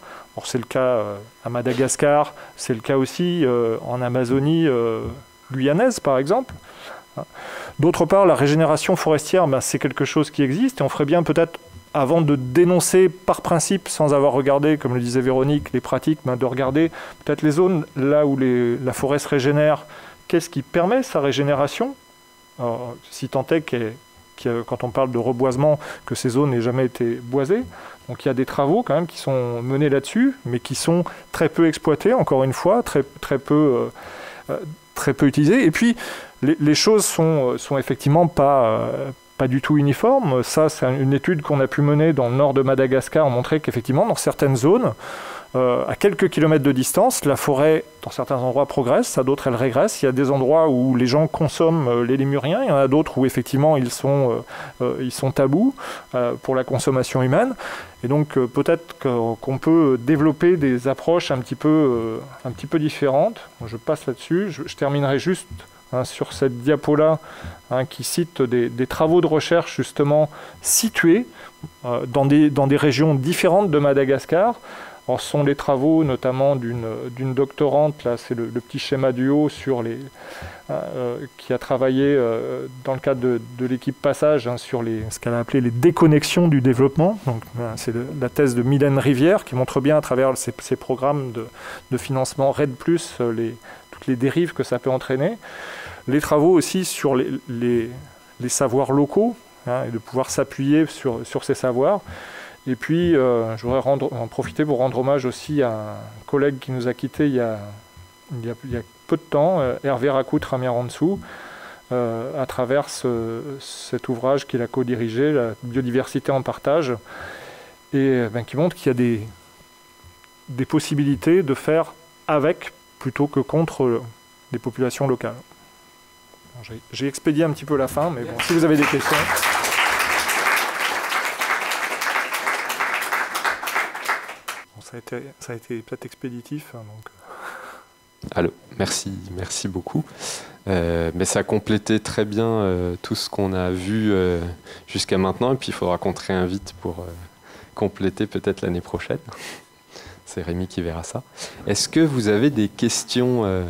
c'est le cas euh, à Madagascar, c'est le cas aussi euh, en Amazonie guyanaise par exemple. D'autre part, la régénération forestière, ben, c'est quelque chose qui existe et on ferait bien peut-être avant de dénoncer par principe, sans avoir regardé, comme le disait Véronique, les pratiques, ben, de regarder peut-être les zones là où la forêt se régénère, qu'est-ce qui permet sa régénération Si tant est que quand on parle de reboisement, que ces zones n'aient jamais été boisées. Donc il y a des travaux quand même qui sont menés là-dessus, mais qui sont très peu exploités, encore une fois, très, très, peu, euh, euh, très peu utilisés. Et puis les, choses sont, sont effectivement pas, euh, pas du tout uniforme. Ça, c'est une étude qu'on a pu mener dans le nord de Madagascar, on montrait qu'effectivement, dans certaines zones, euh, à quelques kilomètres de distance, la forêt, dans certains endroits, progresse, à d'autres, elle régresse. Il y a des endroits où les gens consomment euh, les lémuriens, il y en a d'autres où, effectivement, ils sont, euh, ils sont tabous pour la consommation humaine. Et donc, peut-être qu'on peut développer des approches un petit peu, un petit peu différentes. Je passe là-dessus. Je, terminerai juste Hein, sur cette diapo-là, hein, qui cite des, travaux de recherche justement situés dans, des, dans des régions différentes de Madagascar. Ce sont les travaux notamment d'une doctorante, là c'est le, petit schéma du haut euh, euh, qui a travaillé dans le cadre de, l'équipe Passage hein, sur les, ce qu'elle a appelé les déconnexions du développement. c'est la thèse de Mylène Rivière qui montre bien à travers ces, programmes de, de, financement RED, les, toutes les dérives que ça peut entraîner les travaux aussi sur les, savoirs locaux, hein, et de pouvoir s'appuyer sur, ces savoirs. Et puis, euh, je voudrais en profiter pour rendre hommage aussi à un collègue qui nous a quittés il y a, peu de temps, euh, Hervé Racout Ramier-Ransou, euh, à travers cet ouvrage qu'il a co-dirigé, La biodiversité en partage, et ben, qui montre qu'il y a des, des possibilités de faire avec plutôt que contre les populations locales. J'ai expédié un petit peu la fin, mais bon, si vous avez des questions. Ça a été, peut-être expéditif. Hein. Euh. Allô, merci, merci beaucoup. Euh, mais ça a complété très bien euh, tout ce qu'on a vu jusqu'à maintenant, et puis il faudra qu'on te réinvite pour compléter peut-être l'année prochaine. C'est Rémi qui verra ça. Est-ce que vous avez des questions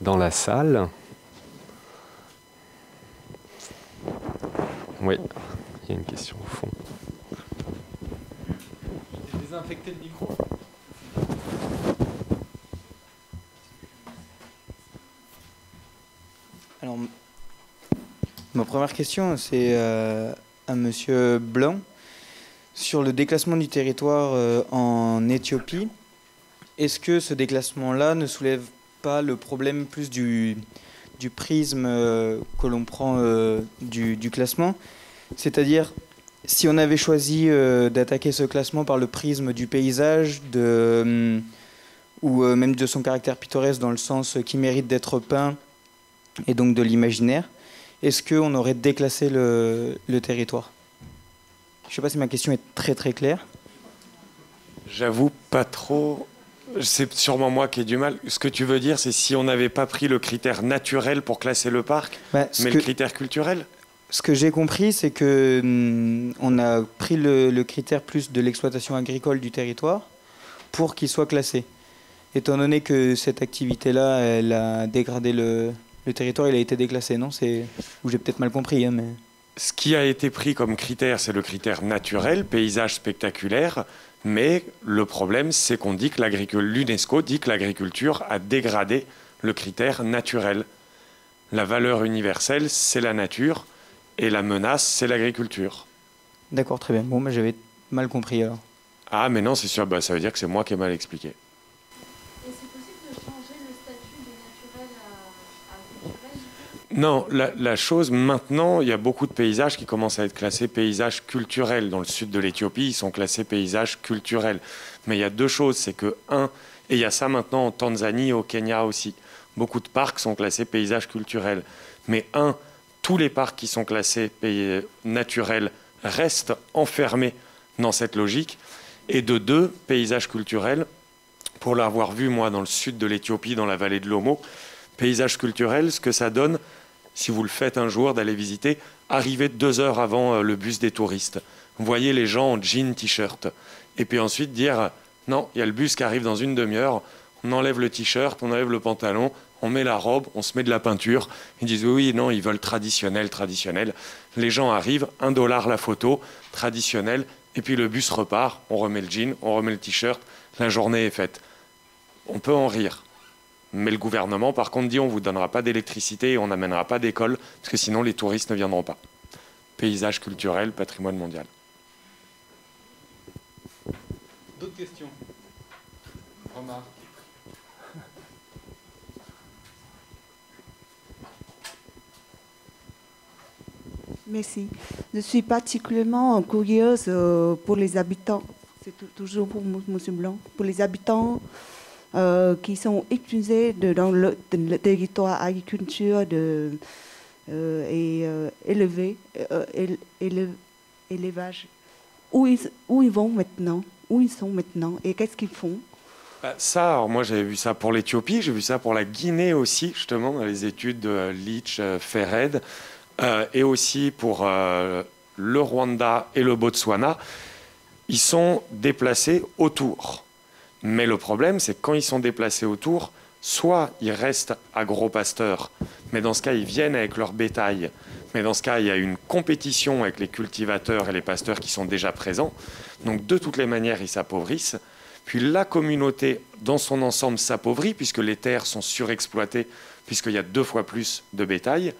dans la salle? Oui, il y a une question au fond. Le micro. Alors, ma première question, c'est euh, à Monsieur Blanc sur le déclassement du territoire euh, en Éthiopie. Est-ce que ce déclassement-là ne soulève pas le problème plus du, du prisme euh, que l'on prend euh, du, classement? C'est-à-dire, si on avait choisi euh, d'attaquer ce classement par le prisme du paysage, de, ou même de son caractère pittoresque dans le sens qui mérite d'être peint, et donc de l'imaginaire, est-ce qu'on aurait déclassé le, le territoire? Je ne sais pas si ma question est très très claire. J'avoue pas trop. C'est sûrement moi qui ai du mal. Ce que tu veux dire, c'est si on n'avait pas pris le critère naturel pour classer le parc, bah, mais le critère culturel? Ce que j'ai compris, c'est que hmm, on a pris le, critère plus de l'exploitation agricole du territoire pour qu'il soit classé. Étant donné que cette activité-là, elle a dégradé le, territoire, il a été déclassé, non? C'est ou j'ai peut-être mal compris, hein, mais. Ce qui a été pris comme critère, c'est le critère naturel, paysage spectaculaire. Mais le problème, c'est qu'on dit que l'UNESCO dit que l'agriculture a dégradé le critère naturel. La valeur universelle, c'est la nature, et la menace, c'est l'agriculture. D'accord, très bien. Bon, mais j'avais mal compris alors. Ah, mais non, c'est sûr, bah, ça veut dire que c'est moi qui ai mal expliqué. Non, la, chose, maintenant, il y a beaucoup de paysages qui commencent à être classés paysages culturels. Dans le sud de l'Éthiopie, ils sont classés paysages culturels. Mais il y a deux choses, c'est que, un, et il y a ça maintenant en Tanzanie, au Kenya aussi, beaucoup de parcs sont classés paysages culturels. Mais un, tous les parcs qui sont classés naturels restent enfermés dans cette logique. Et de deux, paysages culturels, pour l'avoir vu moi dans le sud de l'Éthiopie, dans la vallée de l'Omo. Paysage culturel, ce que ça donne, si vous le faites un jour d'aller visiter, arriver deux heures avant euh, le bus des touristes. Vous voyez les gens en jean, t-shirt. Et puis ensuite dire, non, il y a le bus qui arrive dans une demi-heure, on enlève le t-shirt, on enlève le pantalon, on met la robe, on se met de la peinture. Ils disent oui, non, ils veulent traditionnel, traditionnel. Les gens arrivent, un dollar la photo, traditionnel, et puis le bus repart, on remet le jean, on remet le t-shirt, la journée est faite. On peut en rire. Mais le gouvernement, par contre, dit on ne vous donnera pas d'électricité et on n'amènera pas d'école, parce que sinon les touristes ne viendront pas. Paysage culturel, patrimoine mondial. D'autres questions? Remarques Merci. Je suis particulièrement curieuse euh, pour les habitants, c'est toujours pour M. Blanc, pour les habitants euh, qui sont utilisés dans le, territoire agriculture euh, et élevage. Où ils, où ils vont maintenant? Où ils sont maintenant? Et qu'est-ce qu'ils font? Bah, ça, moi j'avais vu ça pour l'Éthiopie, j'ai vu ça pour la Guinée aussi, justement, dans les études de Leach, Ferred. Euh, et aussi pour euh, le Rwanda et le Botswana, ils sont déplacés autour. Mais le problème, c'est que quand ils sont déplacés autour, soit ils restent à gros pasteurs, mais dans ce cas, ils viennent avec leur bétail. Mais dans ce cas, il y a une compétition avec les cultivateurs et les pasteurs qui sont déjà présents. Donc, de toutes les manières, ils s'appauvrissent. Puis la communauté, dans son ensemble, s'appauvrit, puisque les terres sont surexploitées, puisqu'il y a deux fois plus de bétail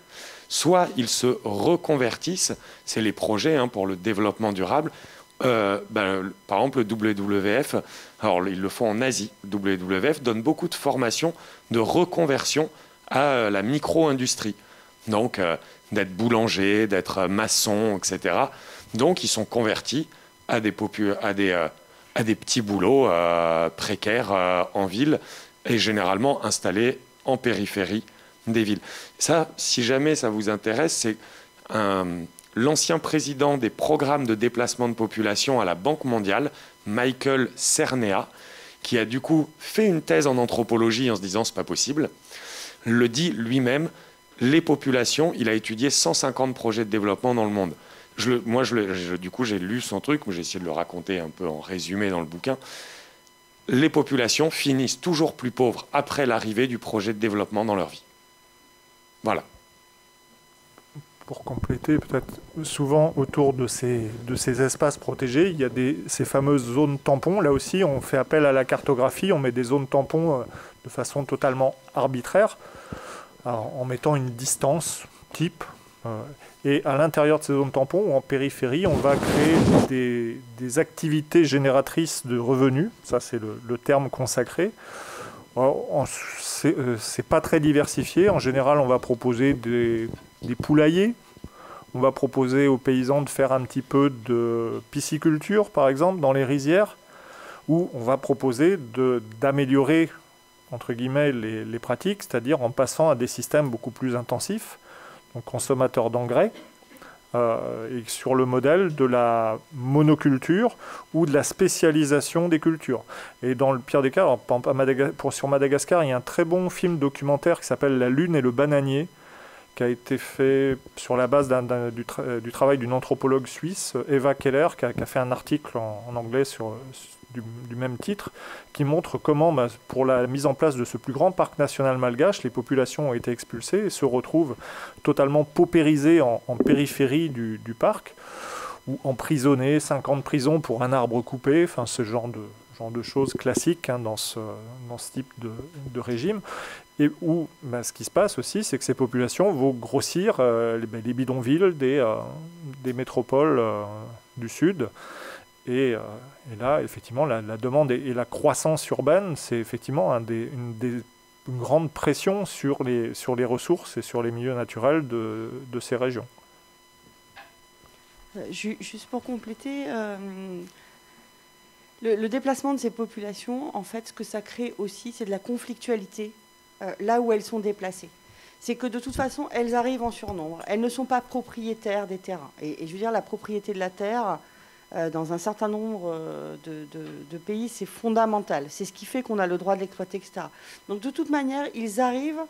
soit ils se reconvertissent, c'est les projets hein, pour le développement durable. Euh, ben, par exemple, le WWF, alors ils le font en Asie, WWF donne beaucoup de formations de reconversion à euh, la micro-industrie. Donc, euh, d'être boulanger, d'être maçon, etc. Donc, ils sont convertis à des petits boulots précaires en ville et généralement installés en périphérie des villes. Ça, si jamais ça vous intéresse, c'est l'ancien président des programmes de déplacement de population à la Banque mondiale, Michael Cernea, qui a du coup fait une thèse en anthropologie en se disant c'est pas possible, le dit lui-même, les populations, il a étudié 150 projets de développement dans le monde. Moi, du coup, j'ai lu son truc, j'ai essayé de le raconter un peu en résumé dans le bouquin. Les populations finissent toujours plus pauvres après l'arrivée du projet de développement dans leur vie. Voilà. Pour compléter, peut-être souvent autour de ces, de ces espaces protégés, il y a ces fameuses zones tampons. Là aussi, on fait appel à la cartographie, on met des zones tampons euh, de façon totalement arbitraire, en mettant une distance type. Euh, et à l'intérieur de ces zones tampons, ou en périphérie, on va créer des, des activités génératrices de revenus. Ça, c'est le terme consacré. Euh, c'est pas très diversifié. En général, on va proposer des, poulaillers. On va proposer aux paysans de faire un petit peu de pisciculture, par exemple, dans les rizières, ou on va proposer d'améliorer les, les pratiques, c'est-à-dire en passant à des systèmes beaucoup plus intensifs, donc consommateurs d'engrais, euh, et sur le modèle de la monoculture ou de la spécialisation des cultures. Et dans le pire des cas, sur Madagascar, il y a un très bon film documentaire qui s'appelle La Lune et le bananier, qui a été fait sur la base du, travail d'une anthropologue suisse, Eva Keller, qui a, fait un article en anglais sur, du, même titre, qui montre comment, bah, pour la mise en place de ce plus grand parc national malgache, les populations ont été expulsées et se retrouvent totalement paupérisées en, périphérie du, parc, ou emprisonnées, 50 prisons pour un arbre coupé, enfin ce genre de, genre de choses classiques hein, dans, ce, dans ce type de, régime. Et où bah, ce qui se passe aussi, c'est que ces populations vont grossir euh, les, bah, bidonvilles des, euh, des métropoles euh, du Sud. Et, et là, effectivement, la, demande et, la croissance urbaine, c'est effectivement une, grande pression sur les, ressources et sur les milieux naturels de, ces régions. Euh, juste pour compléter, euh, le, déplacement de ces populations, en fait, ce que ça crée aussi, c'est de la conflictualité euh, là où elles sont déplacées. C'est que de toute façon, elles arrivent en surnombre. Elles ne sont pas propriétaires des terrains. Et, je veux dire, la propriété de la terre, euh, dans un certain nombre euh, de, pays, c'est fondamental. C'est ce qui fait qu'on a le droit de l'exploiter, etc. Donc de toute manière, ils arrivent,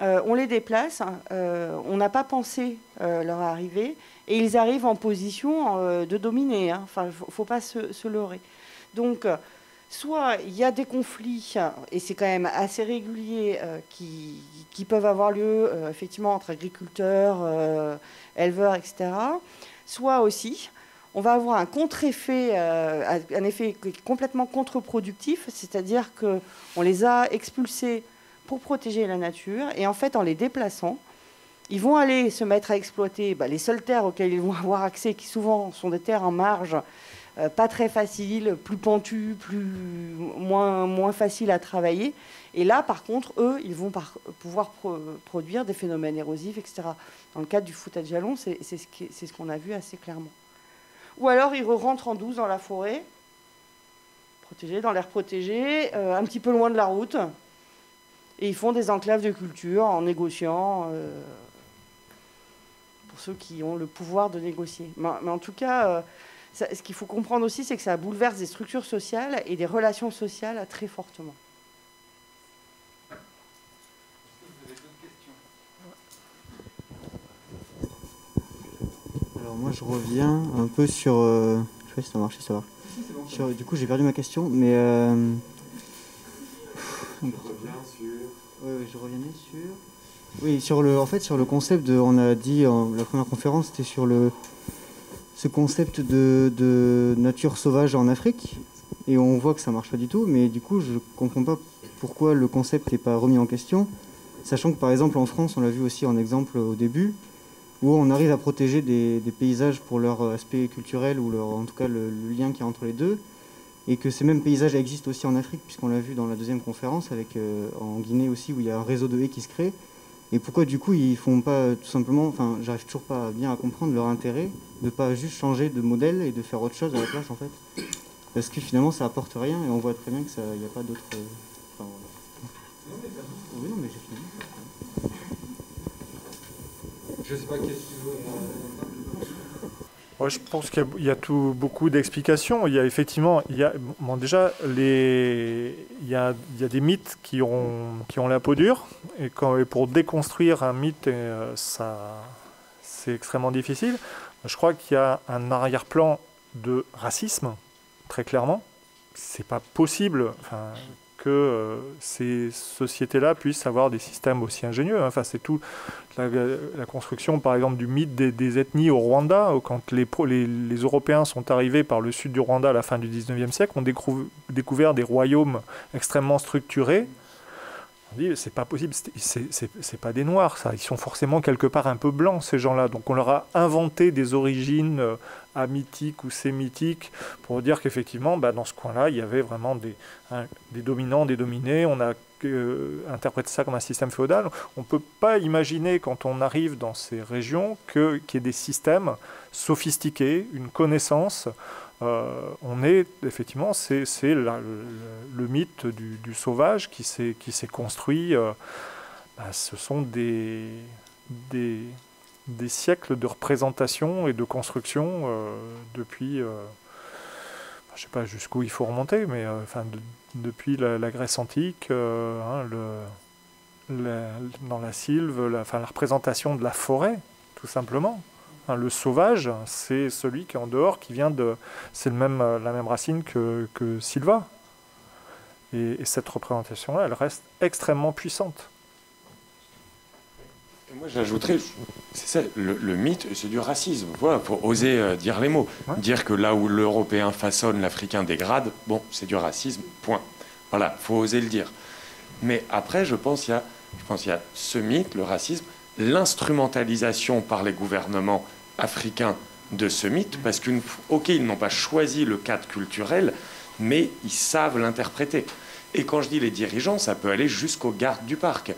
euh, on les déplace, hein, on n'a pas pensé leur arrivée, et ils arrivent en position de dominer. Hein. Enfin, il ne faut, pas se, leurrer. Donc, soit il y a des conflits, et c'est quand même assez régulier, qui, peuvent avoir lieu effectivement entre agriculteurs, éleveurs, etc. Soit aussi, on va avoir un contre-effet, euh, un effet complètement contre-productif, c'est-à-dire qu'on les a expulsés pour protéger la nature, et en fait, en les déplaçant, ils vont aller se mettre à exploiter bah, les seules terres auxquelles ils vont avoir accès, qui souvent sont des terres en marge, euh, pas très faciles, plus pentues, plus, moins, moins faciles à travailler. Et là, par contre, eux, ils vont pouvoir produire des phénomènes érosifs, etc. Dans le cadre du foutage jalon, c'est ce qu'on a vu assez clairement. Ou alors ils rentrent en douce dans la forêt, protégés, dans l'air protégé, euh, un petit peu loin de la route. Et ils font des enclaves de culture en négociant, euh, pour ceux qui ont le pouvoir de négocier. Mais, en tout cas, euh, ce qu'il faut comprendre aussi, c'est que ça bouleverse des structures sociales et des relations sociales très fortement. Moi je reviens un peu sur. Euh, je sais pas si ça marche, ça va. du coup j'ai perdu ma question, mais. Euh... je reviens sur. Oui, sur le, en fait, sur le concept de, on a dit, en, la première conférence, c'était sur le, ce concept de, de, nature sauvage en Afrique, et on voit que ça marche pas du tout, mais du coup, je comprends pas pourquoi le concept n'est pas remis en question, sachant que par exemple en France, on l'a vu aussi en exemple au début, où on arrive à protéger des, paysages pour leur aspect culturel ou leur, en tout cas le, lien qui est entre les deux, et que ces mêmes paysages existent aussi en Afrique, puisqu'on l'a vu dans la deuxième conférence, avec euh, en Guinée aussi, où il y a un réseau de haies qui se crée. Et pourquoi du coup ils font pas tout simplement, enfin j'arrive toujours pas bien à comprendre leur intérêt de pas juste changer de modèle et de faire autre chose à la place en fait, parce que finalement ça apporte rien et on voit très bien que ça, n'y a pas d'autre. Euh, non mais j'ai fini. Je sais pas qu'est-ce que tu veux. je pense qu'il y, a tout, beaucoup d'explications. Il y a effectivement, il y a, déjà, les, il, y a, il y a des mythes qui ont, qui ont la peau dure. Et, quand, pour déconstruire un mythe, euh, c'est extrêmement difficile. Je crois qu'il y a un arrière-plan de racisme, très clairement. C'est pas possible. Euh, ces sociétés-là puissent avoir des systèmes aussi ingénieux. Hein. Enfin, c'est tout la, construction, par exemple, du mythe des, ethnies au Rwanda. Quand les, Européens sont arrivés par le sud du Rwanda à la fin du 19e siècle, ont découvert des royaumes extrêmement structurés. On dit, c'est pas possible, c'est pas des noirs, ça. Ils sont forcément quelque part un peu blancs, ces gens-là. Donc on leur a inventé des origines euh, amythiques ou sémitiques pour dire qu'effectivement, bah, dans ce coin-là, il y avait vraiment des, des dominants, des dominés. On a euh, interprété ça comme un système féodal. On ne peut pas imaginer, quand on arrive dans ces régions, qu'il y ait des systèmes sophistiqués, une connaissance euh, on est effectivement, c'est le, mythe du, sauvage qui s'est construit. Euh, bah, ce sont des, siècles de représentation et de construction euh, depuis, bah, je ne sais pas jusqu'où il faut remonter, mais enfin depuis la, Grèce antique, hein, dans la sylve, la représentation de la forêt, tout simplement. Hein, le sauvage, c'est celui qui est en dehors, qui vient de. C'est même, euh, la même racine que, que Silva. Et, cette représentation-là, elle reste extrêmement puissante. moi, j'ajouterais, c'est ça, le, mythe, c'est du racisme. Voilà, pour oser euh, dire les mots. Dire que là où l'Européen façonne, l'Africain dégrade, bon, c'est du racisme, point. Voilà, faut oser le dire. Mais après, je pense qu'il y a, je pense qu'il y a ce mythe, le racisme, l'instrumentalisation par les gouvernements africains de ce mythe, parce qu'une, ok, ils n'ont pas choisi le cadre culturel, mais ils savent l'interpréter. Et quand je dis les dirigeants, ça peut aller jusqu'aux gardes du parc.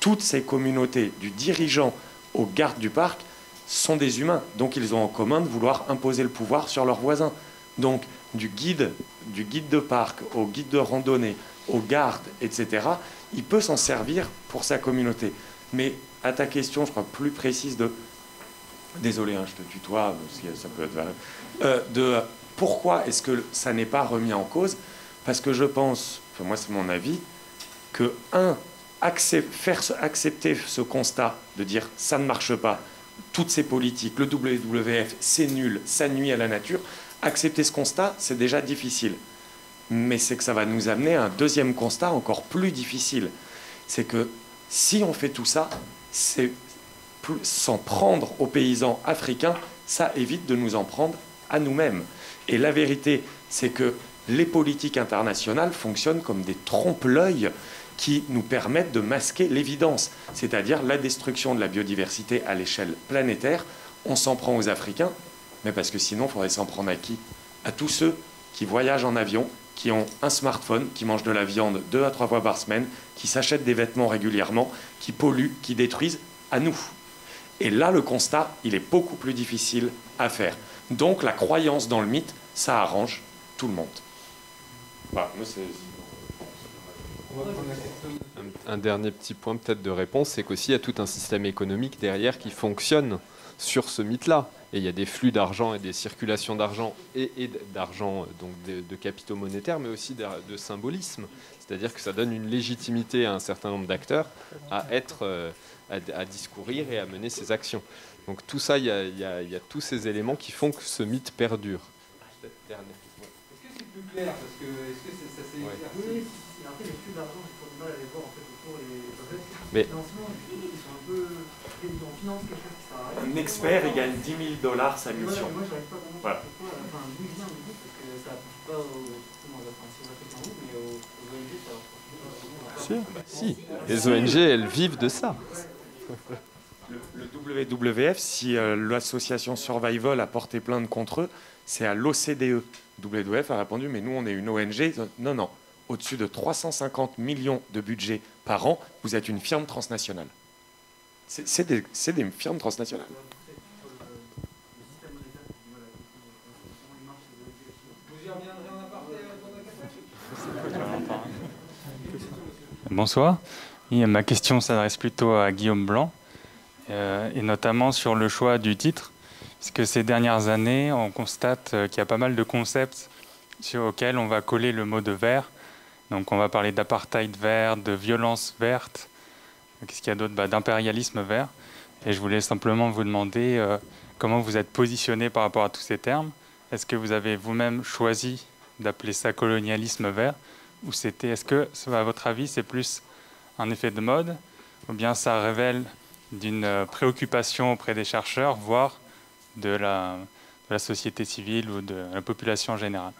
Toutes ces communautés, du dirigeant aux gardes du parc, sont des humains. Donc ils ont en commun de vouloir imposer le pouvoir sur leurs voisins. Donc du guide, du guide de parc au guide de randonnée, aux gardes, etc., il peut s'en servir pour sa communauté. Mais à ta question, je crois, plus précise de désolé, hein, je te tutoie, ça peut être euh, de pourquoi est-ce que ça n'est pas remis en cause? Parce que je pense, enfin, moi c'est mon avis, que un, faire accepter ce constat de dire ça ne marche pas, toutes ces politiques, le WWF, c'est nul, ça nuit à la nature, accepter ce constat, c'est déjà difficile. Mais c'est que ça va nous amener à un deuxième constat encore plus difficile. C'est que si on fait tout ça, c'est s'en prendre aux paysans africains, ça évite de nous en prendre à nous-mêmes. Et la vérité, c'est que les politiques internationales fonctionnent comme des trompe-l'œil qui nous permettent de masquer l'évidence, c'est-à-dire la destruction de la biodiversité à l'échelle planétaire. On s'en prend aux Africains, mais parce que sinon, il faudrait s'en prendre à qui? À tous ceux qui voyagent en avion, qui ont un smartphone, qui mangent de la viande deux à trois fois par semaine, qui s'achètent des vêtements régulièrement, qui polluent, qui détruisent, à nous. Et là, le constat, il est beaucoup plus difficile à faire. Donc la croyance dans le mythe, ça arrange tout le monde. un, dernier petit point peut-être de réponse, c'est qu'aussi il y a tout un système économique derrière qui fonctionne sur ce mythe-là. Et il y a des flux d'argent et des circulations d'argent et, d'argent, donc de, capitaux monétaires, mais aussi de, symbolisme. C'est-à-dire que ça donne une légitimité à un certain nombre d'acteurs à être, euh, à, discourir et à mener ces actions. Donc tout ça, il y, a, tous ces éléments qui font que ce mythe perdure. Est-ce que c'est plus clair Parce que est-ce que ça s'est ouais. Oui, après les flux d'argent, il faut du mal à les voir en fait autour les, les financements, ils sont un peu. On finance quelque chose qui sert à rien. Un expert, il gagne 10 000 dollars sa mission. moi, je n'arrive pas vraiment voilà. pourquoi. Enfin, d'où vient le mythe Parce que ça n'applique pas aux. Comment on va faire C'est route, mais aux, ONG, ça. Si. Bah, si. Les ONG, elles vivent de ça le, WWF, si euh, l'association Survival a porté plainte contre eux, c'est à l'OCDE. WWF a répondu, mais nous, on est une ONG. Non, non. Au-dessus de 350 millions de budget par an, vous êtes une firme transnationale. C'est des, des firmes transnationales. Bonsoir. Ma question s'adresse plutôt à Guillaume Blanc. Euh, et notamment sur le choix du titre, puisque ces dernières années, on constate euh, qu'il y a pas mal de concepts sur lesquels on va coller le mot de vert. Donc on va parler d'apartheid vert, de violence verte, qu'est-ce qu'il y a d'autre? Bah, D'impérialisme vert. Et je voulais simplement vous demander euh, comment vous êtes positionné par rapport à tous ces termes. Est-ce que vous avez vous-même choisi d'appeler ça colonialisme vert? Ou c'était, est-ce que, à votre avis, c'est plus effet de mode Ou bien ça révèle d'une euh, préoccupation auprès des chercheurs, voire de la, société civile ou de la population en général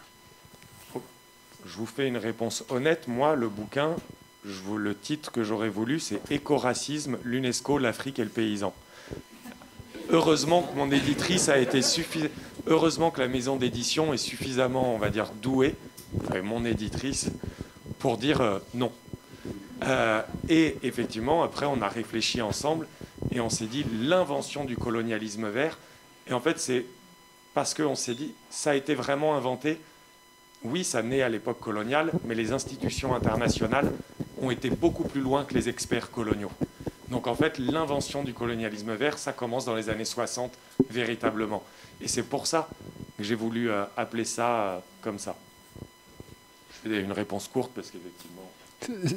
Je vous fais une réponse honnête. Moi, le bouquin, le titre que j'aurais voulu, c'est Écoracisme, l'UNESCO, l'Afrique et le paysan. Heureusement que mon éditrice a été suffisante. Heureusement que la maison d'édition est suffisamment, on va dire, douée, mon éditrice, pour dire euh, non. Euh, et effectivement, après, on a réfléchi ensemble et on s'est dit l'invention du colonialisme vert. Et en fait, c'est parce qu'on s'est dit, ça a été vraiment inventé. Oui, ça naît à l'époque coloniale, mais les institutions internationales ont été beaucoup plus loin que les experts coloniaux. Donc en fait, l'invention du colonialisme vert, ça commence dans les années 60 véritablement. Et c'est pour ça que j'ai voulu euh, appeler ça euh, comme ça. Je fais une réponse courte parce qu'effectivement...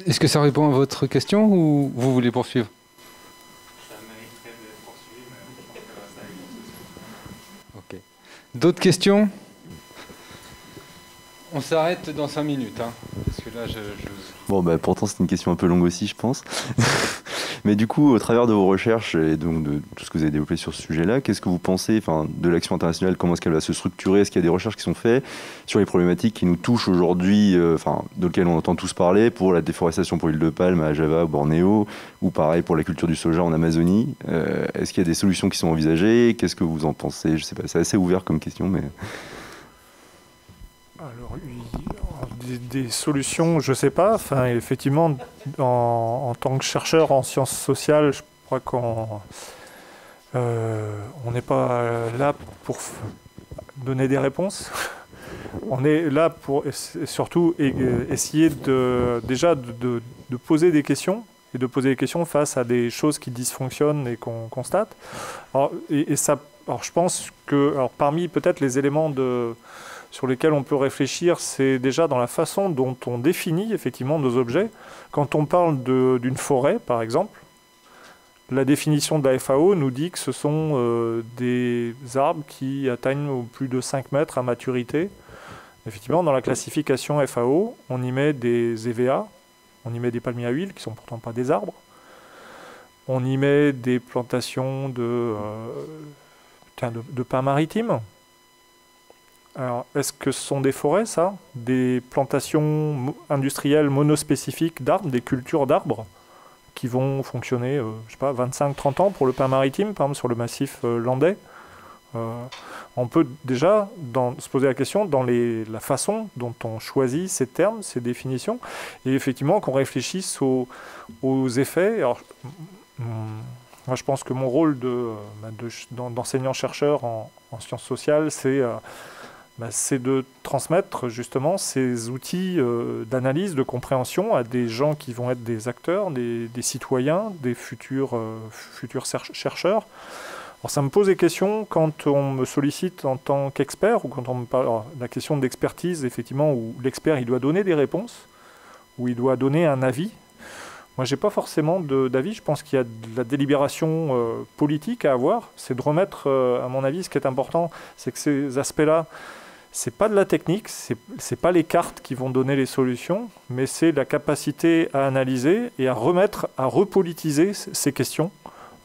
Est-ce que ça répond à votre question ou vous voulez poursuivre? Ok. D'autres questions? On s'arrête dans 5 minutes. Hein, Bon, bah, pourtant, c'est une question un peu longue aussi, je pense. Mais du coup, au travers de vos recherches et donc de tout ce que vous avez développé sur ce sujet-là, qu'est-ce que vous pensez de l'action internationale? Comment est-ce qu'elle va se structurer? Est-ce qu'il y a des recherches qui sont faites sur les problématiques qui nous touchent aujourd'hui, euh, enfin, de lesquelles on entend tous parler, pour la déforestation pour l'île de Palme à Java, au Bornéo, ou pareil pour la culture du soja en Amazonie? Euh, Est-ce qu'il y a des solutions qui sont envisagées? Qu'est-ce que vous en pensez? Je sais pas, c'est assez ouvert comme question, mais. Alors, des, solutions, je ne sais pas. Enfin, effectivement, en, tant que chercheur en sciences sociales, je crois qu'on euh, on n'est pas là pour donner des réponses. On est là pour surtout essayer de, déjà de, poser des questions et de poser des questions face à des choses qui dysfonctionnent et qu'on constate. et, ça alors je pense que alors parmi peut-être les éléments de, sur lesquels on peut réfléchir, c'est déjà dans la façon dont on définit effectivement nos objets. Quand on parle d'une forêt, par exemple, la définition de la FAO nous dit que ce sont euh, des arbres qui atteignent plus de 5 mètres à maturité. Effectivement, dans la classification FAO, on y met des EVA, on y met des palmiers à huile, qui ne sont pourtant pas des arbres. On y met des plantations de, euh, de, de pins maritimes. Alors, est-ce que ce sont des forêts, ça? Des plantations industrielles monospécifiques d'arbres, des cultures d'arbres qui vont fonctionner, euh, je sais pas, 25-30 ans pour le pain maritime, par exemple sur le massif euh, landais? Euh, on peut déjà se poser la question dans la façon dont on choisit ces termes, ces définitions, et effectivement qu'on réfléchisse aux, effets. moi, je pense que mon rôle bah, d'enseignant-chercheur en, sciences sociales, c'est bah, c'est de transmettre justement ces outils euh, d'analyse, de compréhension à des gens qui vont être des acteurs, des, citoyens, des futurs, euh, chercheurs. Alors ça me pose des questions quand on me sollicite en tant qu'expert ou quand on me parle la question d'expertise, effectivement, où l'expert il doit donner des réponses, où il doit donner un avis. Moi, j'ai pas forcément d'avis. Je pense qu'il y a de la délibération euh, politique à avoir. C'est de remettre, à mon avis, ce qui est important, c'est que ces aspects-là, c'est pas de la technique, c'est n'est pas les cartes qui vont donner les solutions, mais c'est la capacité à analyser et à remettre, à repolitiser ces questions.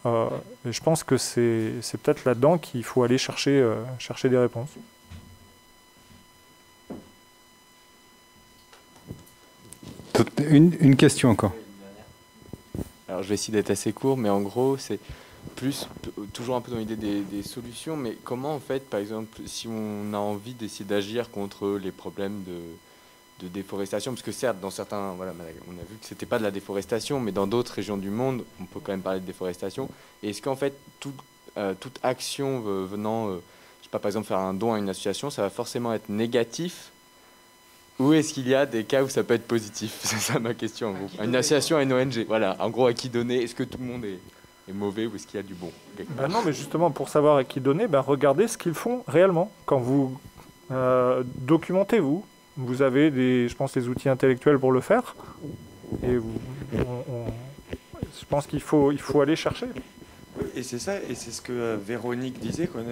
Euh, et je pense que c'est peut-être là-dedans qu'il faut aller chercher, euh, chercher des réponses. Une, une question encore. Alors je vais essayer d'être assez court, mais en gros, c'est plus toujours un peu dans l'idée des, solutions, mais comment en fait, par exemple, si on a envie d'essayer d'agir contre les problèmes de, de, déforestation, parce que certes, dans certains, voilà, on a vu que c'était pas de la déforestation, mais dans d'autres régions du monde, on peut quand même parler de déforestation. Est-ce qu'en fait, euh, toute action venant, euh, je sais pas, par exemple, faire un don à une association, ça va forcément être négatif? Ou est-ce qu'il y a des cas où ça peut être positif? C'est ça ma question. Une association, une ONG, voilà. En gros, à qui donner? Est-ce que tout le monde est est mauvais ou est-ce qu'il y a du bon ben Non, mais justement, pour savoir à qui donner, ben regardez ce qu'ils font réellement. Quand vous euh, documentez-vous, vous avez, des, je pense, les outils intellectuels pour le faire. Et vous, je pense qu'il faut, il faut aller chercher. Et c'est ça, et c'est ce que euh, Véronique disait, qu'on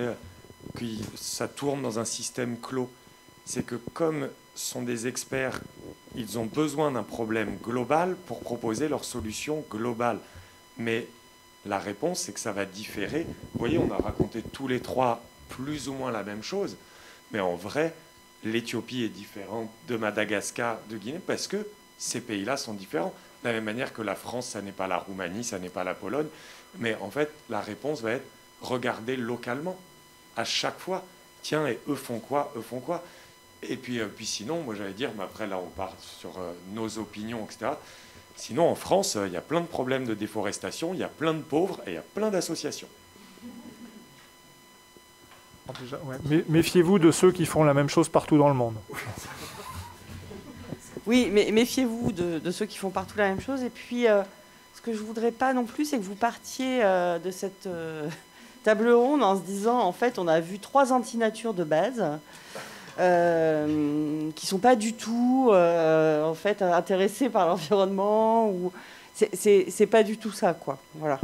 que ça tourne dans un système clos. C'est que comme sont des experts, ils ont besoin d'un problème global pour proposer leur solution globale. Mais la réponse, c'est que ça va différer. Vous voyez, on a raconté tous les trois plus ou moins la même chose, mais en vrai, l'Éthiopie est différente de Madagascar, de Guinée, parce que ces pays-là sont différents. De la même manière que la France, ça n'est pas la Roumanie, ça n'est pas la Pologne. Mais en fait, la réponse va être regarder localement, à chaque fois. Tiens, et eux font quoi Eux font quoi? Et puis, euh, puis sinon, moi j'allais dire, mais après là, on part sur euh, nos opinions, etc. Sinon, en France, il y a plein de problèmes de déforestation, il y a plein de pauvres et il y a plein d'associations. Méfiez-vous de ceux qui font la même chose partout dans le monde. Oui, mais méfiez-vous de, ceux qui font partout la même chose. Et puis, euh, ce que je voudrais pas non plus, c'est que vous partiez euh, de cette euh, table ronde en se disant, en fait, on a vu trois antinatures de base. Euh, qui sont pas du tout euh, en fait intéressés par l'environnement ou c'est pas du tout ça quoi. Voilà.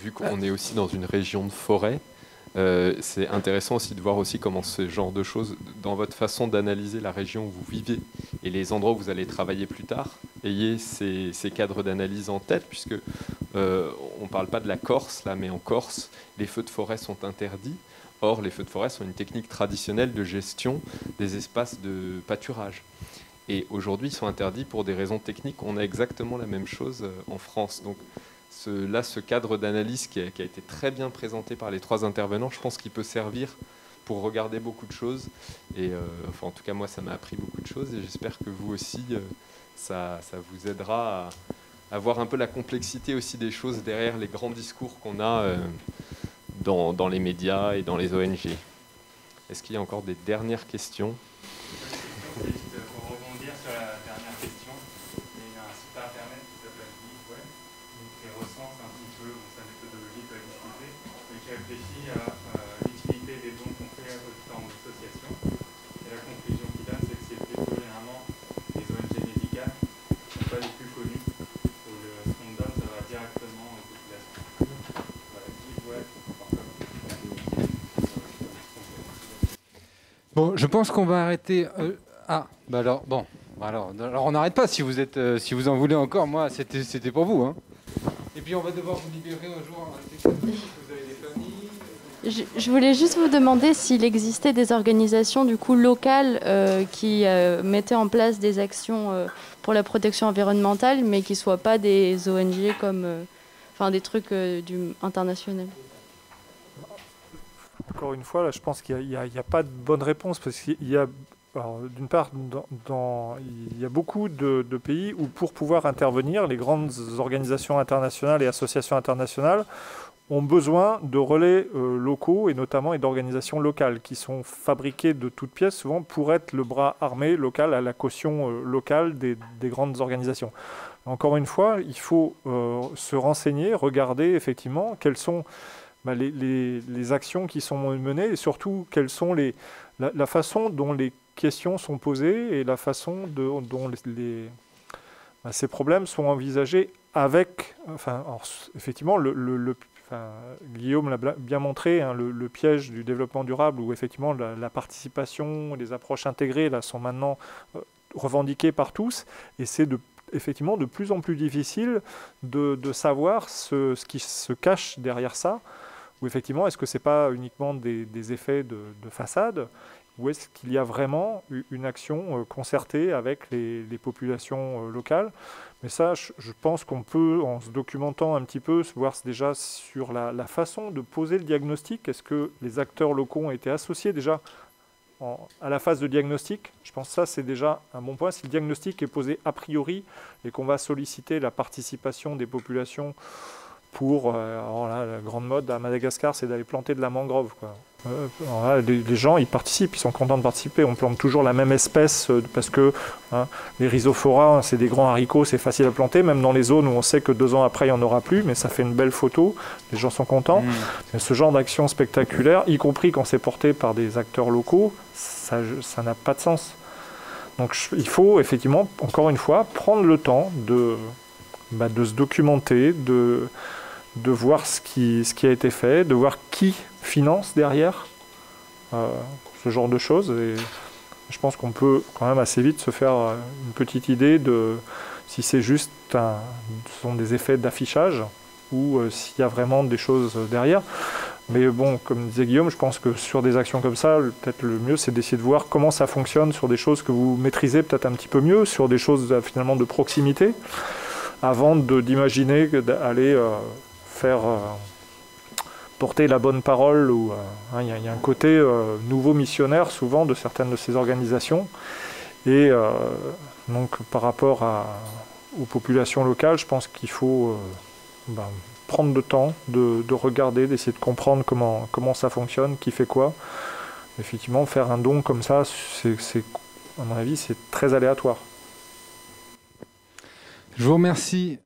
Vu qu'on est aussi dans une région de forêt, euh, c'est intéressant aussi de voir aussi comment ce genre de choses, dans votre façon d'analyser la région où vous vivez et les endroits où vous allez travailler plus tard, ayez ces, cadres d'analyse en tête, puisque euh, on ne parle pas de la Corse là, mais en Corse, les feux de forêt sont interdits. Or, les feux de forêt sont une technique traditionnelle de gestion des espaces de pâturage. Et aujourd'hui, ils sont interdits pour des raisons techniques. On a exactement la même chose euh, en France. Donc, là, ce cadre d'analyse qui, a été très bien présenté par les trois intervenants, je pense qu'il peut servir pour regarder beaucoup de choses. Euh, enfin, en tout cas, moi, ça m'a appris beaucoup de choses et j'espère que vous aussi, euh, ça, vous aidera à, voir un peu la complexité aussi des choses derrière les grands discours qu'on a euh, dans les médias et dans les ONG. Est-ce qu'il y a encore des dernières questions réfléchi à l'utilité des dons qu'on fait à différentes associations. Et la conclusion qu'il donne, c'est que c'est plutôt généralement les ONG médicales qui ne sont pas les plus connues, où le, ce qu'on donne, ça va directement aux populations. Voilà, qui doit être Je pense qu'on va arrêter. euh, ah, bah alors, bon. bah Alors, alors on n'arrête pas si vous, êtes, euh, si vous en voulez encore. Moi, c'était c'était pour vous. Hein. Et puis, on va devoir vous libérer un jour. hein, vous avez des familles. Je, voulais juste vous demander s'il existait des organisations du coup locales euh, qui mettaient en place des actions pour la protection environnementale, mais qui soient pas des ONG comme, enfin des trucs du international. Encore une fois, là, je pense qu'il n'y a, pas de bonne réponse parce qu'il y a, d'une part, il y a beaucoup de, pays où, pour pouvoir intervenir, les grandes organisations internationales et associations internationales ont besoin de relais euh, locaux et notamment et d'organisations locales qui sont fabriquées de toutes pièces souvent pour être le bras armé local à la caution euh, locale des, des grandes organisations. Encore une fois, il faut euh, se renseigner, regarder effectivement quelles sont bah, les, actions qui sont menées et surtout quelles sont les, la, façon dont les questions sont posées et la façon de- dont les, bah, ces problèmes sont envisagés avec, enfin, effectivement, le, Guillaume l'a bien montré, hein, le, piège du développement durable où effectivement la, la participation, les approches intégrées là, sont maintenant euh, revendiquées par tous et c'est de effectivement de plus en plus difficile de, de savoir ce qui se cache derrière ça, ou effectivement est-ce que ce n'est pas uniquement des, effets de, de façade, ou est-ce qu'il y a vraiment une action euh, concertée avec les, populations euh, locales? Mais ça, je, pense qu'on peut, en se documentant un petit peu, se voir déjà sur la, façon de poser le diagnostic. Est-ce que les acteurs locaux ont été associés déjà à la phase de diagnostic? Je pense que ça, c'est déjà un bon point. Si le diagnostic est posé a priori et qu'on va solliciter la participation des populations pour, euh, alors là, la grande mode à Madagascar, c'est d'aller planter de la mangrove. Quoi. Euh, là, les, les gens, ils participent, ils sont contents de participer. On plante toujours la même espèce euh, parce que hein, les rhizophora, hein, c'est des grands haricots, c'est facile à planter, même dans les zones où on sait que deux ans après, il n'y en aura plus, mais ça fait une belle photo, les gens sont contents. Mais ce genre d'action spectaculaire, y compris quand c'est porté par des acteurs locaux, ça n'a pas de sens. Donc il faut effectivement, encore une fois, prendre le temps de, bah, de se documenter, de, de voir ce qui, ce qui a été fait, de voir qui finance derrière euh, ce genre de choses. Et je pense qu'on peut quand même assez vite se faire euh, une petite idée de si c'est juste ce sont des effets d'affichage ou euh, s'il y a vraiment des choses derrière. Mais bon, comme disait Guillaume, je pense que sur des actions comme ça, peut-être le mieux, c'est d'essayer de voir comment ça fonctionne sur des choses que vous maîtrisez peut-être un petit peu mieux, sur des choses finalement de proximité, avant d'imaginer d'aller euh, porter la bonne parole. euh, hein, Il y, a- un côté euh, nouveau missionnaire souvent de certaines de ces organisations. Et donc par rapport à- aux populations locales, je pense qu'il faut ben, prendre le temps de, de regarder, d'essayer de comprendre comment, comment ça fonctionne, qui fait quoi. Effectivement, faire un don comme ça, c'est- à mon avis, c'est très aléatoire. Je vous remercie